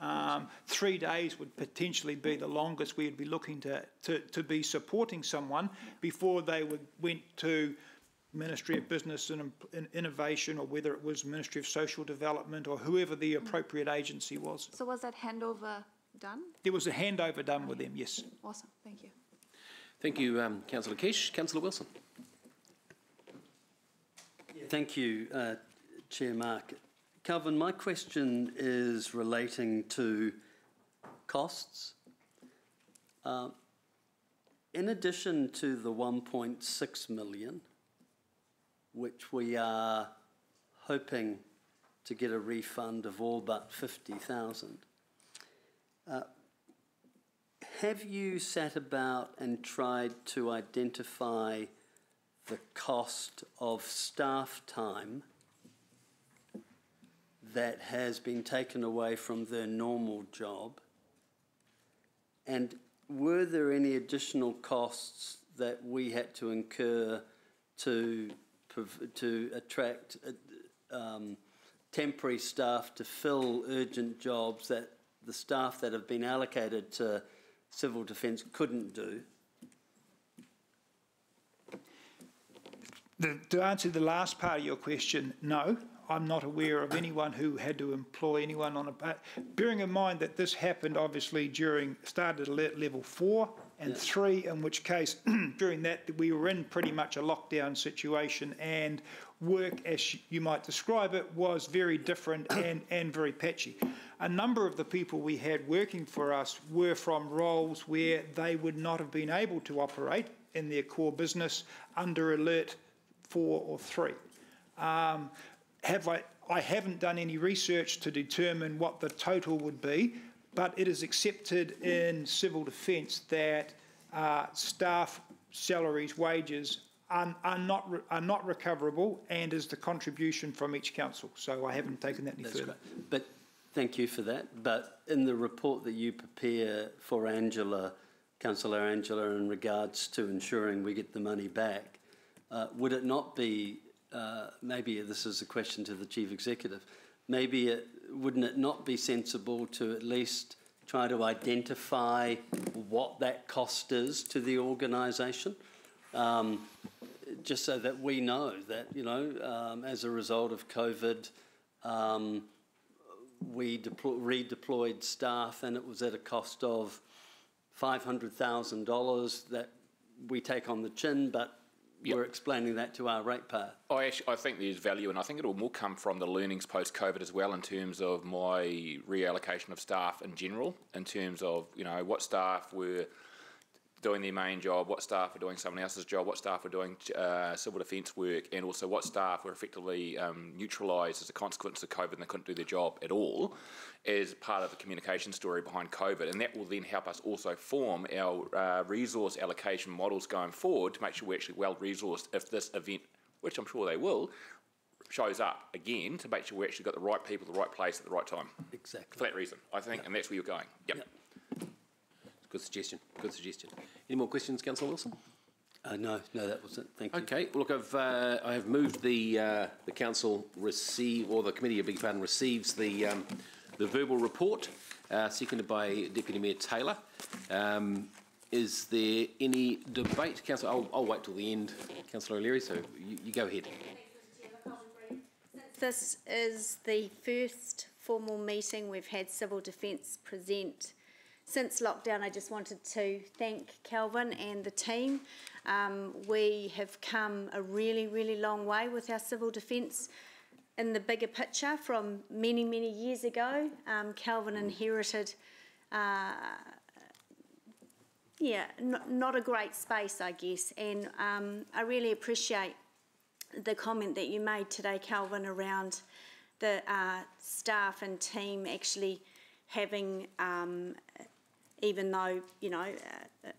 Um, three days would potentially be the longest we would be looking to, to, to be supporting someone before they would, went to Ministry of Business and Innovation or whether it was Ministry of Social Development or whoever the appropriate agency was. So was that handover done? There was a handover done with them, yes. Awesome, thank you. Thank you, um, Councillor Kish. Councillor Wilson. Thank you, uh, Chair Mark. Calvin, my question is relating to costs. Uh, in addition to the 1.6 million, which we are hoping to get a refund of all but 50,000, uh, have you sat about and tried to identify the cost of staff time that has been taken away from their normal job? And were there any additional costs that we had to incur to, to attract uh, um, temporary staff to fill urgent jobs that the staff that have been allocated to civil defence couldn't do? The, to answer the last part of your question, no. I'm not aware of anyone who had to employ anyone on a. Bearing in mind that this happened obviously during started at level four and yeah. three, in which case during that we were in pretty much a lockdown situation, and work, as you might describe it, was very different and, and very patchy. A number of the people we had working for us were from roles where they would not have been able to operate in their core business under alert four or three. Um, have I, I haven't done any research to determine what the total would be, but it is accepted in civil defence that uh, staff salaries, wages are, are, not, are not recoverable and is the contribution from each council. So I haven't taken that any That's further. Great. But thank you for that. But in the report that you prepare for Angela, Councillor Angela, in regards to ensuring we get the money back, uh, would it not be, uh, maybe this is a question to the Chief Executive, maybe it, wouldn't it not be sensible to at least try to identify what that cost is to the organisation? Um, just so that we know that, you know, um, as a result of COVID, um, we deploy, redeployed staff and it was at a cost of $500,000 that we take on the chin, but Yep. We're explaining that to our ratepayer. Oh, I actually, I think there's value, and I think it will more come from the learnings post COVID as well, in terms of my reallocation of staff in general, in terms of you know what staff were doing their main job, what staff are doing someone else's job, what staff are doing uh, civil defence work, and also what staff were effectively um, neutralised as a consequence of COVID and they couldn't do their job at all, is part of the communication story behind COVID. And that will then help us also form our uh, resource allocation models going forward to make sure we're actually well resourced if this event, which I'm sure they will, shows up again to make sure we actually got the right people, the right place at the right time. Exactly. For that reason, I think, yep. and that's where you're going. Yep. yep. Good suggestion. Good suggestion. Any more questions, Councillor Wilson? Uh, no, no, that was it. Thank you. Okay. Well, look, I've uh, I have moved the uh, the council receive or the committee, a big pardon, receives the um, the verbal report, uh, seconded by Deputy Mayor Taylor. Um, is there any debate, Councillor? I'll, I'll wait till the end, Councillor O'Leary. So you, you go ahead. This is the first formal meeting we've had Civil Defence present since lockdown, I just wanted to thank Calvin and the team. Um, we have come a really, really long way with our civil defence in the bigger picture from many, many years ago. Um, Calvin inherited, uh, yeah, not, a great space, I guess, and um, I really appreciate the comment that you made today, Calvin, around the uh, staff and team actually having um, even though, you know, uh,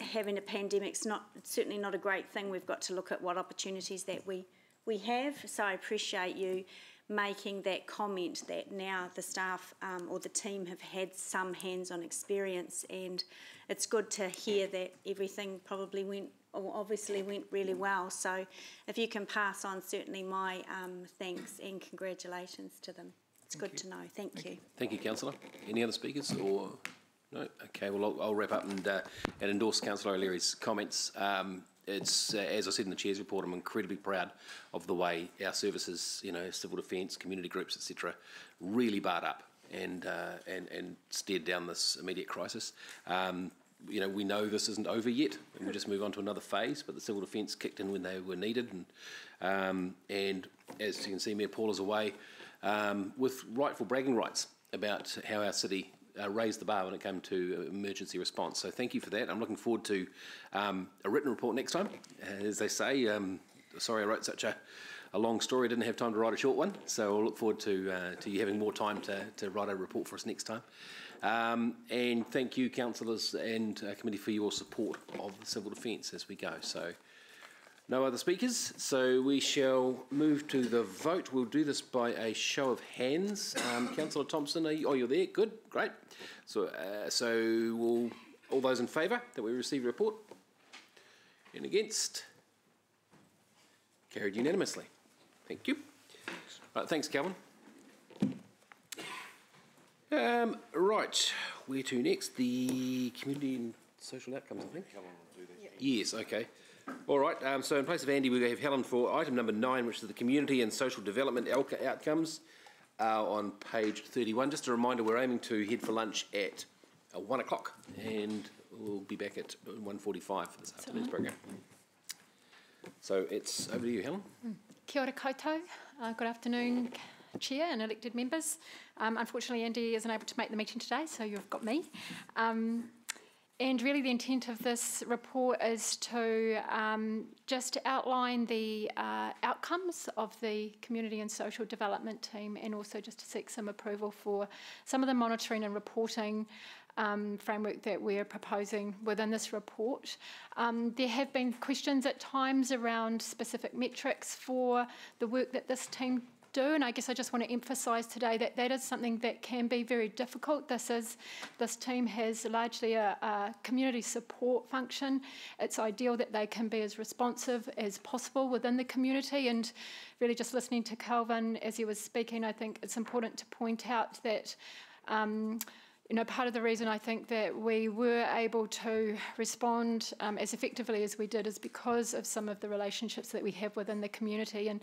having a pandemic's not certainly not a great thing. We've got to look at what opportunities that we we have. So I appreciate you making that comment that now the staff um, or the team have had some hands-on experience, and it's good to hear that everything probably went obviously went really well. So if you can pass on certainly my um, thanks and congratulations to them. It's Thank good you. to know. Thank, Thank you. you. Thank you, Councillor. Any other speakers or? No. Okay. Well, I'll, I'll wrap up and, uh, and endorse Councillor O'Leary's comments. Um, it's uh, as I said in the chair's report, I'm incredibly proud of the way our services, you know, civil defence, community groups, etc., really barred up and uh, and and steered down this immediate crisis. Um, you know, we know this isn't over yet, and we just move on to another phase. But the civil defence kicked in when they were needed, and um, and as you can see, Mayor Paul is away um, with rightful bragging rights about how our city uh, raised the bar when it came to emergency response. So thank you for that. I'm looking forward to um, a written report next time. As they say, um, sorry I wrote such a, a long story, didn't have time to write a short one. So I'll look forward to, uh, to you having more time to, to write a report for us next time. Um, and thank you, councillors and uh, committee, for your support of civil defence as we go. So. No other speakers, so we shall move to the vote. We'll do this by a show of hands. Um, Councillor Thomson, you, oh, you're there. Good, great. So, uh, so we'll, all those in favour that we receive a report? And against? Carried unanimously. Thank you. Right, thanks, Calvin. Um, right, where to next? The community and social outcomes, I think. Yes, okay. All right, um, so in place of Andy, we have Helen for item number nine, which is the community and social development outcomes uh, on page 31. Just a reminder, we're aiming to head for lunch at uh, one o'clock and we'll be back at 1.45 for this afternoon's program. So it's over to you, Helen. Hmm. Kia ora koutou. Uh, good afternoon, Chair and elected members. Um, unfortunately, Andy isn't able to make the meeting today, so you've got me. Um, and really, the intent of this report is to um, just outline the uh, outcomes of the community and social development team, and also just to seek some approval for some of the monitoring and reporting um, framework that we're proposing within this report. Um, there have been questions at times around specific metrics for the work that this team do. And I guess I just want to emphasise today that that is something that can be very difficult. This is this team has largely a, a community support function. It's ideal that they can be as responsive as possible within the community. And really, just listening to Calvin as he was speaking, I think it's important to point out that. Um, you know, part of the reason I think that we were able to respond um, as effectively as we did is because of some of the relationships that we have within the community and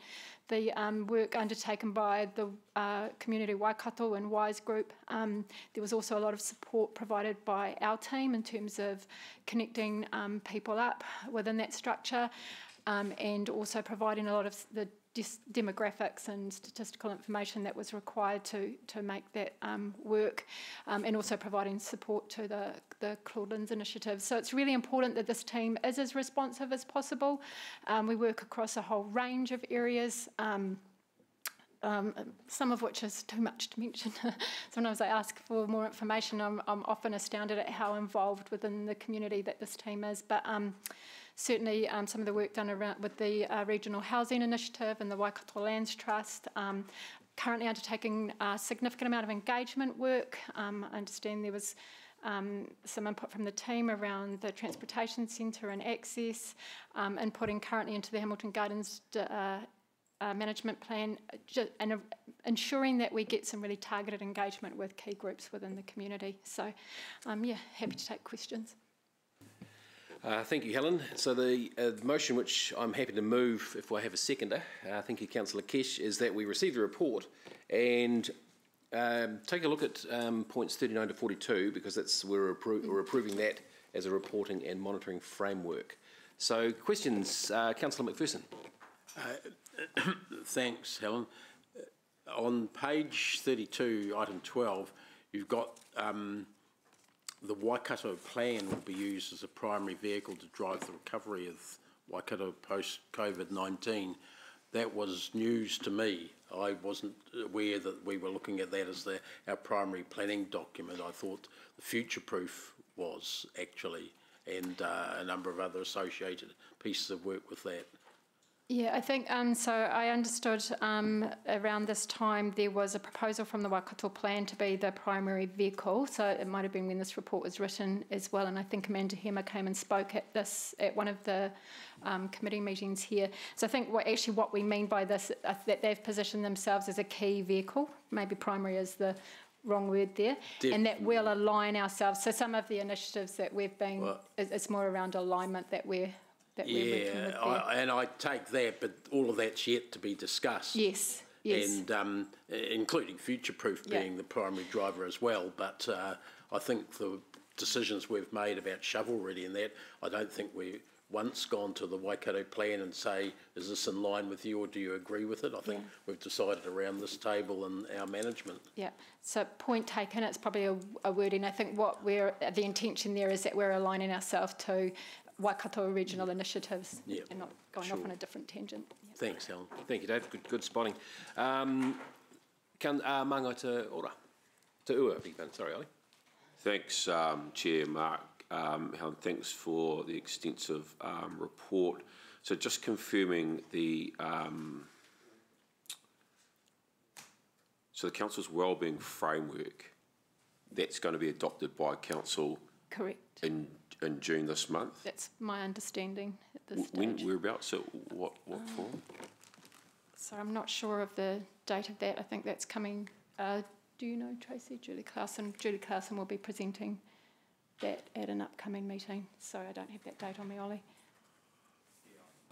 the um, work undertaken by the uh, community Waikato and WISE group. Um, there was also a lot of support provided by our team in terms of connecting um, people up within that structure um, and also providing a lot of the demographics and statistical information that was required to, to make that um, work, um, and also providing support to the, the Claudelands initiative. So it's really important that this team is as responsive as possible. Um, we work across a whole range of areas. Um, um, some of which is too much to mention. Sometimes I ask for more information. I'm, I'm, often astounded at how involved within the community that this team is. But um, certainly um, some of the work done around with the uh, Regional Housing Initiative and the Waikato Lands Trust. Um, currently undertaking a significant amount of engagement work. Um, I understand there was um, some input from the team around the transportation centre and access, um, inputting currently into the Hamilton Gardens uh, uh, management plan, and uh, ensuring that we get some really targeted engagement with key groups within the community. So, um, yeah, happy to take questions. Uh, thank you, Helen. So the uh, motion which I'm happy to move, if I have a seconder, uh, thank you, Councillor Kesh, is that we receive the report and um, take a look at um, points 39 to 42 because that's we're, appro we're, approving that as a reporting and monitoring framework. So questions, uh, Councillor Macpherson. Uh, thanks, Helen. Uh, on page 32, item 12, you've got um, the Waikato plan will be used as a primary vehicle to drive the recovery of Waikato post COVID 19. That was news to me. I wasn't aware that we were looking at that as the, our primary planning document. I thought the future proof was actually, and uh, a number of other associated pieces of work with that. Yeah, I think um, so. I understood um, around this time there was a proposal from the Waikato Plan to be the primary vehicle. So it might have been when this report was written as well. And I think Amanda Hema came and spoke at this at one of the um, committee meetings here. So I think what actually what we mean by this uh, that they've positioned themselves as a key vehicle. Maybe primary is the wrong word there, Def and that we'll align ourselves. So some of the initiatives that we've been, well, it's more around alignment that we're that yeah, we're working with I, and I take that, but all of that's yet to be discussed. Yes. Yes. And um, including future proof yeah. being the primary driver as well. But uh, I think the decisions we've made about shovel ready and that, I don't think we once gone to the Waikato plan and say, is this in line with you or do you agree with it? I think yeah. we've decided around this table and our management. Yeah, so point taken, it's probably a, a wording. I think what we're, the intention there is that we're aligning ourselves to Waikato regional initiatives yep. and not going sure. off on a different tangent. Yep. Thanks, Helen. Thank you, Dave. Good, good spotting. Um, can uh, manga te ora? Te ua, big man. Sorry, Ollie. Thanks, um, Chair Mark. Um, Helen, thanks for the extensive um, report. So just confirming the um, so the council's wellbeing framework that's going to be adopted by council correct in in June this month? That's my understanding at this when, stage. Whereabouts? So what, what um, form? So I'm not sure of the date of that. I think that's coming. Uh, do you know, Tracy? Julie Clausen. Julie Clausen will be presenting that at an upcoming meeting. So I don't have that date on me, Ollie.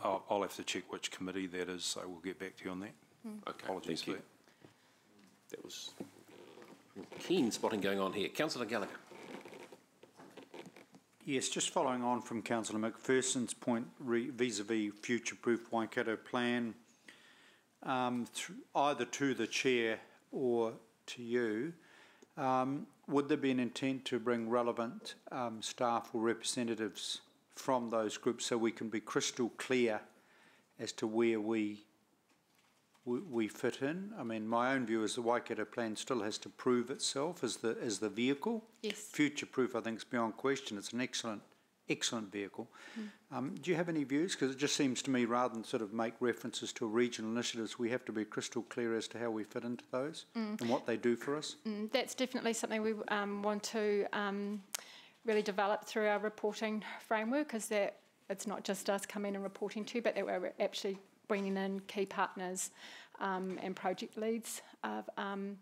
I'll, I'll have to check which committee that is, so we'll get back to you on that. Okay, Apologies for that. That was Keen spotting going on here. Councillor Gallagher. Yes, just following on from Councillor Macpherson's point vis-à-vis future-proof Waikato plan, um, either to the chair or to you, um, would there be an intent to bring relevant um, staff or representatives from those groups so we can be crystal clear as to where we we, we fit in? I mean, my own view is the Waikato plan still has to prove itself as the as the vehicle. Yes. Future-proof, I think, is beyond question. It's an excellent, excellent vehicle. Um, do you have any views? Because it just seems to me, rather than sort of make references to regional initiatives, we have to be crystal clear as to how we fit into those Mm. and what they do for us. Mm, that's definitely something we um, want to um, really develop through our reporting framework is that it's not just us coming and reporting to, but that we're actually bringing in key partners um, and project leads of, um,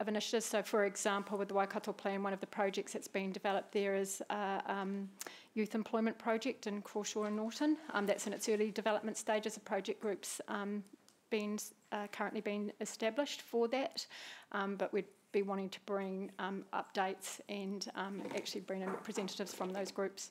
of initiatives. So, for example, with the Waikato Plan, one of the projects that's been developed there is a um, youth employment project in Crawshaw and Nawton. Um, that's in its early development stages of project groups um, being uh, currently being established for that, um, but we'd be wanting to bring updates and actually bring in representatives from those groups.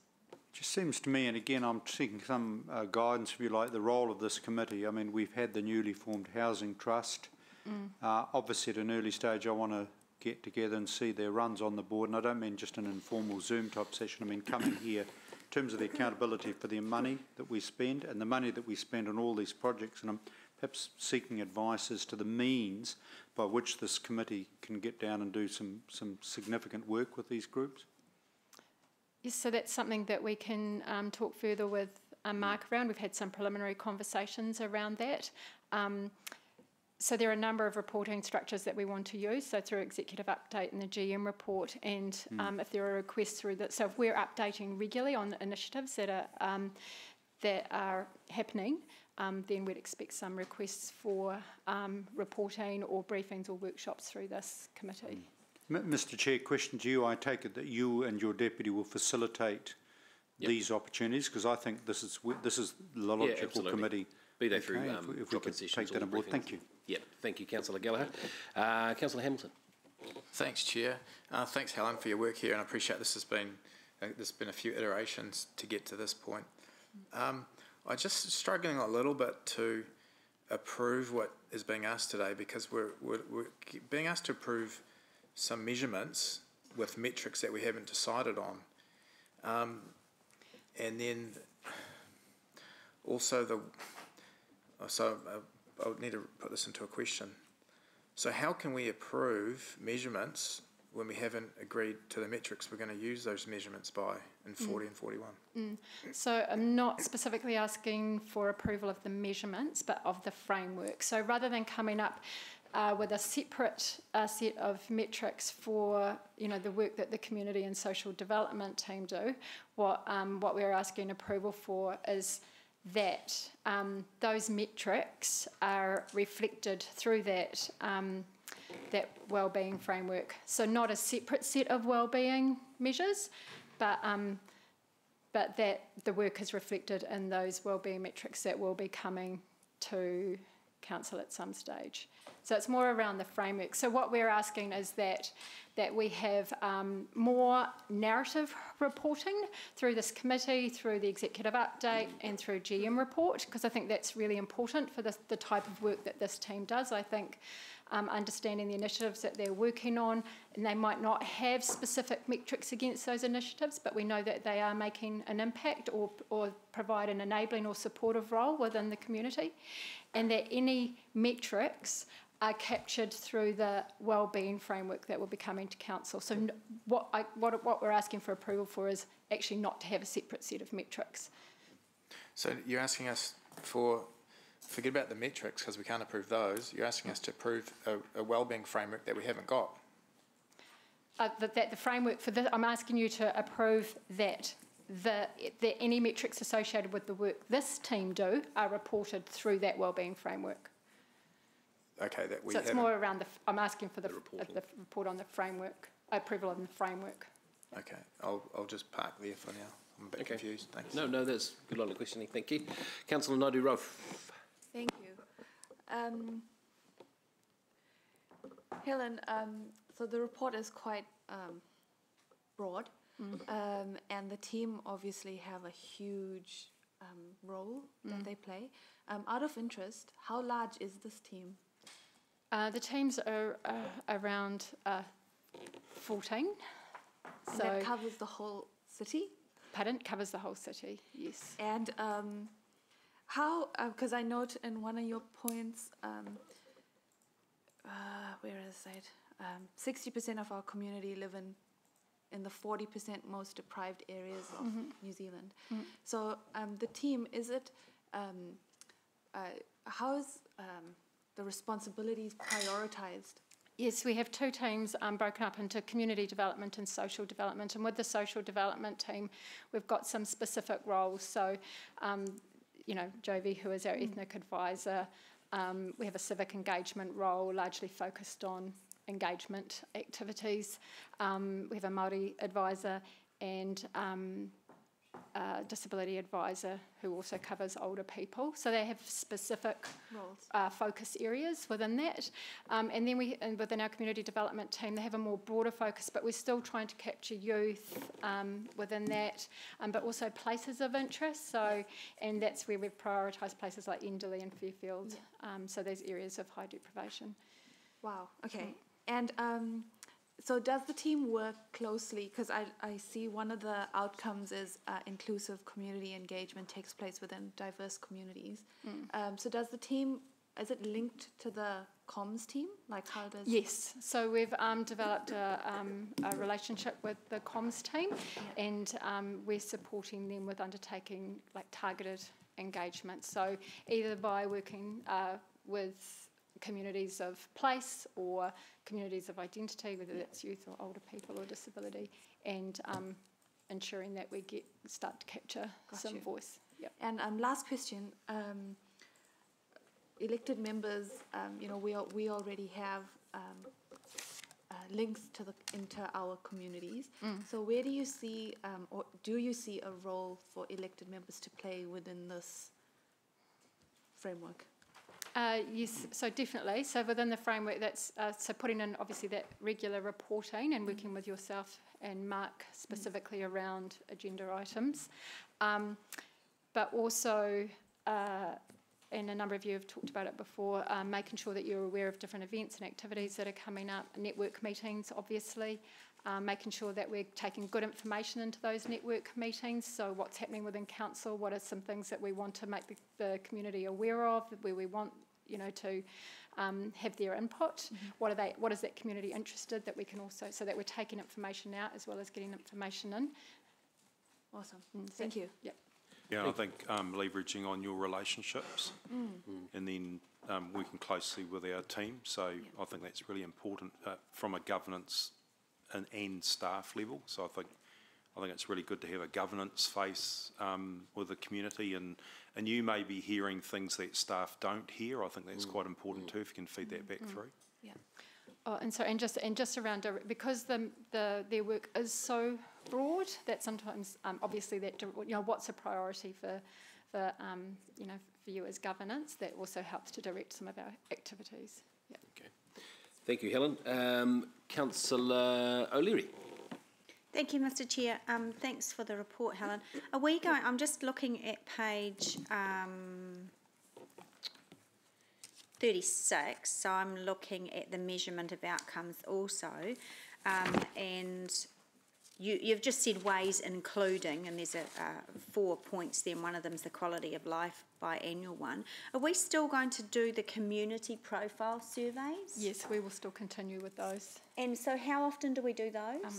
Just seems to me, and again, I'm seeking some uh, guidance, if you like, the role of this committee. I mean, we've had the newly formed Housing Trust. Mm. Uh, obviously, at an early stage, I want to get together and see their runs on the board, and I don't mean just an informal Zoom type session. I mean coming here in terms of the accountability for the money that we spend and the money that we spend on all these projects, and I'm perhaps seeking advice as to the means by which this committee can get down and do some some significant work with these groups. Yes, so that's something that we can um, talk further with um, Mark around. We've had some preliminary conversations around that. Um, so there are a number of reporting structures that we want to use. So through executive update and the GM report, and Hmm. um, if there are requests through that. So if we're updating regularly on initiatives that are um, that are happening, um, then we'd expect some requests for um, reporting or briefings or workshops through this committee. M- Mr Chair, question to you. I take it that you and your deputy will facilitate these opportunities because I think this is w- this is the Yeah, logical absolutely. committee. Be they through um, if we, if we could take that on board. Thank you. Yeah, thank you, Councillor Gallagher. Uh, Councillor Hamilton. Thanks, Chair. Uh, thanks, Helen, for your work here, and I appreciate this has been uh, there's been a few iterations to get to this point. Um, I'm just struggling a little bit to approve what is being asked today because we're, we're, we're being asked to approve some measurements with metrics that we haven't decided on, um, and then also the so uh, I would need to put this into a question. So how can we approve measurements when we haven't agreed to the metrics we're going to use those measurements by in 40 and 41? Mm. So I'm not specifically asking for approval of the measurements, but of the framework. So rather than coming up uh, with a separate uh, set of metrics for you know the work that the community and social development team do, what um, what we're asking approval for is that um, those metrics are reflected through that um, that wellbeing framework. So not a separate set of wellbeing measures, but um, but that the work is reflected in those wellbeing metrics that will be coming to council at some stage. So it's more around the framework. So what we're asking is that that we have um, more narrative reporting through this committee, through the executive update, and through GM report, because I think that's really important for this, the type of work that this team does. I think um, understanding the initiatives that they're working on, and they might not have specific metrics against those initiatives, but we know that they are making an impact or, or provide an enabling or supportive role within the community, and that any metrics are captured through the wellbeing framework that will be coming to council. So what, I, what, what we're asking for approval for is actually not to have a separate set of metrics. So you're asking us for, forget about the metrics because we can't approve those. You're asking us to approve a, a wellbeing framework that we haven't got. Uh, that, that the framework for this, I'm asking you to approve that the, that any metrics associated with the work this team do are reported through that wellbeing framework. Okay, that we so it's haven't. more around the. I'm asking for the, the, report, uh, the report on the framework, approval on the framework. Okay, I'll, I'll just park there for now. I'm a bit Okay. confused, thanks. No, no, that's a good line of questioning. Thank you. Councillor Naidoo-Rauf. Thank you. Um, Helen, um, so the report is quite um, broad, um, and the team obviously have a huge um, role that Mm. they play. Um, out of interest, how large is this team? Uh, the teams are uh, around uh, 14. And So, that covers the whole city? pardon, covers the whole city, yes. And um, how, because I note in one of your points, um, uh, where is it? Um, 60% of our community live in, in the 40% most deprived areas of Mhm. New Zealand. Mm. So um, the team, is it, um, uh, how is um, the responsibilities prioritized? Yes, we have two teams um, broken up into community development and social development. And with the social development team, we've got some specific roles. So, um, you know, Jovi, who is our Mm. ethnic advisor, um, we have a civic engagement role largely focused on engagement activities. Um, we have a Māori advisor and um, disability advisor who also covers older people. So they have specific uh, focus areas within that. Um, and then we, and within our community development team, they have a more broader focus, but we're still trying to capture youth um, within that, um, but also places of interest. So, and that's where we've prioritised places like Enderley and Fairfield. Um, so those areas of high deprivation. Wow, okay. And um, so does the team work closely? Because I, I see one of the outcomes is uh, inclusive community engagement takes place within diverse communities. Mm. Um, so does the team, is it linked to the comms team? Like how does... Yes, so we've um, developed a, um, a relationship with the comms team, and um, we're supporting them with undertaking like targeted engagement. So either by working uh, with communities of place or communities of identity, whether that's youth or older people or disability, and um, ensuring that we get start to capture Got some you. voice. Yep. And um, last question, um, elected members, um, you know, we, we already have um, uh, links to the, into our communities. Mm. So where do you see, um, or do you see a role for elected members to play within this framework? Uh, yes, so definitely. So within the framework, that's uh, so putting in obviously that regular reporting and working with yourself and Mark specifically around agenda items, um, but also. Uh, and a number of you have talked about it before, um, making sure that you're aware of different events and activities that are coming up, network meetings, obviously, um, making sure that we're taking good information into those network meetings. So, what's happening within council? What are some things that we want to make the, the community aware of? Where we want, you know, to um, have their input. What are they? What is that community interested that we can also so that we're taking information out as well as getting information in. Awesome. Mm, so- Thank you. Yep. Yeah, I think um, leveraging on your relationships Mm. and then um, working closely with our team. So I think that's really important uh, from a governance and, and staff level. So I think I think it's really good to have a governance face um, with the community, and and you may be hearing things that staff don't hear. I think that's quite important too. If you can feed that back Mm. through. Yeah. Oh, and so and just and just around because the the their work is so broad that sometimes um, obviously that you know what's a priority for for um, you know for you as governance that also helps to direct some of our activities. Yeah. Thank you, Helen. Um, Councillor O'Leary. Thank you, Mr Chair. Um, thanks for the report, Helen. Are we going, I'm just looking at page um, 36, so I'm looking at the measurement of outcomes also. Um, and you, you've just said ways including, and there's a, uh, four points there, and one of them is the quality of life biannual one. Are we still going to do the community profile surveys? Yes, we will still continue with those. And so how often do we do those? Um,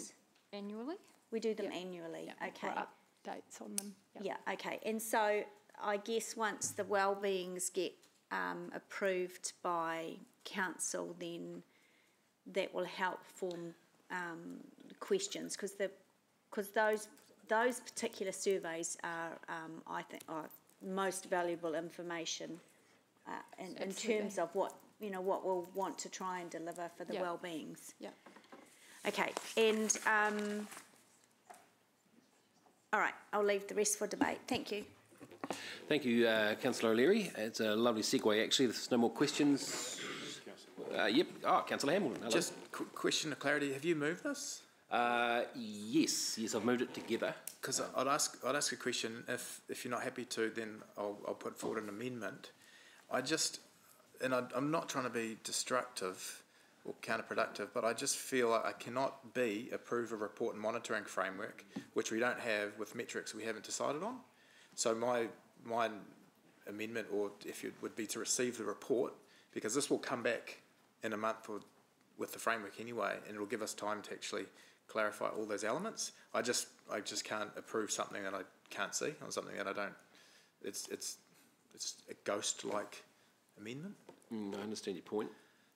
annually. We do them annually, okay. Or updates on them. Yeah, okay. And so I guess once the well-beings get um, approved by council, then that will help form um, questions because the because those those particular surveys are um, I think are most valuable information uh, in, in terms of what you know what we'll want to try and deliver for the Yeah. well-beings. Yeah. Okay, and um, All right, I'll leave the rest for debate. Thank you. Thank you, uh, Councillor O'Leary. It's a lovely segue, actually. There's no more questions. Uh, yep. Oh, Councillor Hamilton. Hello. Just qu- question of clarity. Have you moved this? Uh, yes, yes, I've moved it together. Because I'd ask, I'd ask a question. If if you're not happy to, then I'll, I'll put forward an amendment. I just, and I, I'm not trying to be destructive or counterproductive, but I just feel like I cannot be approve a report and monitoring framework which we don't have with metrics we haven't decided on. So my my amendment, or if you would be to receive the report, because this will come back in a month or with the framework anyway, and it'll give us time to actually clarify all those elements. I just I just can't approve something that I can't see or something that I don't. It's it's it's a ghost-like amendment. Mm, I understand your point.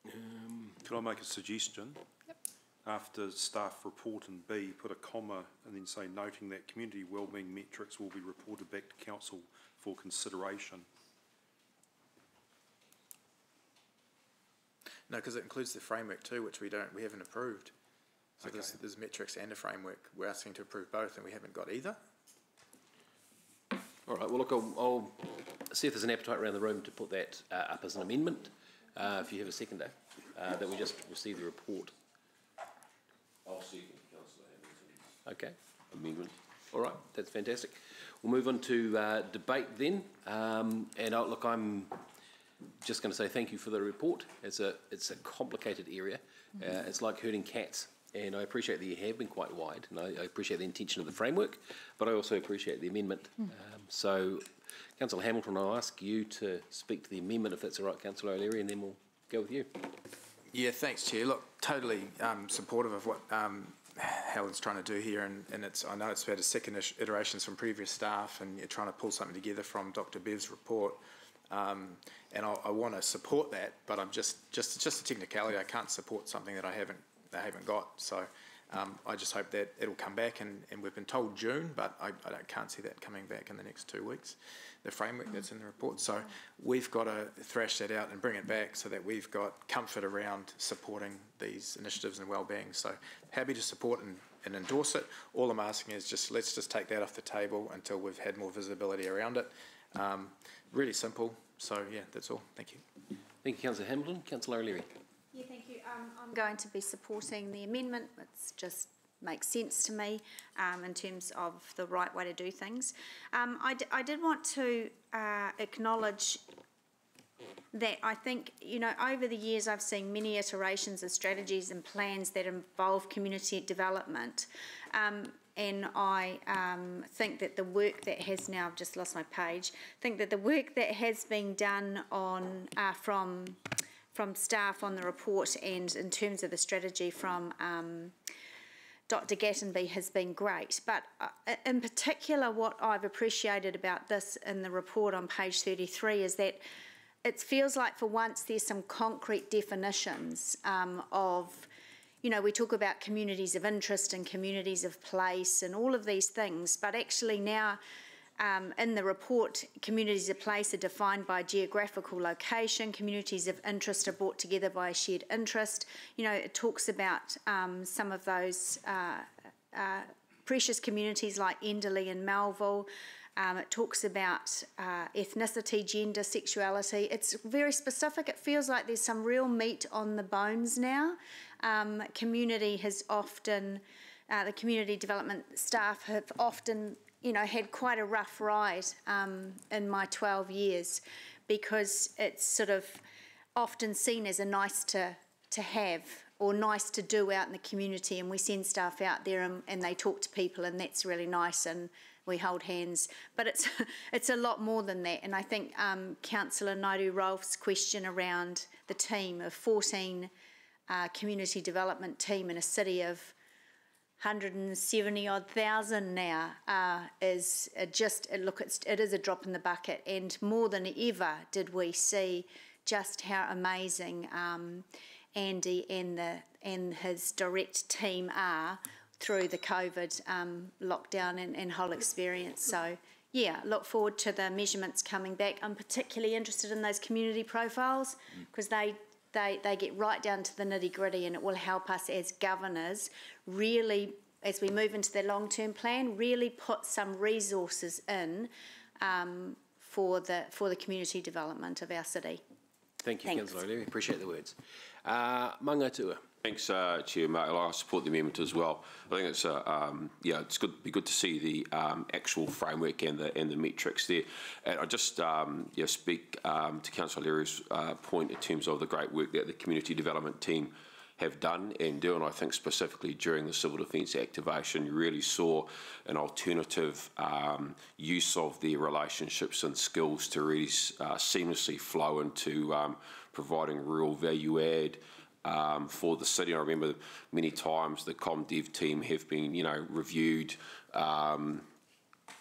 Um, Can I make a suggestion? Yep. After staff report and B, put a comma and then say noting that community wellbeing metrics will be reported back to council for consideration. No, because it includes the framework too, which we don't we haven't approved. So there's, there's metrics and a framework. We're asking to approve both, and we haven't got either. All right, well, look, I'll, I'll see if there's an appetite around the room to put that uh, up as an amendment. Uh, if you have a seconder, uh, that we just receive the report. I'll second Councillor Hamilton's Okay. amendment. All right, that's fantastic. We'll move on to uh, debate then. Um, and uh, look, I'm just going to say thank you for the report. It's a it's a complicated area. Uh, it's like herding cats. And I appreciate that you have been quite wide, and I, I appreciate the intention of the framework, but I also appreciate the amendment. Um, so, Councillor Hamilton, I'll ask you to speak to the amendment, if that's all right, Councillor O'Leary, and then we'll go with you. Yeah, thanks, Chair. Look, totally um, supportive of what um, Helen's trying to do here, and, and it's I know it's had a second ish- iterations from previous staff, and you're trying to pull something together from Dr. Bev's report. Um, and I, I want to support that, but I'm just just just a technicality. I can't support something that I haven't they haven't got. So um, I just hope that it'll come back, and, and we've been told June, but I, I can't see that coming back in the next two weeks. The framework that's in the report. So we've got to thrash that out and bring it back so that we've got comfort around supporting these initiatives and well-being. So happy to support and, and endorse it. All I'm asking is just let's just take that off the table until we've had more visibility around it. Um, really simple. So yeah, that's all. Thank you. Thank you, Councillor Hamilton. Councillor O'Leary. Thank you. Um, I'm going to be supporting the amendment. It's just makes sense to me um, in terms of the right way to do things. Um, I did want to uh, acknowledge that I think, you know, over the years I've seen many iterations of strategies and plans that involve community development. Um, and I um, think that the work that has now, I've just lost my page, think that the work that has been done on uh, from from staff on the report and in terms of the strategy from um, Dr. Gatenby has been great. But uh, in particular, what I've appreciated about this in the report on page 33 is that it feels like for once there's some concrete definitions um, of, you know, we talk about communities of interest and communities of place and all of these things, but actually now um, in the report, communities of place are defined by geographical location. Communities of interest are brought together by a shared interest. You know, it talks about um, some of those uh, uh, precious communities like Enderley and Melville. Um, it talks about uh, ethnicity, gender, sexuality. It's very specific. It feels like there's some real meat on the bones now. Um, community has often, uh, the community development staff have often you know, had quite a rough ride um, in my 12 years because it's sort of often seen as a nice to, to have or nice to do out in the community. And we send staff out there and, and they talk to people, and that's really nice. And we hold hands. But it's, it's a lot more than that. And I think um, Councillor Naidoo-Rauf's question around the team of 14 uh, community development team in a city of 170 odd thousand now uh, is uh, just uh, look it's, it is a drop in the bucket. And more than ever did we see just how amazing um, Andy and the and his direct team are through the COVID um, lockdown and, and whole experience. So yeah look forward to the measurements coming back. I'm particularly interested in those community profiles because they they, they get right down to the nitty gritty and it will help us as governors really as we move into the long-term plan, really put some resources in um, for the for the community development of our city. Thank you, Thanks. Councillor O'Leary. Appreciate the words. Uh, Mangatua. Thanks, uh, Chair. Mark. I support the amendment as well. I think it's uh, um, yeah, it's good. Be good to see the um, actual framework and the and the metrics there. And I just um, yeah speak um, to Councillor O'Leary's uh, point in terms of the great work that the community development team have done and do, and I think specifically during the civil defence activation, you really saw an alternative um, use of their relationships and skills to really uh, seamlessly flow into um, providing real value add um, for the city. I remember many times the ComDev team have been, you know, reviewed. Um,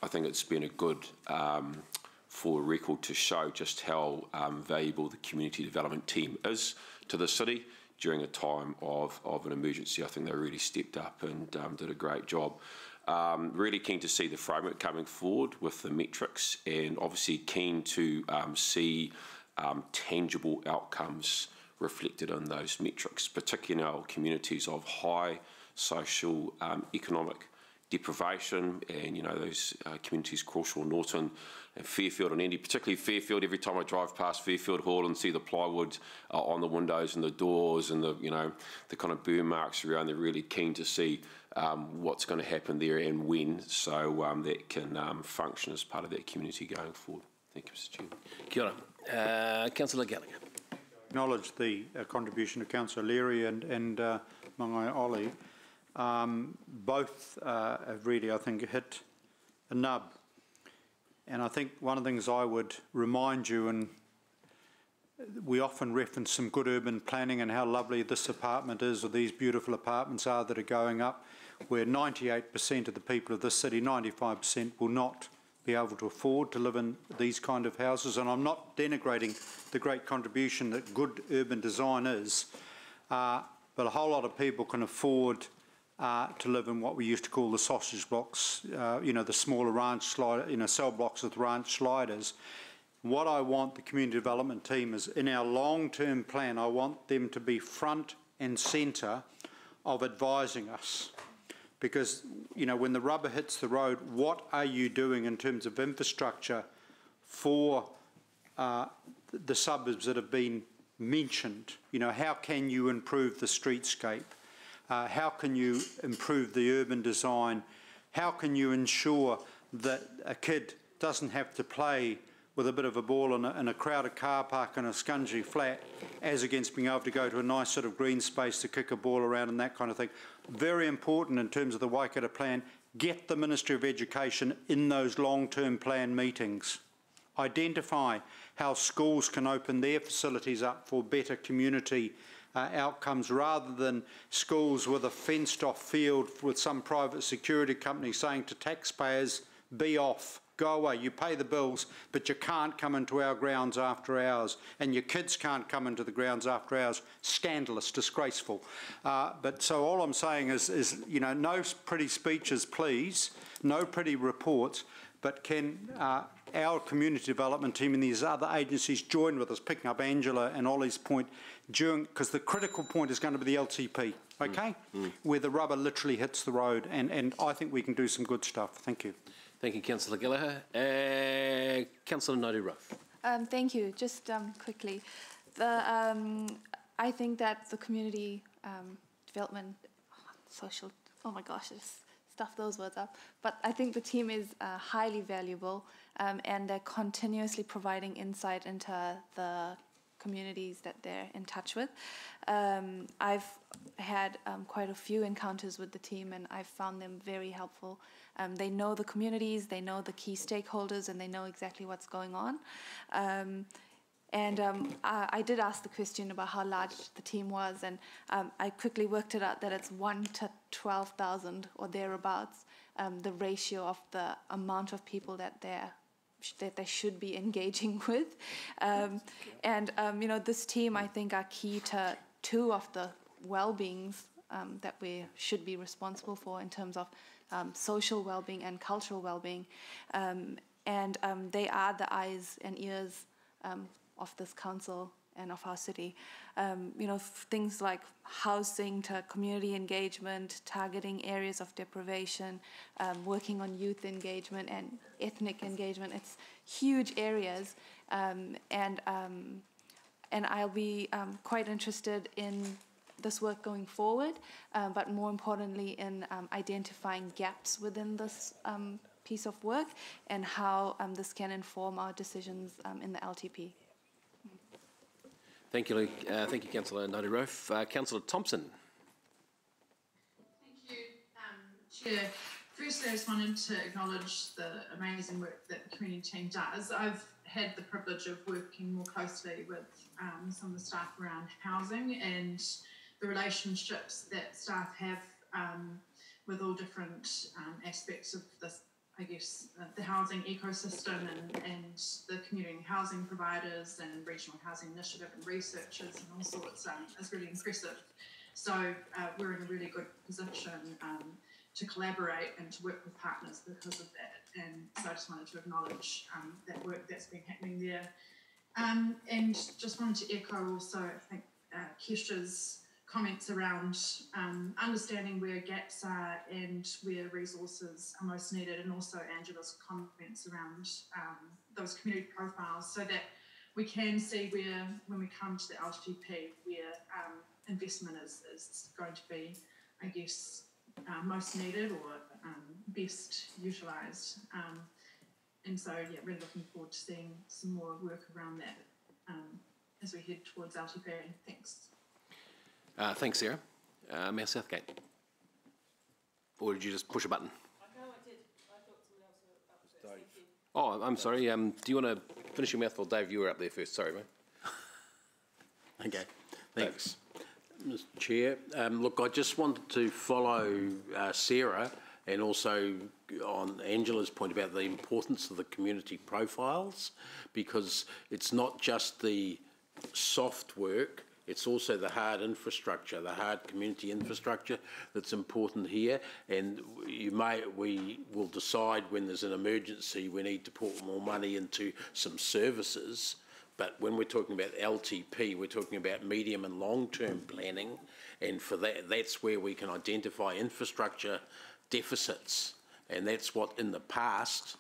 I think it's been a good um, for record to show just how um, valuable the community development team is to the city during a time of, of an emergency. I think they really stepped up and um, did a great job. Um, really keen to see the framework coming forward with the metrics and obviously keen to um, see um, tangible outcomes reflected in those metrics, particularly in our communities of high social, um, economic deprivation and, you know, those uh, communities, Crawshaw, Nawton and Fairfield and Indy, particularly Fairfield, every time I drive past Fairfield Hall and see the plywood uh, on the windows and the doors and the, you know, the kind of burn marks around, they're really keen to see um, what's going to happen there and when so um, that can um, function as part of that community going forward. Thank you, Mr Chairman. Kia ora. Uh, Councillor Gallagher. Acknowledge the uh, contribution of Councillor Leary and, and uh, Mangai Ollie. Um, both uh, have really, I think, hit a nub. And I think one of the things I would remind you, and we often reference some good urban planning and how lovely this apartment is, or these beautiful apartments are that are going up, where 98% of the people of this city, 95%, will not be able to afford to live in these kind of houses. And I'm not denigrating the great contribution that good urban design is, uh, but a whole lot of people can afford uh, to live in what we used to call the sausage blocks, uh, you know, the smaller ranch slider, you know, cell blocks with ranch sliders. What I want the community development team is in our long-term plan, I want them to be front and centre of advising us. Because, you know, when the rubber hits the road, what are you doing in terms of infrastructure for uh, the suburbs that have been mentioned? You know, how can you improve the streetscape? Uh, how can you improve the urban design? How can you ensure that a kid doesn't have to play with a bit of a ball in a, in a crowded car park in a scungy flat as against being able to go to a nice sort of green space to kick a ball around and that kind of thing. Very important in terms of the Waikato plan, get the Ministry of Education in those long-term plan meetings. Identify how schools can open their facilities up for better community uh, outcomes rather than schools with a fenced off field with some private security company saying to taxpayers, be off, go away, you pay the bills, but you can't come into our grounds after hours, and your kids can't come into the grounds after hours. Scandalous, disgraceful. Uh, but so all I'm saying is, is, you know, no pretty speeches, please, no pretty reports, but can uh, our community development team and these other agencies join with us, picking up Angela and Ollie's point, during because the critical point is going to be the LTP, okay, mm. Mm. where the rubber literally hits the road, and, and I think we can do some good stuff. Thank you. Thank you, Councillor Gallagher. Uh, Councillor Naidoo-Rauf. Um, thank you. Just um, quickly, the um, I think that the community um, development, social. Oh my gosh, just stuff those words up. But I think the team is uh, highly valuable, um, and they're continuously providing insight into the communities that they're in touch with. Um, I've had um, quite a few encounters with the team and I've found them very helpful. Um, they know the communities, they know the key stakeholders, and they know exactly what's going on. Um, and um, I, I, did ask the question about how large the team was, and um, I quickly worked it out that it's 1 to 12,000 or thereabouts, the ratio of the amount of people that they're that they should be engaging with. Um, and, um, you know, this team, I think, are key to two of the well-beings um, that we should be responsible for in terms of um, social well-being and cultural well-being. Um, and um, they are the eyes and ears of this council and of our city. Um, you know, things like housing to community engagement, targeting areas of deprivation, um, working on youth engagement and ethnic engagement. It's huge areas, um, and um, and I'll be um, quite interested in this work going forward, um, but more importantly in identifying gaps within this piece of work and how um, this can inform our decisions um, in the LTP. Thank you, Luke. Uh, thank you, Councillor Naidoo-Rauf. Uh, Councillor Thomson. Thank you, um, Chair. Firstly, I just wanted to acknowledge the amazing work that the community team does. I've had the privilege of working more closely with um, some of the staff around housing and the relationships that staff have um, with all different um, aspects of this, I guess, uh, the housing ecosystem and, and the community housing providers and regional housing initiative and researchers and all sorts um, is really impressive. So uh, we're in a really good position um, to collaborate and to work with partners because of that. And so I just wanted to acknowledge um, that work that's been happening there. Um, and just wanted to echo also, I think, uh, Kesha's comments around um, understanding where gaps are and where resources are most needed, and also Angela's comments around um, those community profiles so that we can see where, when we come to the LTP, where um, investment is, is going to be, I guess, uh, most needed or um, best utilised. Um, and so, yeah, really looking forward to seeing some more work around that um, as we head towards LTP. Thanks. Uh, thanks, Sarah. Uh, Mayor Southgate. Or did you just push a button? Oh, I'm sorry. Um, do you want to finish your mouthful? Dave, you were up there first. Sorry, mate. Okay, thanks. Mr Chair, um, look, I just wanted to follow uh, Sarah and also on Angela's point about the importance of the community profiles because it's not just the soft work, it's also the hard infrastructure, the hard community infrastructure that's important here. And you may, we will decide when there's an emergency, we need to put more money into some services. But when we're talking about LTP, we're talking about medium and long-term planning. And for that, that's where we can identify infrastructure deficits. And that's what in the past,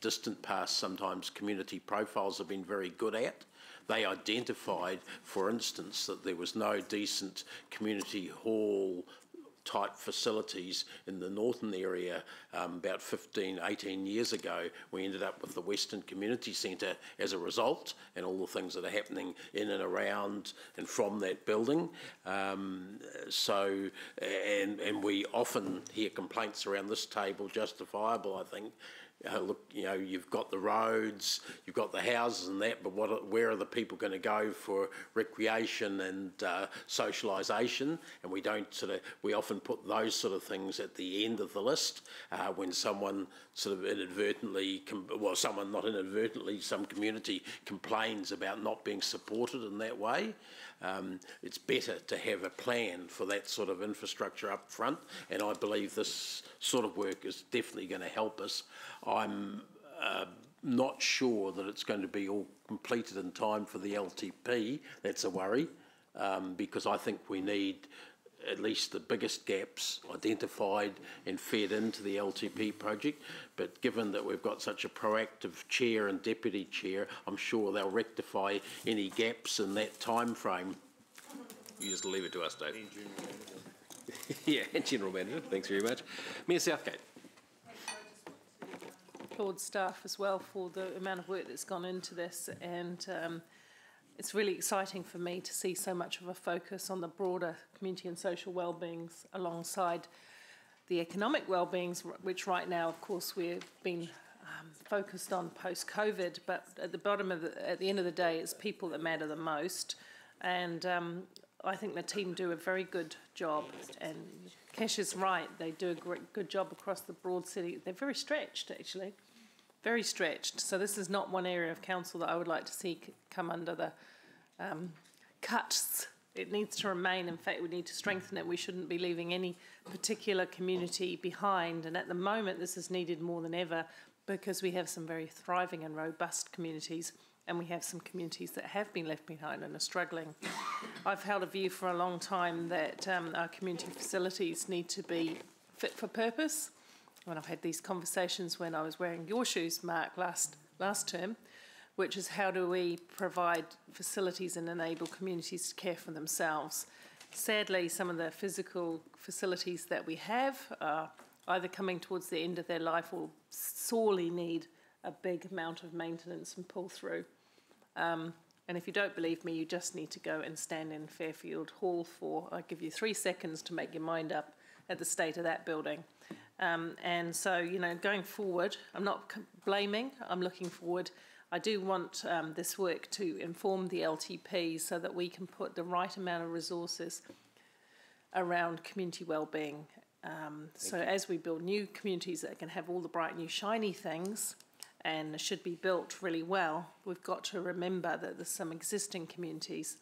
distant past, sometimes community profiles have been very good at. They identified, for instance, that there was no decent community hall type facilities in the northern area um, about 15, 18 years ago. We ended up with the Western Community Centre as a result and all the things that are happening in and around and from that building. Um, so, and, and we often hear complaints around this table, justifiable, I think, uh, look, you know, you've got the roads, you've got the houses and that, but what, where are the people going to go for recreation and uh, socialisation? And we don't sort of, we often put those sort of things at the end of the list uh, when someone sort of inadvertently, well, someone not inadvertently, some community complains about not being supported in that way. Um, it's better to have a plan for that sort of infrastructure up front, and I believe this sort of work is definitely going to help us. I'm uh, not sure that it's going to be all completed in time for the LTP. That's a worry, um, because I think we need at least the biggest gaps identified and fed into the LTP project. But given that we've got such a proactive chair and deputy chair, I'm sure they'll rectify any gaps in that time frame. You just leave it to us, Dave. yeah, and General Manager. Thanks very much. Mayor Southgate. Applaud staff as well for the amount of work that's gone into this and um, it's really exciting for me to see so much of a focus on the broader community and social well-beings alongside the economic well-beings, which right now, of course, we've been um, focused on post-COVID. But at the bottom of the, at the end of the day, it's people that matter the most, and um, I think the team do a very good job. And Kesh is right; they do a great, good job across the broad city. They're very stretched, actually very stretched. So this is not one area of council that I would like to see come under the um, cuts. It needs to remain. In fact, we need to strengthen it. We shouldn't be leaving any particular community behind. And at the moment, this is needed more than ever because we have some very thriving and robust communities and we have some communities that have been left behind and are struggling. I've held a view for a long time that um, our community facilities need to be fit for purpose. And I've had these conversations when I was wearing your shoes, Mark, last last term, which is how do we provide facilities and enable communities to care for themselves. Sadly, some of the physical facilities that we have are either coming towards the end of their life or sorely need a big amount of maintenance and pull through. Um, and if you don't believe me, you just need to go and stand in Fairfield Hall for, I give you three seconds to make your mind up at the state of that building. Um, and so, you know, going forward, I'm not blaming, I'm looking forward. I do want um, this work to inform the LTP so that we can put the right amount of resources around community well-being. Um, so you. as we build new communities that can have all the bright new shiny things, and should be built really well, we've got to remember that there's some existing communities.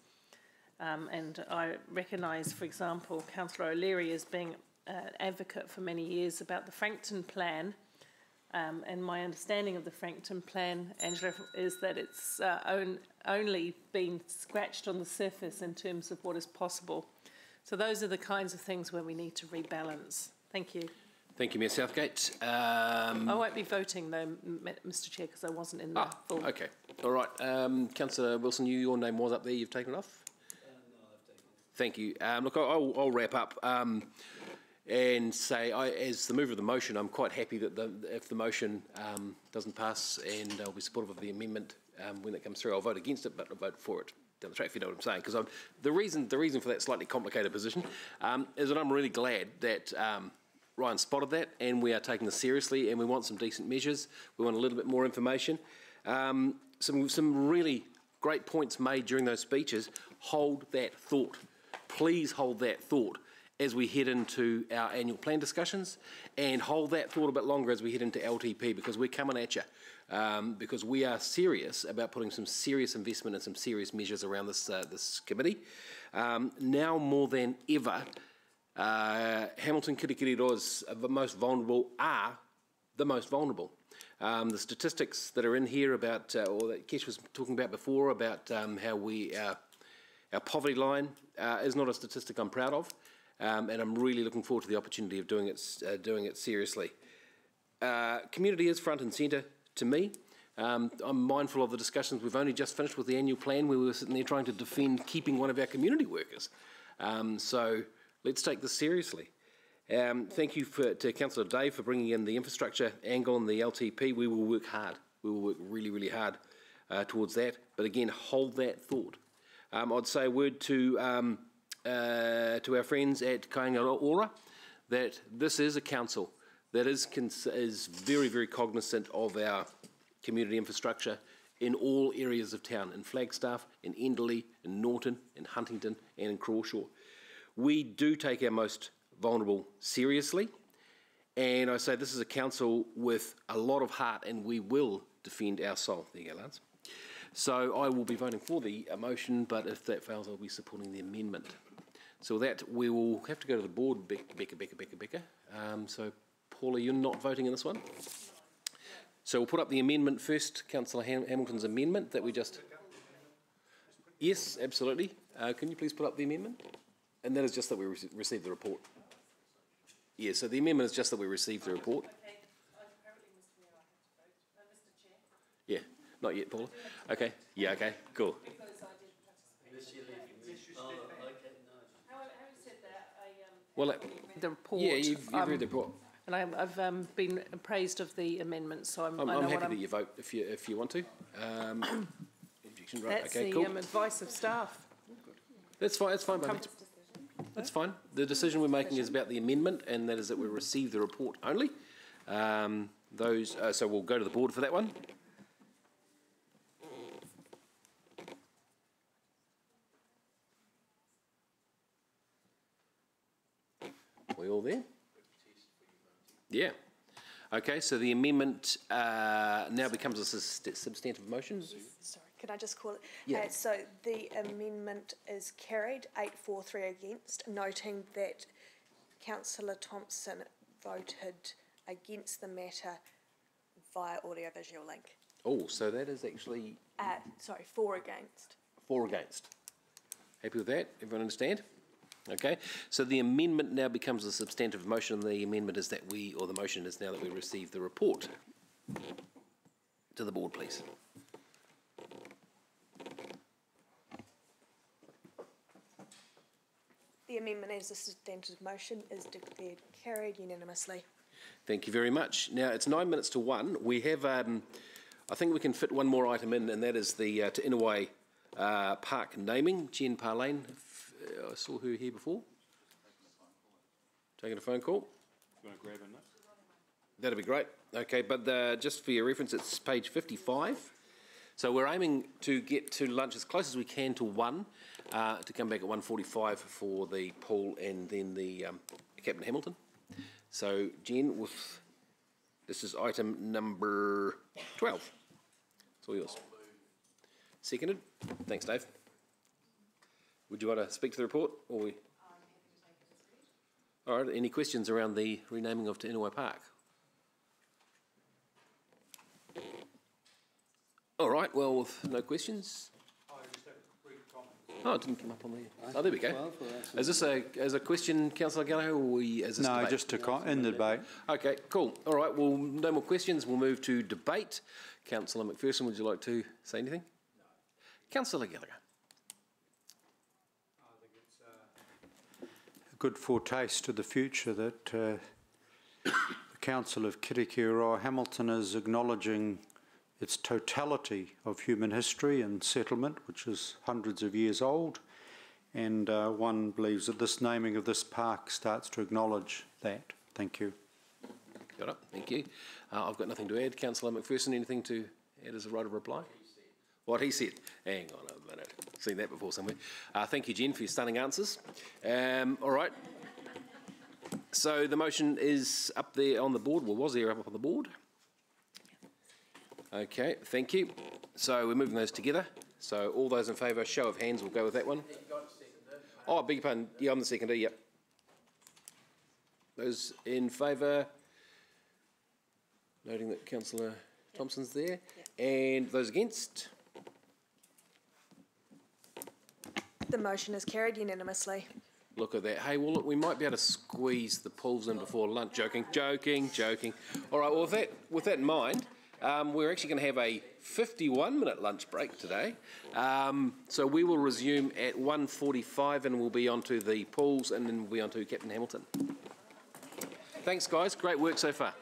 Um, and I recognise, for example, Councillor O'Leary as being an advocate for many years about the Frankton Plan. Um, and my understanding of the Frankton Plan, Angela, is that it's uh, own, only been scratched on the surface in terms of what is possible. So those are the kinds of things where we need to rebalance. Thank you. Thank you, Mayor Southgate. Um, I won't be voting though, Mr Chair, because I wasn't in the ah, full. Okay, all right. Um, Councillor Wilson, you, your name was up there. You've taken it off. Uh, no, I've taken it. Thank you. Um, look, I'll, I'll, wrap up um, and say, I, as the mover of the motion, I'm quite happy that the, if the motion um, doesn't pass, and I'll be supportive of the amendment um, when it comes through. I'll vote against it, but I'll vote for it down the track, if you know what I'm saying. Because the reason the reason for that slightly complicated position is that I'm really glad that. Ryan spotted that, and we are taking this seriously, and we want some decent measures. We want a little bit more information. Um, some, some really great points made during those speeches. Hold that thought. Please hold that thought as we head into our annual plan discussions, and hold that thought a bit longer as we head into LTP because we're coming at you. Um, because we are serious about putting some serious investment and some serious measures around this uh, this committee. Um, now more than ever, uh, Hamilton Kirikiriroas, the most vulnerable, are the most vulnerable. Um, the statistics that are in here about, uh, or that Kesh was talking about before, about um, how we, uh, our poverty line uh, is not a statistic I'm proud of, um, and I'm really looking forward to the opportunity of doing it, uh, doing it seriously. Uh, community is front and centre to me. Um, I'm mindful of the discussions we've only just finished with the annual plan where we were sitting there trying to defend keeping one of our community workers. Um, so Let's take this seriously. Um, thank you for, to Councillor Dave for bringing in the infrastructure angle and the LTP. We will work hard. We will work really, really hard uh, towards that. But again, hold that thought. Um, I'd say a word to um, uh, to our friends at Kainga Ora that this is a council that is is very, very cognizant of our community infrastructure in all areas of town, in Flagstaff, in Enderley, in Nawton, in Huntington, and in Crawshaw we do take our most vulnerable seriously. And I say this is a council with a lot of heart and we will defend our soul. There you go, Lance. So I will be voting for the motion, but if that fails, I'll be supporting the amendment. So with that, we will have to go to the board, Becca, Becca, Becca, Becca, Becca. Um, so Paula, you're not voting in this one? So we'll put up the amendment first, Councillor Ham Hamilton's amendment that we just... Yes, absolutely. Uh, can you please put up the amendment? And that is just that we re received the report. Yeah, so the amendment is just that we received the report. Yeah, not yet, Paula. Okay, yeah, okay, cool. Well, the report. Yeah, you've, you've um, read the report. And I, I've um, been appraised of the amendments, so I'm. I'm, I'm happy that you vote if you if you want to. Um, right? That's okay, the cool. um, advice of staff. That's fine. That's fine, that's fine. The decision we're making is about the amendment, and that is that we receive the report only. Um, those, uh, so we'll go to the board for that one. All there? Yeah. Okay, so the amendment uh, now becomes a substantive motion. Sorry. Can I just call it? Yeah. Uh, so the amendment is carried, 843 against, noting that Councillor Thomson voted against the matter via audiovisual link. Oh, so that is actually Uh, sorry, four against. Four against. Happy with that? Everyone understand? Okay, so the amendment now becomes a substantive motion. The amendment is that we, or the motion is now that we receive the report. To the board, please. The amendment as a substantive motion is declared carried unanimously. Thank you very much. Now, it's nine minutes to one. We have, um, I think we can fit one more item in, and that is the uh, Te Inouye uh, Park naming. Jen Parlane, I saw her here before. Taking a phone call. You want to grab in that? That'd be great. Okay, but uh, just for your reference, it's page 55. So we're aiming to get to lunch as close as we can to one, uh, to come back at 1.45 for the pool and then the um, Captain Hamilton. So Jen, with this is item number 12. It's all yours. Seconded. Thanks, Dave. Would you want to speak to the report, or we? All right. Any questions around the renaming of Te Inouye Park? All right. Well, with no questions. Oh, it didn't come up on the. Oh, there we go. Is this a as a question, Councillor Gallagher, or we as a No, debate? just to con- in the debate. Okay, cool. All right. Well, no more questions. We'll move to debate. Councillor Macpherson, would you like to say anything? No. Councillor Gallagher. Good foretaste to the future that uh, the Council of Kirikiriroa Hamilton is acknowledging its totality of human history and settlement, which is hundreds of years old. And uh, one believes that this naming of this park starts to acknowledge that. Thank you. Got it. Thank you. Uh, I've got nothing to add. Councillor Macpherson, anything to add as a right of reply? What he said. Hang on a minute. Seen that before somewhere. Uh, thank you, Jen, for your stunning answers. Um, all right. So the motion is up there on the board. Well, was there up on the board? Okay, thank you. So we're moving those together. So all those in favour, show of hands, we'll go with that one. Oh, I beg your pardon. Yeah, I'm the seconder, yep. Those in favour, noting that councillor Thomson's there. And those against? The motion is carried unanimously. Look at that. Hey, well, look, we might be able to squeeze the pools in before lunch. Joking, joking, joking. All right, well, with that, with that in mind, um, we're actually going to have a 51 minute lunch break today. Um, so we will resume at 1.45 and we'll be on to the pools and then we'll be on to Captain Hamilton. Thanks, guys. Great work so far.